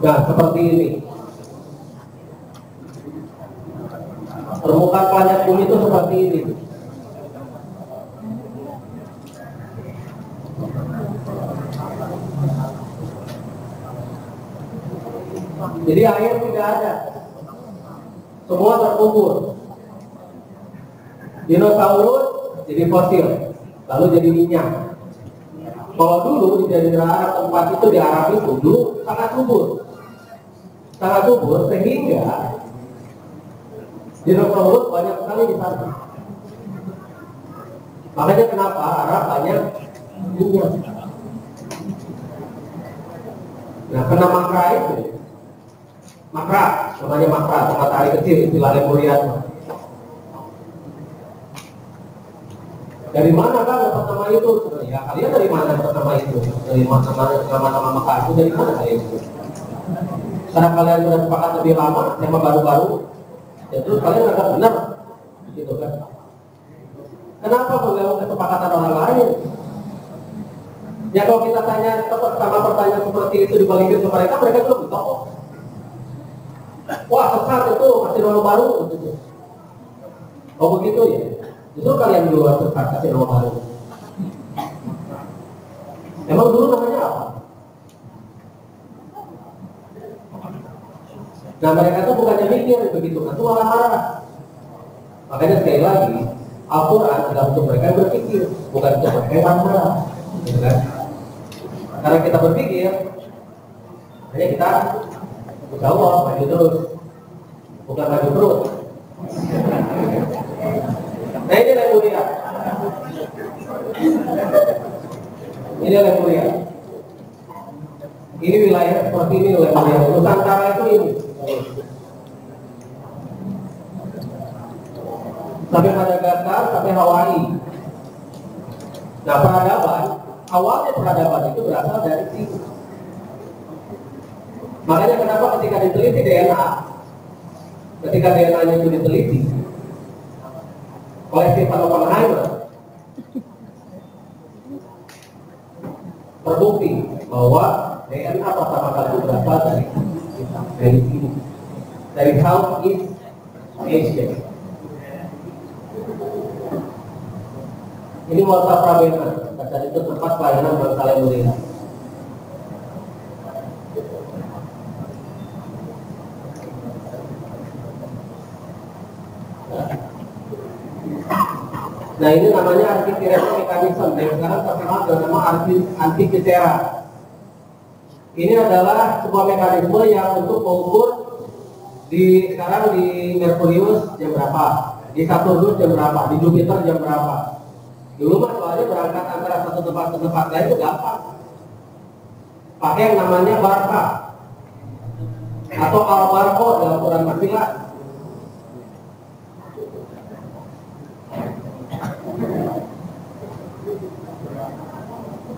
Nah, seperti ini. Permukaan planet bumi itu seperti ini. Jadi air tidak ada. Semua terkubur. Dinosaurus jadi fosil, lalu jadi minyak. Kalau dulu di daerah tempat itu di Arab itu dulu sangat subur, sangat subur sehingga dinosaurus banyak sekali di sana. Makanya kenapa Arab banyak minyak. Nah, kena makra itu, makra, namanya makra, matahari kecil, istilah lemurian. Dari mana kan dapat nama itu? Ya kalian dari mana dapat nama itu? Dari mana nama-nama Mekah itu dari mana kalian itu? Karena kalian sudah sepakat lebih lama, tema baru-baru, ya terus kalian agak benar, gitu kan? Kenapa mengganggu kesepakatan orang lain? Ya kalau kita tanya sama pertanyaan seperti itu dibalikin ke mereka, mereka belum tahu. Wah sesat itu masih baru baru. Oh begitu ya? Justru kalian di luar sesat kasih nama baru. Emang dulu namanya apa? Nah mereka tuh bukannya mikir begitu, tuh malah marah. Makanya sekali lagi, Al-Quran adalah untuk mereka berpikir, bukan untuk mereka yang marah. Gitu kan? Karena kita berpikir, hanya kita Allah maju terus, bukan maju terus. Nah ini yang mulia. Ini yang mulia. Ini wilayah seperti ini oleh mulia. Nusantara itu ini. Sampai Madagaskar, sampai Hawaii. Nah peradaban, awalnya peradaban itu berasal dari sini. Makanya kenapa ketika diteliti DNA, ketika DNA-nya itu diteliti, oleh Stephen Oppenheimer. Terbukti bahwa DNA pertama kali berasal dari dari sini dari Southeast Asia ini Walta Prabena dan itu tempat pelayanan bangsa Lemuria Nah ini namanya anti-tiresi mekanisme yang sekarang terkenal dengan nama anti anti Ini adalah sebuah mekanisme yang untuk mengukur di sekarang di Merkurius jam berapa, di Saturnus jam berapa, di Jupiter jam berapa. Dulu mah soalnya berangkat antara satu tempat ke tempat lain itu gampang. pakai yang namanya barca atau al-barco dalam Quran Masila.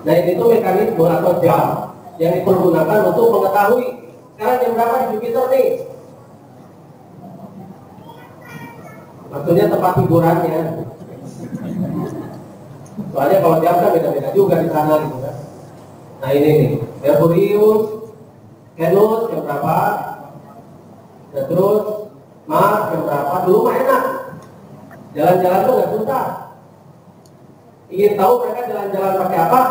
Nah ini tuh mekanisme atau jam yang dipergunakan untuk mengetahui sekarang jam berapa di Jupiter nih. Maksudnya tempat hiburannya. Soalnya kalau jam kan beda-beda juga di sana gitu kan. Nah ini nih, Merkurius, Venus jam berapa? Dan terus Mars jam berapa? Dulu mah enak. Jalan-jalan tuh nggak susah. Ingin tahu mereka jalan-jalan pakai apa?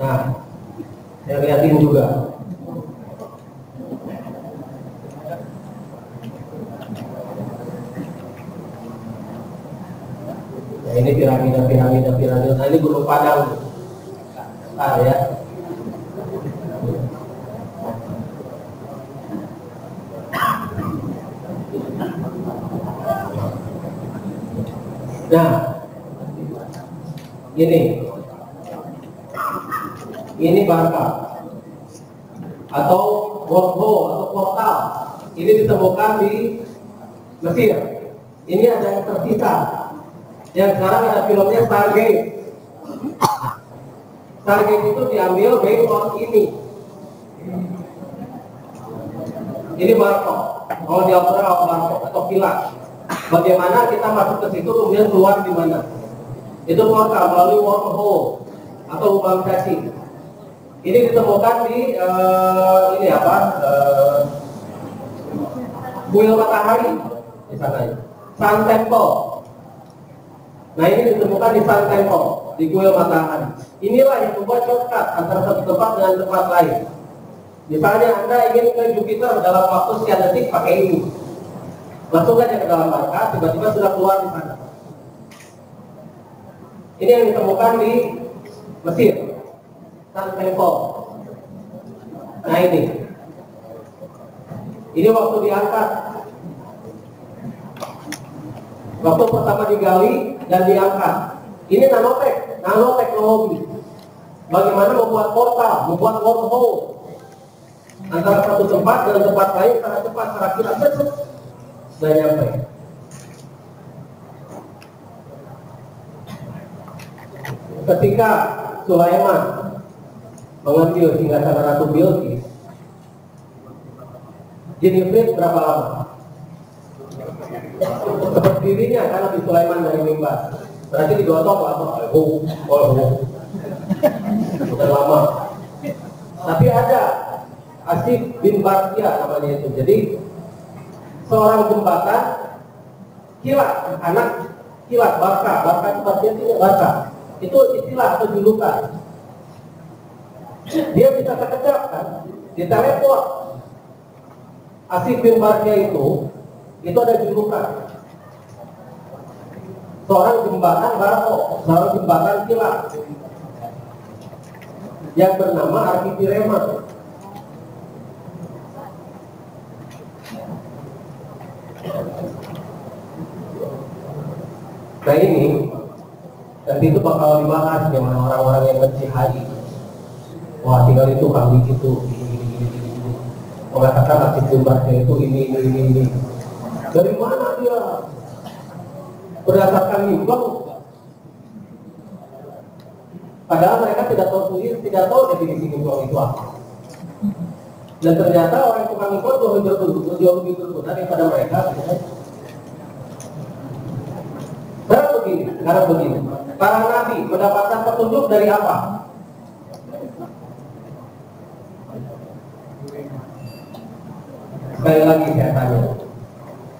Nah, saya lihatin juga. Nah ini piramida, piramida, piramida. Nah ini Gunung Padang. Ah ya. Nah, ini, ini bangka atau wormhole atau portal. Ini ditemukan di Mesir. Ini ada yang tersisa. Yang sekarang ada filmnya Stargate. Stargate itu diambil based ini. Ini barcode. Kalau di Australia atau pilar. Bagaimana kita masuk ke situ kemudian keluar di mana? Itu portal melalui wormhole atau lubang cacing. Ini ditemukan di uh, ini apa? Uh, kuil matahari di sana. Sun Temple. Nah ini ditemukan di Sun Temple di kuil matahari. Inilah yang membuat shortcut antara satu tempat dengan tempat lain. Misalnya Anda ingin ke Jupiter dalam waktu sekian detik pakai ini. Masuk aja ke dalam markas, tiba-tiba sudah keluar di sana. Ini yang ditemukan di Mesir, Temple. Nah ini, ini waktu diangkat, waktu pertama digali dan diangkat. Ini nanotek, nanoteknologi. Bagaimana membuat portal, membuat wormhole antara satu tempat dan tempat lain sangat cepat, sangat kilat, sudah nyampe. Ketika Sulaiman mengambil singgah sana Ratu Bilqis, Jenifrit berapa lama? Berdirinya kan Nabi Sulaiman dari mimbar. Berarti digotong lama. Oh, oh, oh. Bukan lama. Tapi ada Asif bin Barkia namanya itu. Jadi seorang jembatan kilat anak kilat barka barka itu artinya tidak barka itu istilah atau julukan. Dia bisa terkejap kan? Diteleport Asif bin Barkia itu itu ada julukan. Seorang jembatan barko seorang jembatan kilat. Yang bernama Arkipirema Nah ini dan itu bakal dibahas zaman orang-orang yang menjihadi. Wah tinggal itu kami itu mengatakan hati jumlahnya itu ini ini ini ini. Dari mana dia? Berdasarkan nyumbang. Padahal mereka tidak tahu sendiri, tidak tahu definisi nyumbang itu apa. Dan ternyata orang yang tukang impor jauh lebih berbentuk, jauh lebih berguna daripada mereka. Sekarang begini, sekarang begini. Para nabi mendapatkan petunjuk dari apa? Sekali lagi saya tanya.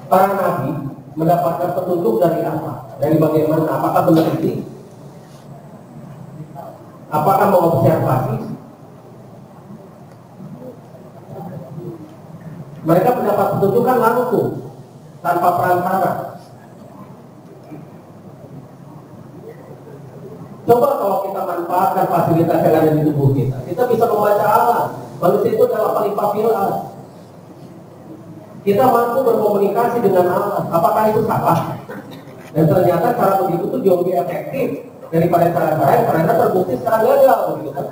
Para nabi mendapatkan petunjuk dari apa? Dari bagaimana? Apakah meneliti? Apakah mengobservasi? Mereka mendapat petunjuk kan langsung tanpa perantara. Coba kalau kita manfaatkan fasilitas yang ada di tubuh kita, kita bisa membaca alam. Manusia itu adalah pelimpa filan. Kita mampu berkomunikasi dengan alam. Apakah itu salah? Dan ternyata cara begitu itu jauh lebih efektif daripada cara-cara yang terbukti secara gagal begitu kan?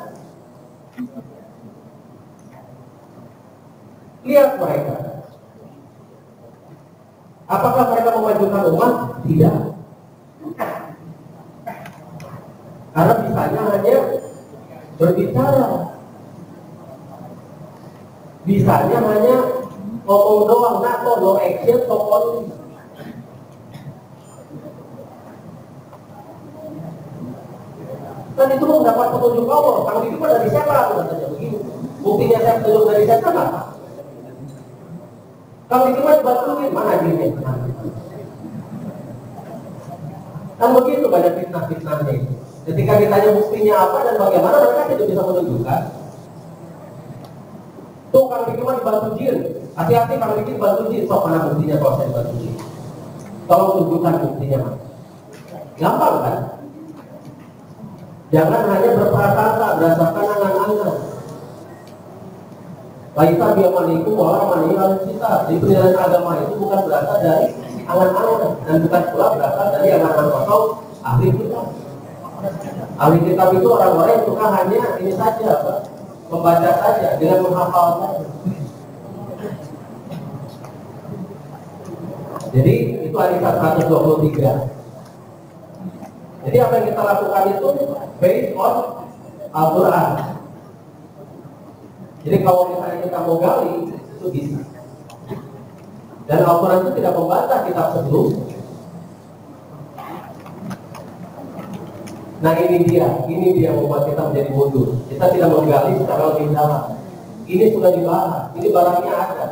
Lihat mereka. Apakah mereka memajukan umat? Tidak. Karena bisanya hanya berbicara. Bisanya hanya ngomong doang, NATO, no action, no. Dan itu mendapat petunjuk Allah. Kalau itu dari siapa? Katanya begini. Buktinya saya petunjuk dari siapa apa? Kalau itu mah dibantuin mana dirinya? Kan begitu banyak fitnah-fitnahnya itu. Ketika ditanya buktinya apa dan bagaimana mereka tidak bisa menunjukkan. Tuh kalau itu mah dibantu jin. Hati-hati kalau itu dibantu jin. Sok mana buktinya kalau saya dibantu jin? Tolong tunjukkan buktinya mas. Gampang kan? Jangan hanya berprasangka berdasarkan angan-angan. Laisa biamaniku wala mani kita. Jadi penilaian agama itu bukan berasal dari angan-angan dan bukan pula berasal dari angan-angan kosong ahli kitab. Ahli kitab itu orang-orang yang suka hanya ini saja, apa? membaca saja dengan menghafal saja. Jadi itu hadis 123. Jadi apa yang kita lakukan itu based on Al-Quran. Jadi kalau misalnya kita mau gali, itu bisa. Dan Al-Quran itu tidak membantah kitab sebelum. Nah ini dia, ini dia membuat kita menjadi mundur. Kita tidak menggali secara lebih dalam. Ini sudah dibahas, ini barangnya ada.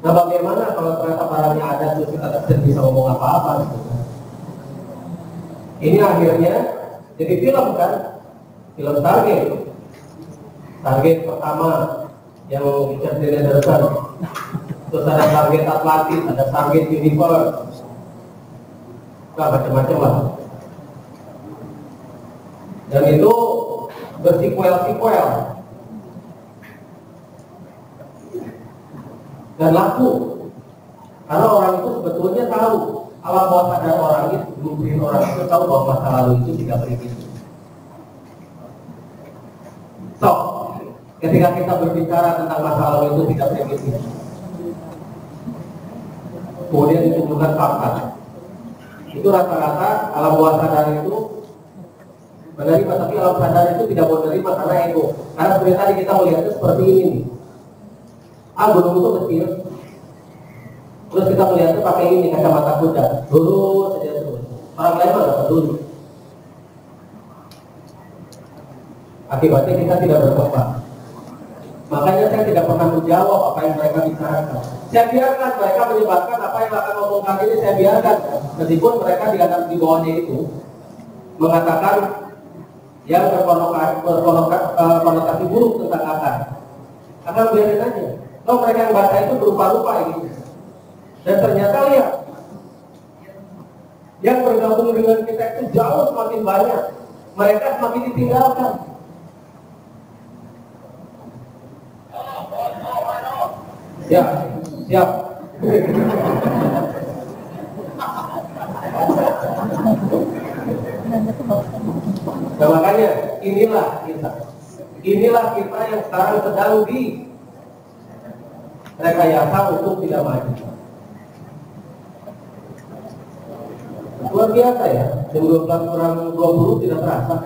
Nah bagaimana kalau ternyata barangnya ada terus kita tidak bisa ngomong apa-apa? Gitu. Ini akhirnya jadi film kan, film target. Target pertama yang Richard Anderson. Terus ada target Atlantis, ada target Universe. Nah, macam-macam lah. Dan itu bersikuel-sikuel. Dan laku. Karena orang itu sebetulnya tahu alam bawah sadar orang itu, blueprint orang itu tahu bahwa masa lalu itu tidak begitu. So, ketika kita berbicara tentang masa lalu itu tidak begitu. Kemudian ditunjukkan fakta. Itu rata-rata alam bawah sadar itu menerima, tapi alam sadar itu tidak mau menerima karena ego. Karena seperti tadi kita melihatnya seperti ini nih. Ah, gunung itu kecil, Terus kita melihatnya pakai ini kacamata kuda, lurus saja terus. Orang lain mah peduli. Akibatnya kita tidak berkembang. Makanya saya tidak pernah menjawab apa yang mereka bicarakan. Saya biarkan mereka menyebarkan apa yang akan ngomongkan ini, saya biarkan. Meskipun mereka di atas di bawahnya itu mengatakan yang berkonotasi, berkonotasi buruk tentang akar. Akan biarin aja. Kalau mereka yang baca itu berupa-rupa ini. Dan ternyata lihat, yang bergabung dengan kita itu jauh semakin banyak. Mereka semakin ditinggalkan. Ya, siap. Nah, makanya inilah kita. Inilah kita yang sekarang sedang di rekayasa untuk tidak maju. Luar biasa ya, jam 12 kurang 20 tidak terasa.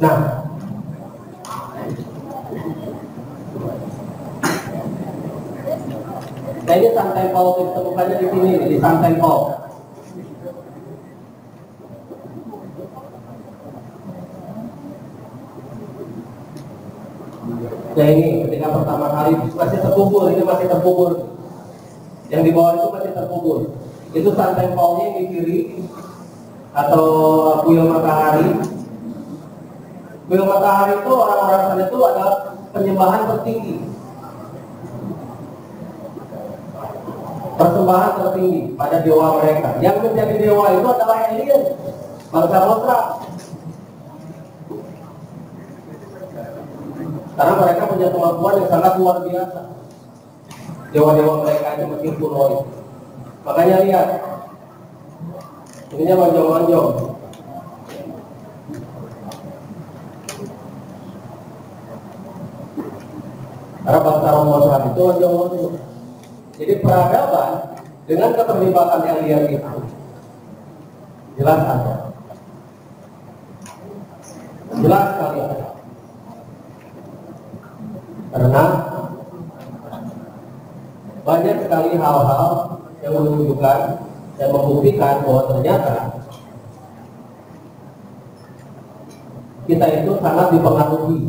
Nah, Nah ini santai Paul ditemukannya di sini, di santai Paul. Nah ini ketika pertama kali masih terkubur, ini masih terkubur. Yang di bawah itu masih terkubur. Itu santai Paulnya di kiri atau kuil matahari. Kuil matahari itu orang-orang sana itu adalah penyembahan tertinggi. Persembahan tertinggi pada dewa mereka. Yang menjadi dewa itu adalah alien, bangsa kontrak. Karena mereka punya kemampuan yang sangat luar biasa. Dewa-dewa mereka itu masih kuno itu. Makanya lihat, ininya manjong-manjong. Karena bangsa Romawi itu jauh Jadi peradaban dengan keterlibatan alien itu jelas ada. Jelas sekali ada. Karena banyak sekali hal-hal yang menunjukkan dan membuktikan bahwa ternyata kita itu sangat dipengaruhi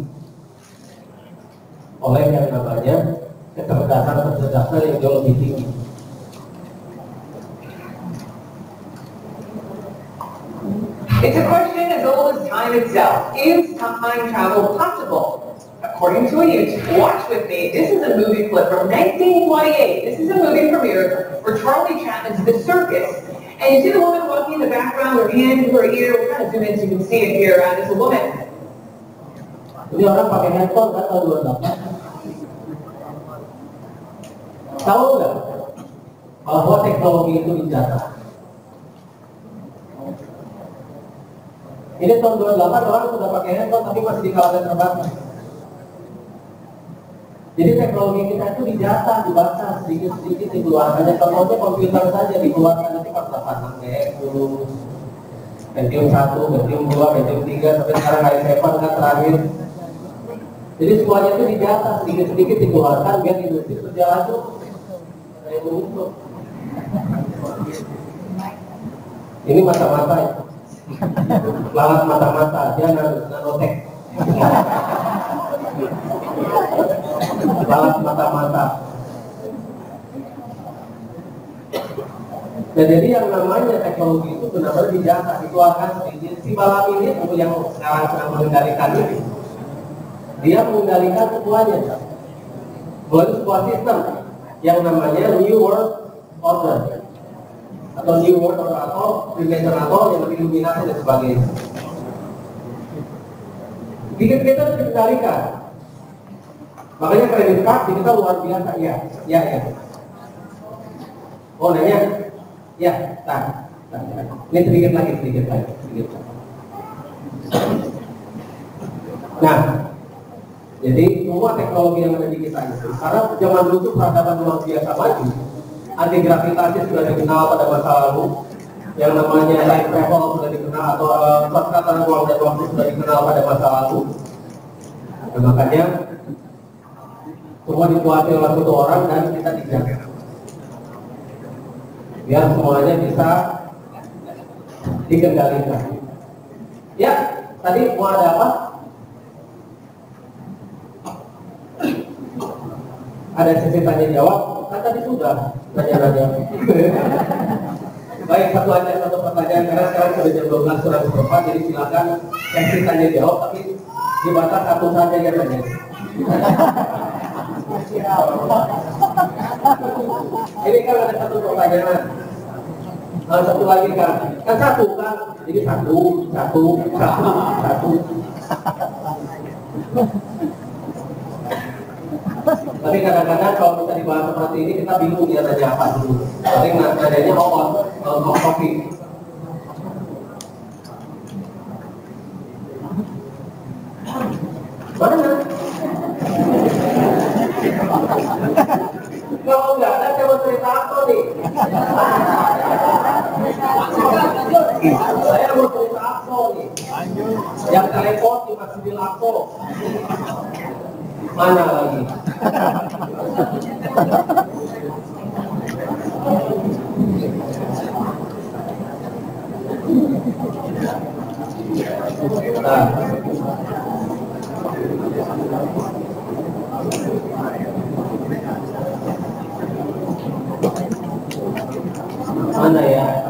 oleh yang namanya kecerdasan-kecerdasan yang jauh lebih tinggi. It's a question as old as time itself. Is time travel possible? According to a YouTube, watch with me. This is a movie clip from 1928. This is a movie premiere for Charlie Chaplin's The Circus. And you see the woman walking in the background, her hand to her ear. We're trying to zoom in so you can see it here. Uh, there's a woman. Ini orang pakai handphone kan tahun 28. Tahu nggak bahwa teknologi itu dijata? Ini tahun 28 orang sudah pakai handphone tapi masih di kawasan terbatas. Jadi teknologi kita itu dijata, dibaca sedikit-sedikit dikeluarkan. Contohnya komputer saja dikeluarkan nanti pas 86 10, Pentium 1, Pentium 2, Pentium 3, sampai sekarang i7 kan terakhir. Jadi semuanya itu dijata, sedikit-sedikit dikeluarkan biar industri berjalan tuh kayak begitu. Ini mata-mata ya. Lalat mata-mata, dia nanotek. Lalat mata-mata. Nah, jadi yang namanya teknologi itu benar-benar dijata, dikeluarkan sedikit. Si malam ini yang sekarang sedang mengendalikan ini, dia mengendalikan semuanya melalui sebuah sistem yang namanya New World Order atau New World Order atau Freemason atau yang lebih Illuminati dan sebagainya. Dikit kita dikendalikan. Makanya kredit card di kita luar biasa, ya, ya, ya. Oh, nanya, ya, nah, nah, ini sedikit lagi, sedikit lagi, sedikit lagi. Nah, jadi semua teknologi yang ada di kita itu, karena zaman dulu peradaban luar biasa maju, anti gravitasi sudah dikenal pada masa lalu, yang namanya light travel sudah dikenal atau uh, perkatan ruang dan waktu sudah dikenal pada masa lalu. Dan makanya semua dikuasai oleh satu orang dan kita dijaga. Biar semuanya bisa dikendalikan. Ya, tadi mau ada apa? ada sesi tanya jawab kan tadi sudah tanya nanya baik satu aja satu pertanyaan karena sekarang sudah jam 12 kurang seperempat jadi silakan sesi tanya jawab tapi dibatas satu saja ya tanya ini kan ada satu pertanyaan nah, satu lagi kan kan satu kan jadi satu satu satu satu tapi kadang-kadang kalau kita dibahas seperti ini kita bingung dia tanya apa dulu. Paling nadanya on, on kopi. Mana? Kalau nggak ada coba cerita apa nih? Saya mau cerita apa nih? Yang telepon di lapo. Mana lagi? Nah. Mana ya?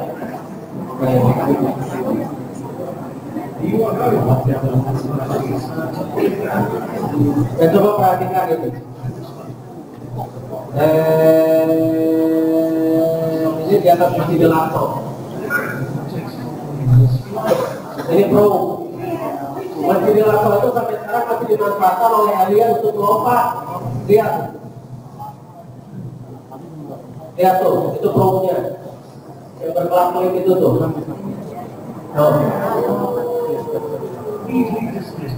Dan coba perhatikan itu. Eh, ini di atas masih lato. Ini pro. Masjid lato itu sampai sekarang masih dimanfaatkan oleh alien untuk melompat. Lihat. Lihat tuh, itu pro-nya. Yang berkelap-kelip itu tuh. Oh.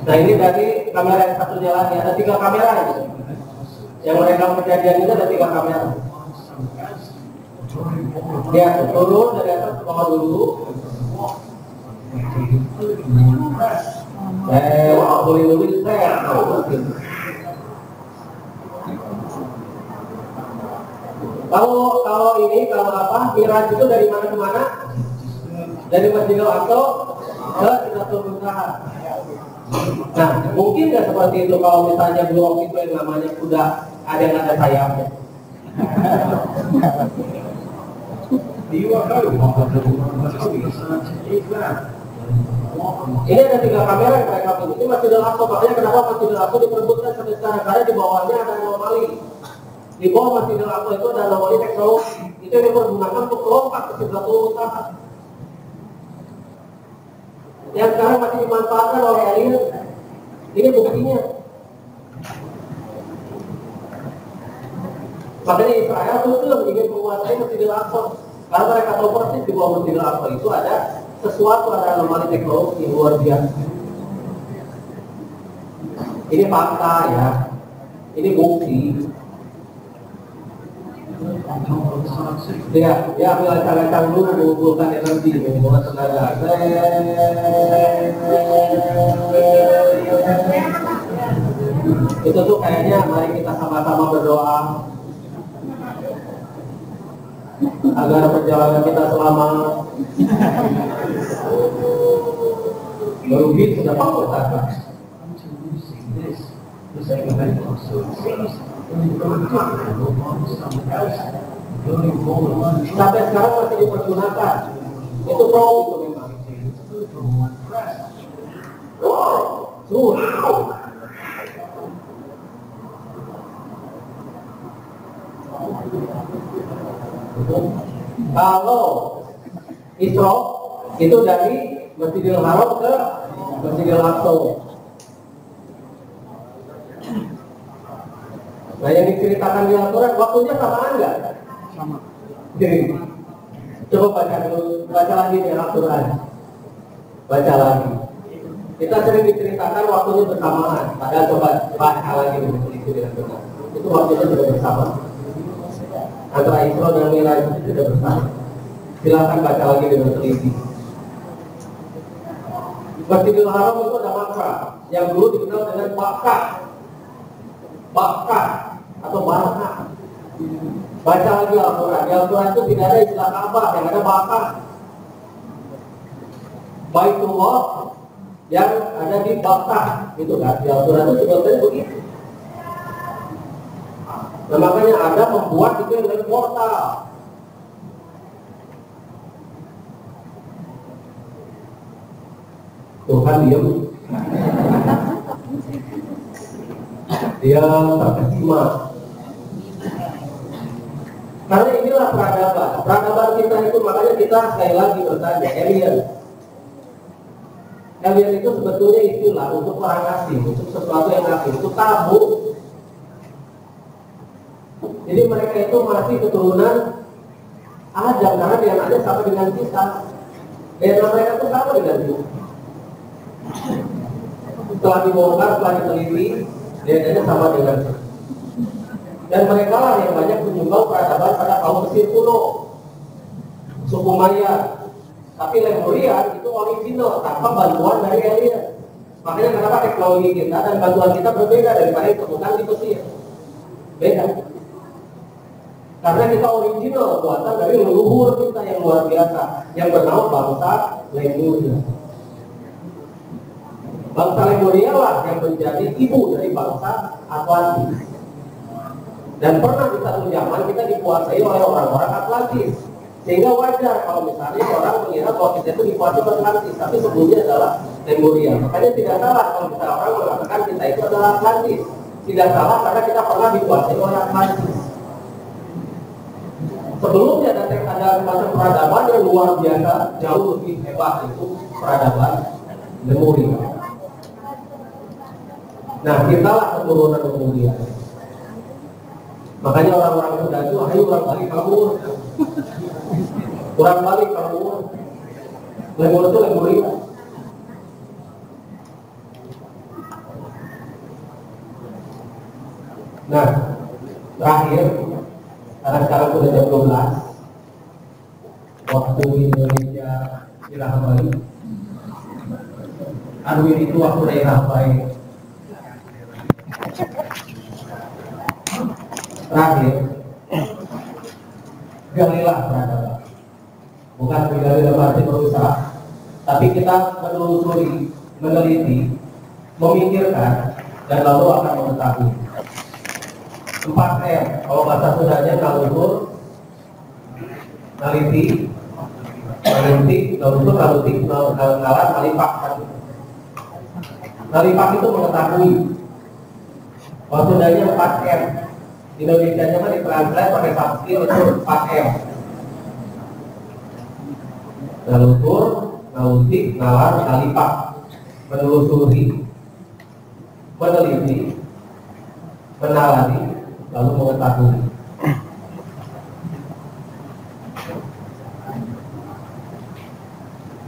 Nah ini dari kamera yang satu jalan ada tiga kamera ini. Yang merekam kejadian itu ada tiga kamera. Ya, turun dari atas ke bawah dulu. Eh, wah, boleh dulu saya. Kalau kalau ini kalau apa miraj itu dari mana ke mana? Dari Masjidil Aqsa ke Sidratul Muntaha. Nah, mungkin nggak seperti itu kalau misalnya blok itu yang namanya kuda ada yang ada sayapnya. Ini ada tiga kamera yang mereka punya. Ini Masjidil Aqsa, makanya kenapa Masjidil Aqsa diperebutkan sampai sekarang karena di bawahnya ada anomali. Di bawah Masjidil Aqsa itu ada anomali teknologi. Itu yang dipergunakan untuk lompat ke Sidratul Muntaha. Yang sekarang masih dimanfaatkan oleh alien. Ini buktinya. Makanya Israel tuh ingin menguasai Masjidil Aqsa. Karena mereka tahu persis di bawah Masjidil Aqsa itu ada sesuatu ada anomali teknologi yang luar biasa. Ini fakta ya. Ini bukti. Ya, ya ambil acang-acang dulu mengumpulkan energi, mengumpulkan tenaga. Itu tuh kayaknya mari kita sama-sama berdoa agar perjalanan kita selamat. Merugi sudah mau kata. Sampai sekarang masih dipergunakan. Itu itu. Tuh. Kalau itu dari Masjidil Haram ke Masjidil Aqsa. Nah yang diceritakan di Al-Quran waktunya samaan nggak? Sama. Jadi, coba baca dulu, baca lagi di Al-Quran. Baca lagi. Kita sering diceritakan waktunya bersamaan, padahal coba baca lagi di Al-Quran. Itu waktunya sudah bersama. Antara Isra dan Mi'raj itu sudah bersama. Silakan baca lagi dengan teliti. Masjidil Haram itu ada makra yang dulu dikenal dengan Bakkah. Bakkah atau Barakah. Baca lagi Al-Quran. Di Al-Quran itu tidak ada istilah Ka'bah, yang ada Bakkah. Baitullah yang ada di Bakkah. Itu kan, di Al-Quran itu sebetulnya begitu. Nah, makanya ada membuat itu dari portal. Tuhan diam. Dia terkesima. Karena inilah peradaban. Peradaban kita itu makanya kita sekali lagi bertanya, alien. Alien itu sebetulnya istilah untuk orang asing, untuk sesuatu yang asing, itu tabu. Jadi mereka itu masih keturunan Adam karena dia anaknya sama dengan kita. DNA mereka itu sama dengan kita setelah dibongkar, setelah diteliti, DNA-nya sama dengan dan mereka lah yang banyak menyumbang peradaban pada kaum Mesir kuno, suku Maya. Tapi Lemuria itu original tanpa bantuan dari alien. Makanya kenapa teknologi kita dan bantuan kita berbeda daripada yang ditemukan di Mesir. Beda. Karena kita original buatan dari leluhur kita yang luar biasa yang bernama bangsa Lemuria. Bangsa Lemuria lah yang menjadi ibu dari bangsa Atlantis. Dan pernah di satu zaman kita dikuasai oleh orang-orang Atlantis. Sehingga wajar kalau misalnya orang mengira bahwa kita itu dikuasai oleh Atlantis, tapi sebelumnya adalah Lemuria. Makanya tidak salah kalau misalnya orang mengatakan kita itu adalah Atlantis. Tidak salah karena kita pernah dikuasai oleh Atlantis. Sebelumnya ada ada macam peradaban yang luar biasa, jauh lebih hebat itu peradaban Lemuria. Nah, kita lah keturunan kemudian. Makanya orang-orang muda itu, ayo orang balik kamu. Kurang balik kamu. Lemur itu lemuria. Nah, terakhir karena sekarang sudah jam 12 waktu Indonesia istirahat Bali Arwin itu waktu daerah baik terakhir. Galilah peradaban bukan menggali dalam arti berusaha tapi kita menelusuri meneliti memikirkan dan lalu akan mengetahui. Empat M kalau bahasa Sundanya ngalur naliti meneliti nalur nalutik nalar nalipak kan nalipak itu mengetahui. Kalau Sundanya empat M Indonesia mah ditranslate pakai subskin itu 4M Nalutur, nautik, nalar, nalipak Menelusuri Meneliti Menalani Lalu mengetahui.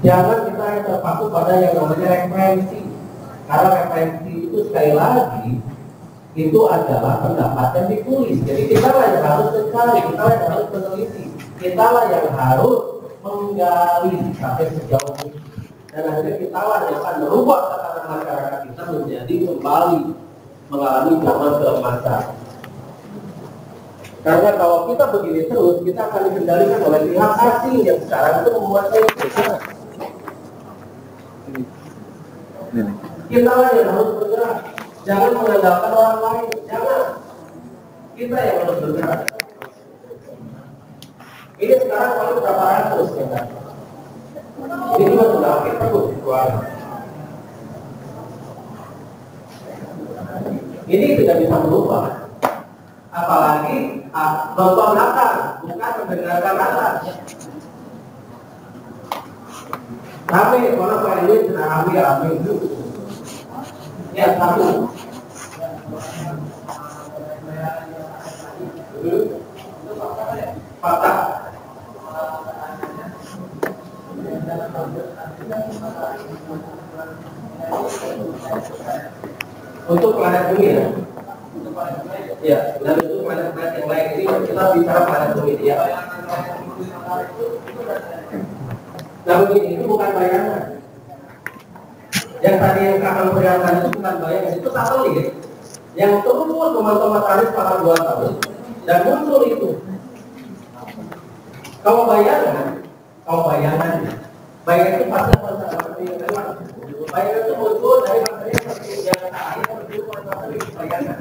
Jangan kita terpaku pada yang namanya referensi. Karena referensi itu sekali lagi itu adalah pendapat yang ditulis. Jadi kita lah yang harus mencari, kita lah yang harus meneliti, kita lah yang harus menggali sampai sejauh ini. Dan akhirnya kita lah yang akan merubah tatanan masyarakat kita menjadi kembali mengalami zaman keemasan. Karena kalau kita begini terus, kita akan dikendalikan oleh pihak asing yang sekarang itu menguasai kita. Kita lah yang harus bergerak. Jangan mengandalkan orang lain, jangan. Kita yang harus bergerak. Ini sekarang paling berapa ratus ya kan? Ini juga sudah terus keluar. Ini tidak bisa berubah. Apalagi ah, nonton latar, bukan mendengarkan latar. Rame, orang Pak ini sedang rame, rame. Ya, satu. Patah. Untuk planet bumi ya. Ya, dan untuk planet-planet yang lain ini kita bicara planet bumi ya. Nah begini, itu bukan bayangan. Yang tadi yang kakak perlihatkan itu bukan bayangan, itu satelit yang terus memantau matahari selama dua tahun dan muncul itu. Kalau bayangan, kalau bayangan, bayangan itu pasti akan seperti yang lewat. Bayangan itu muncul dari matahari seperti yang tadi seperti matahari bayangan.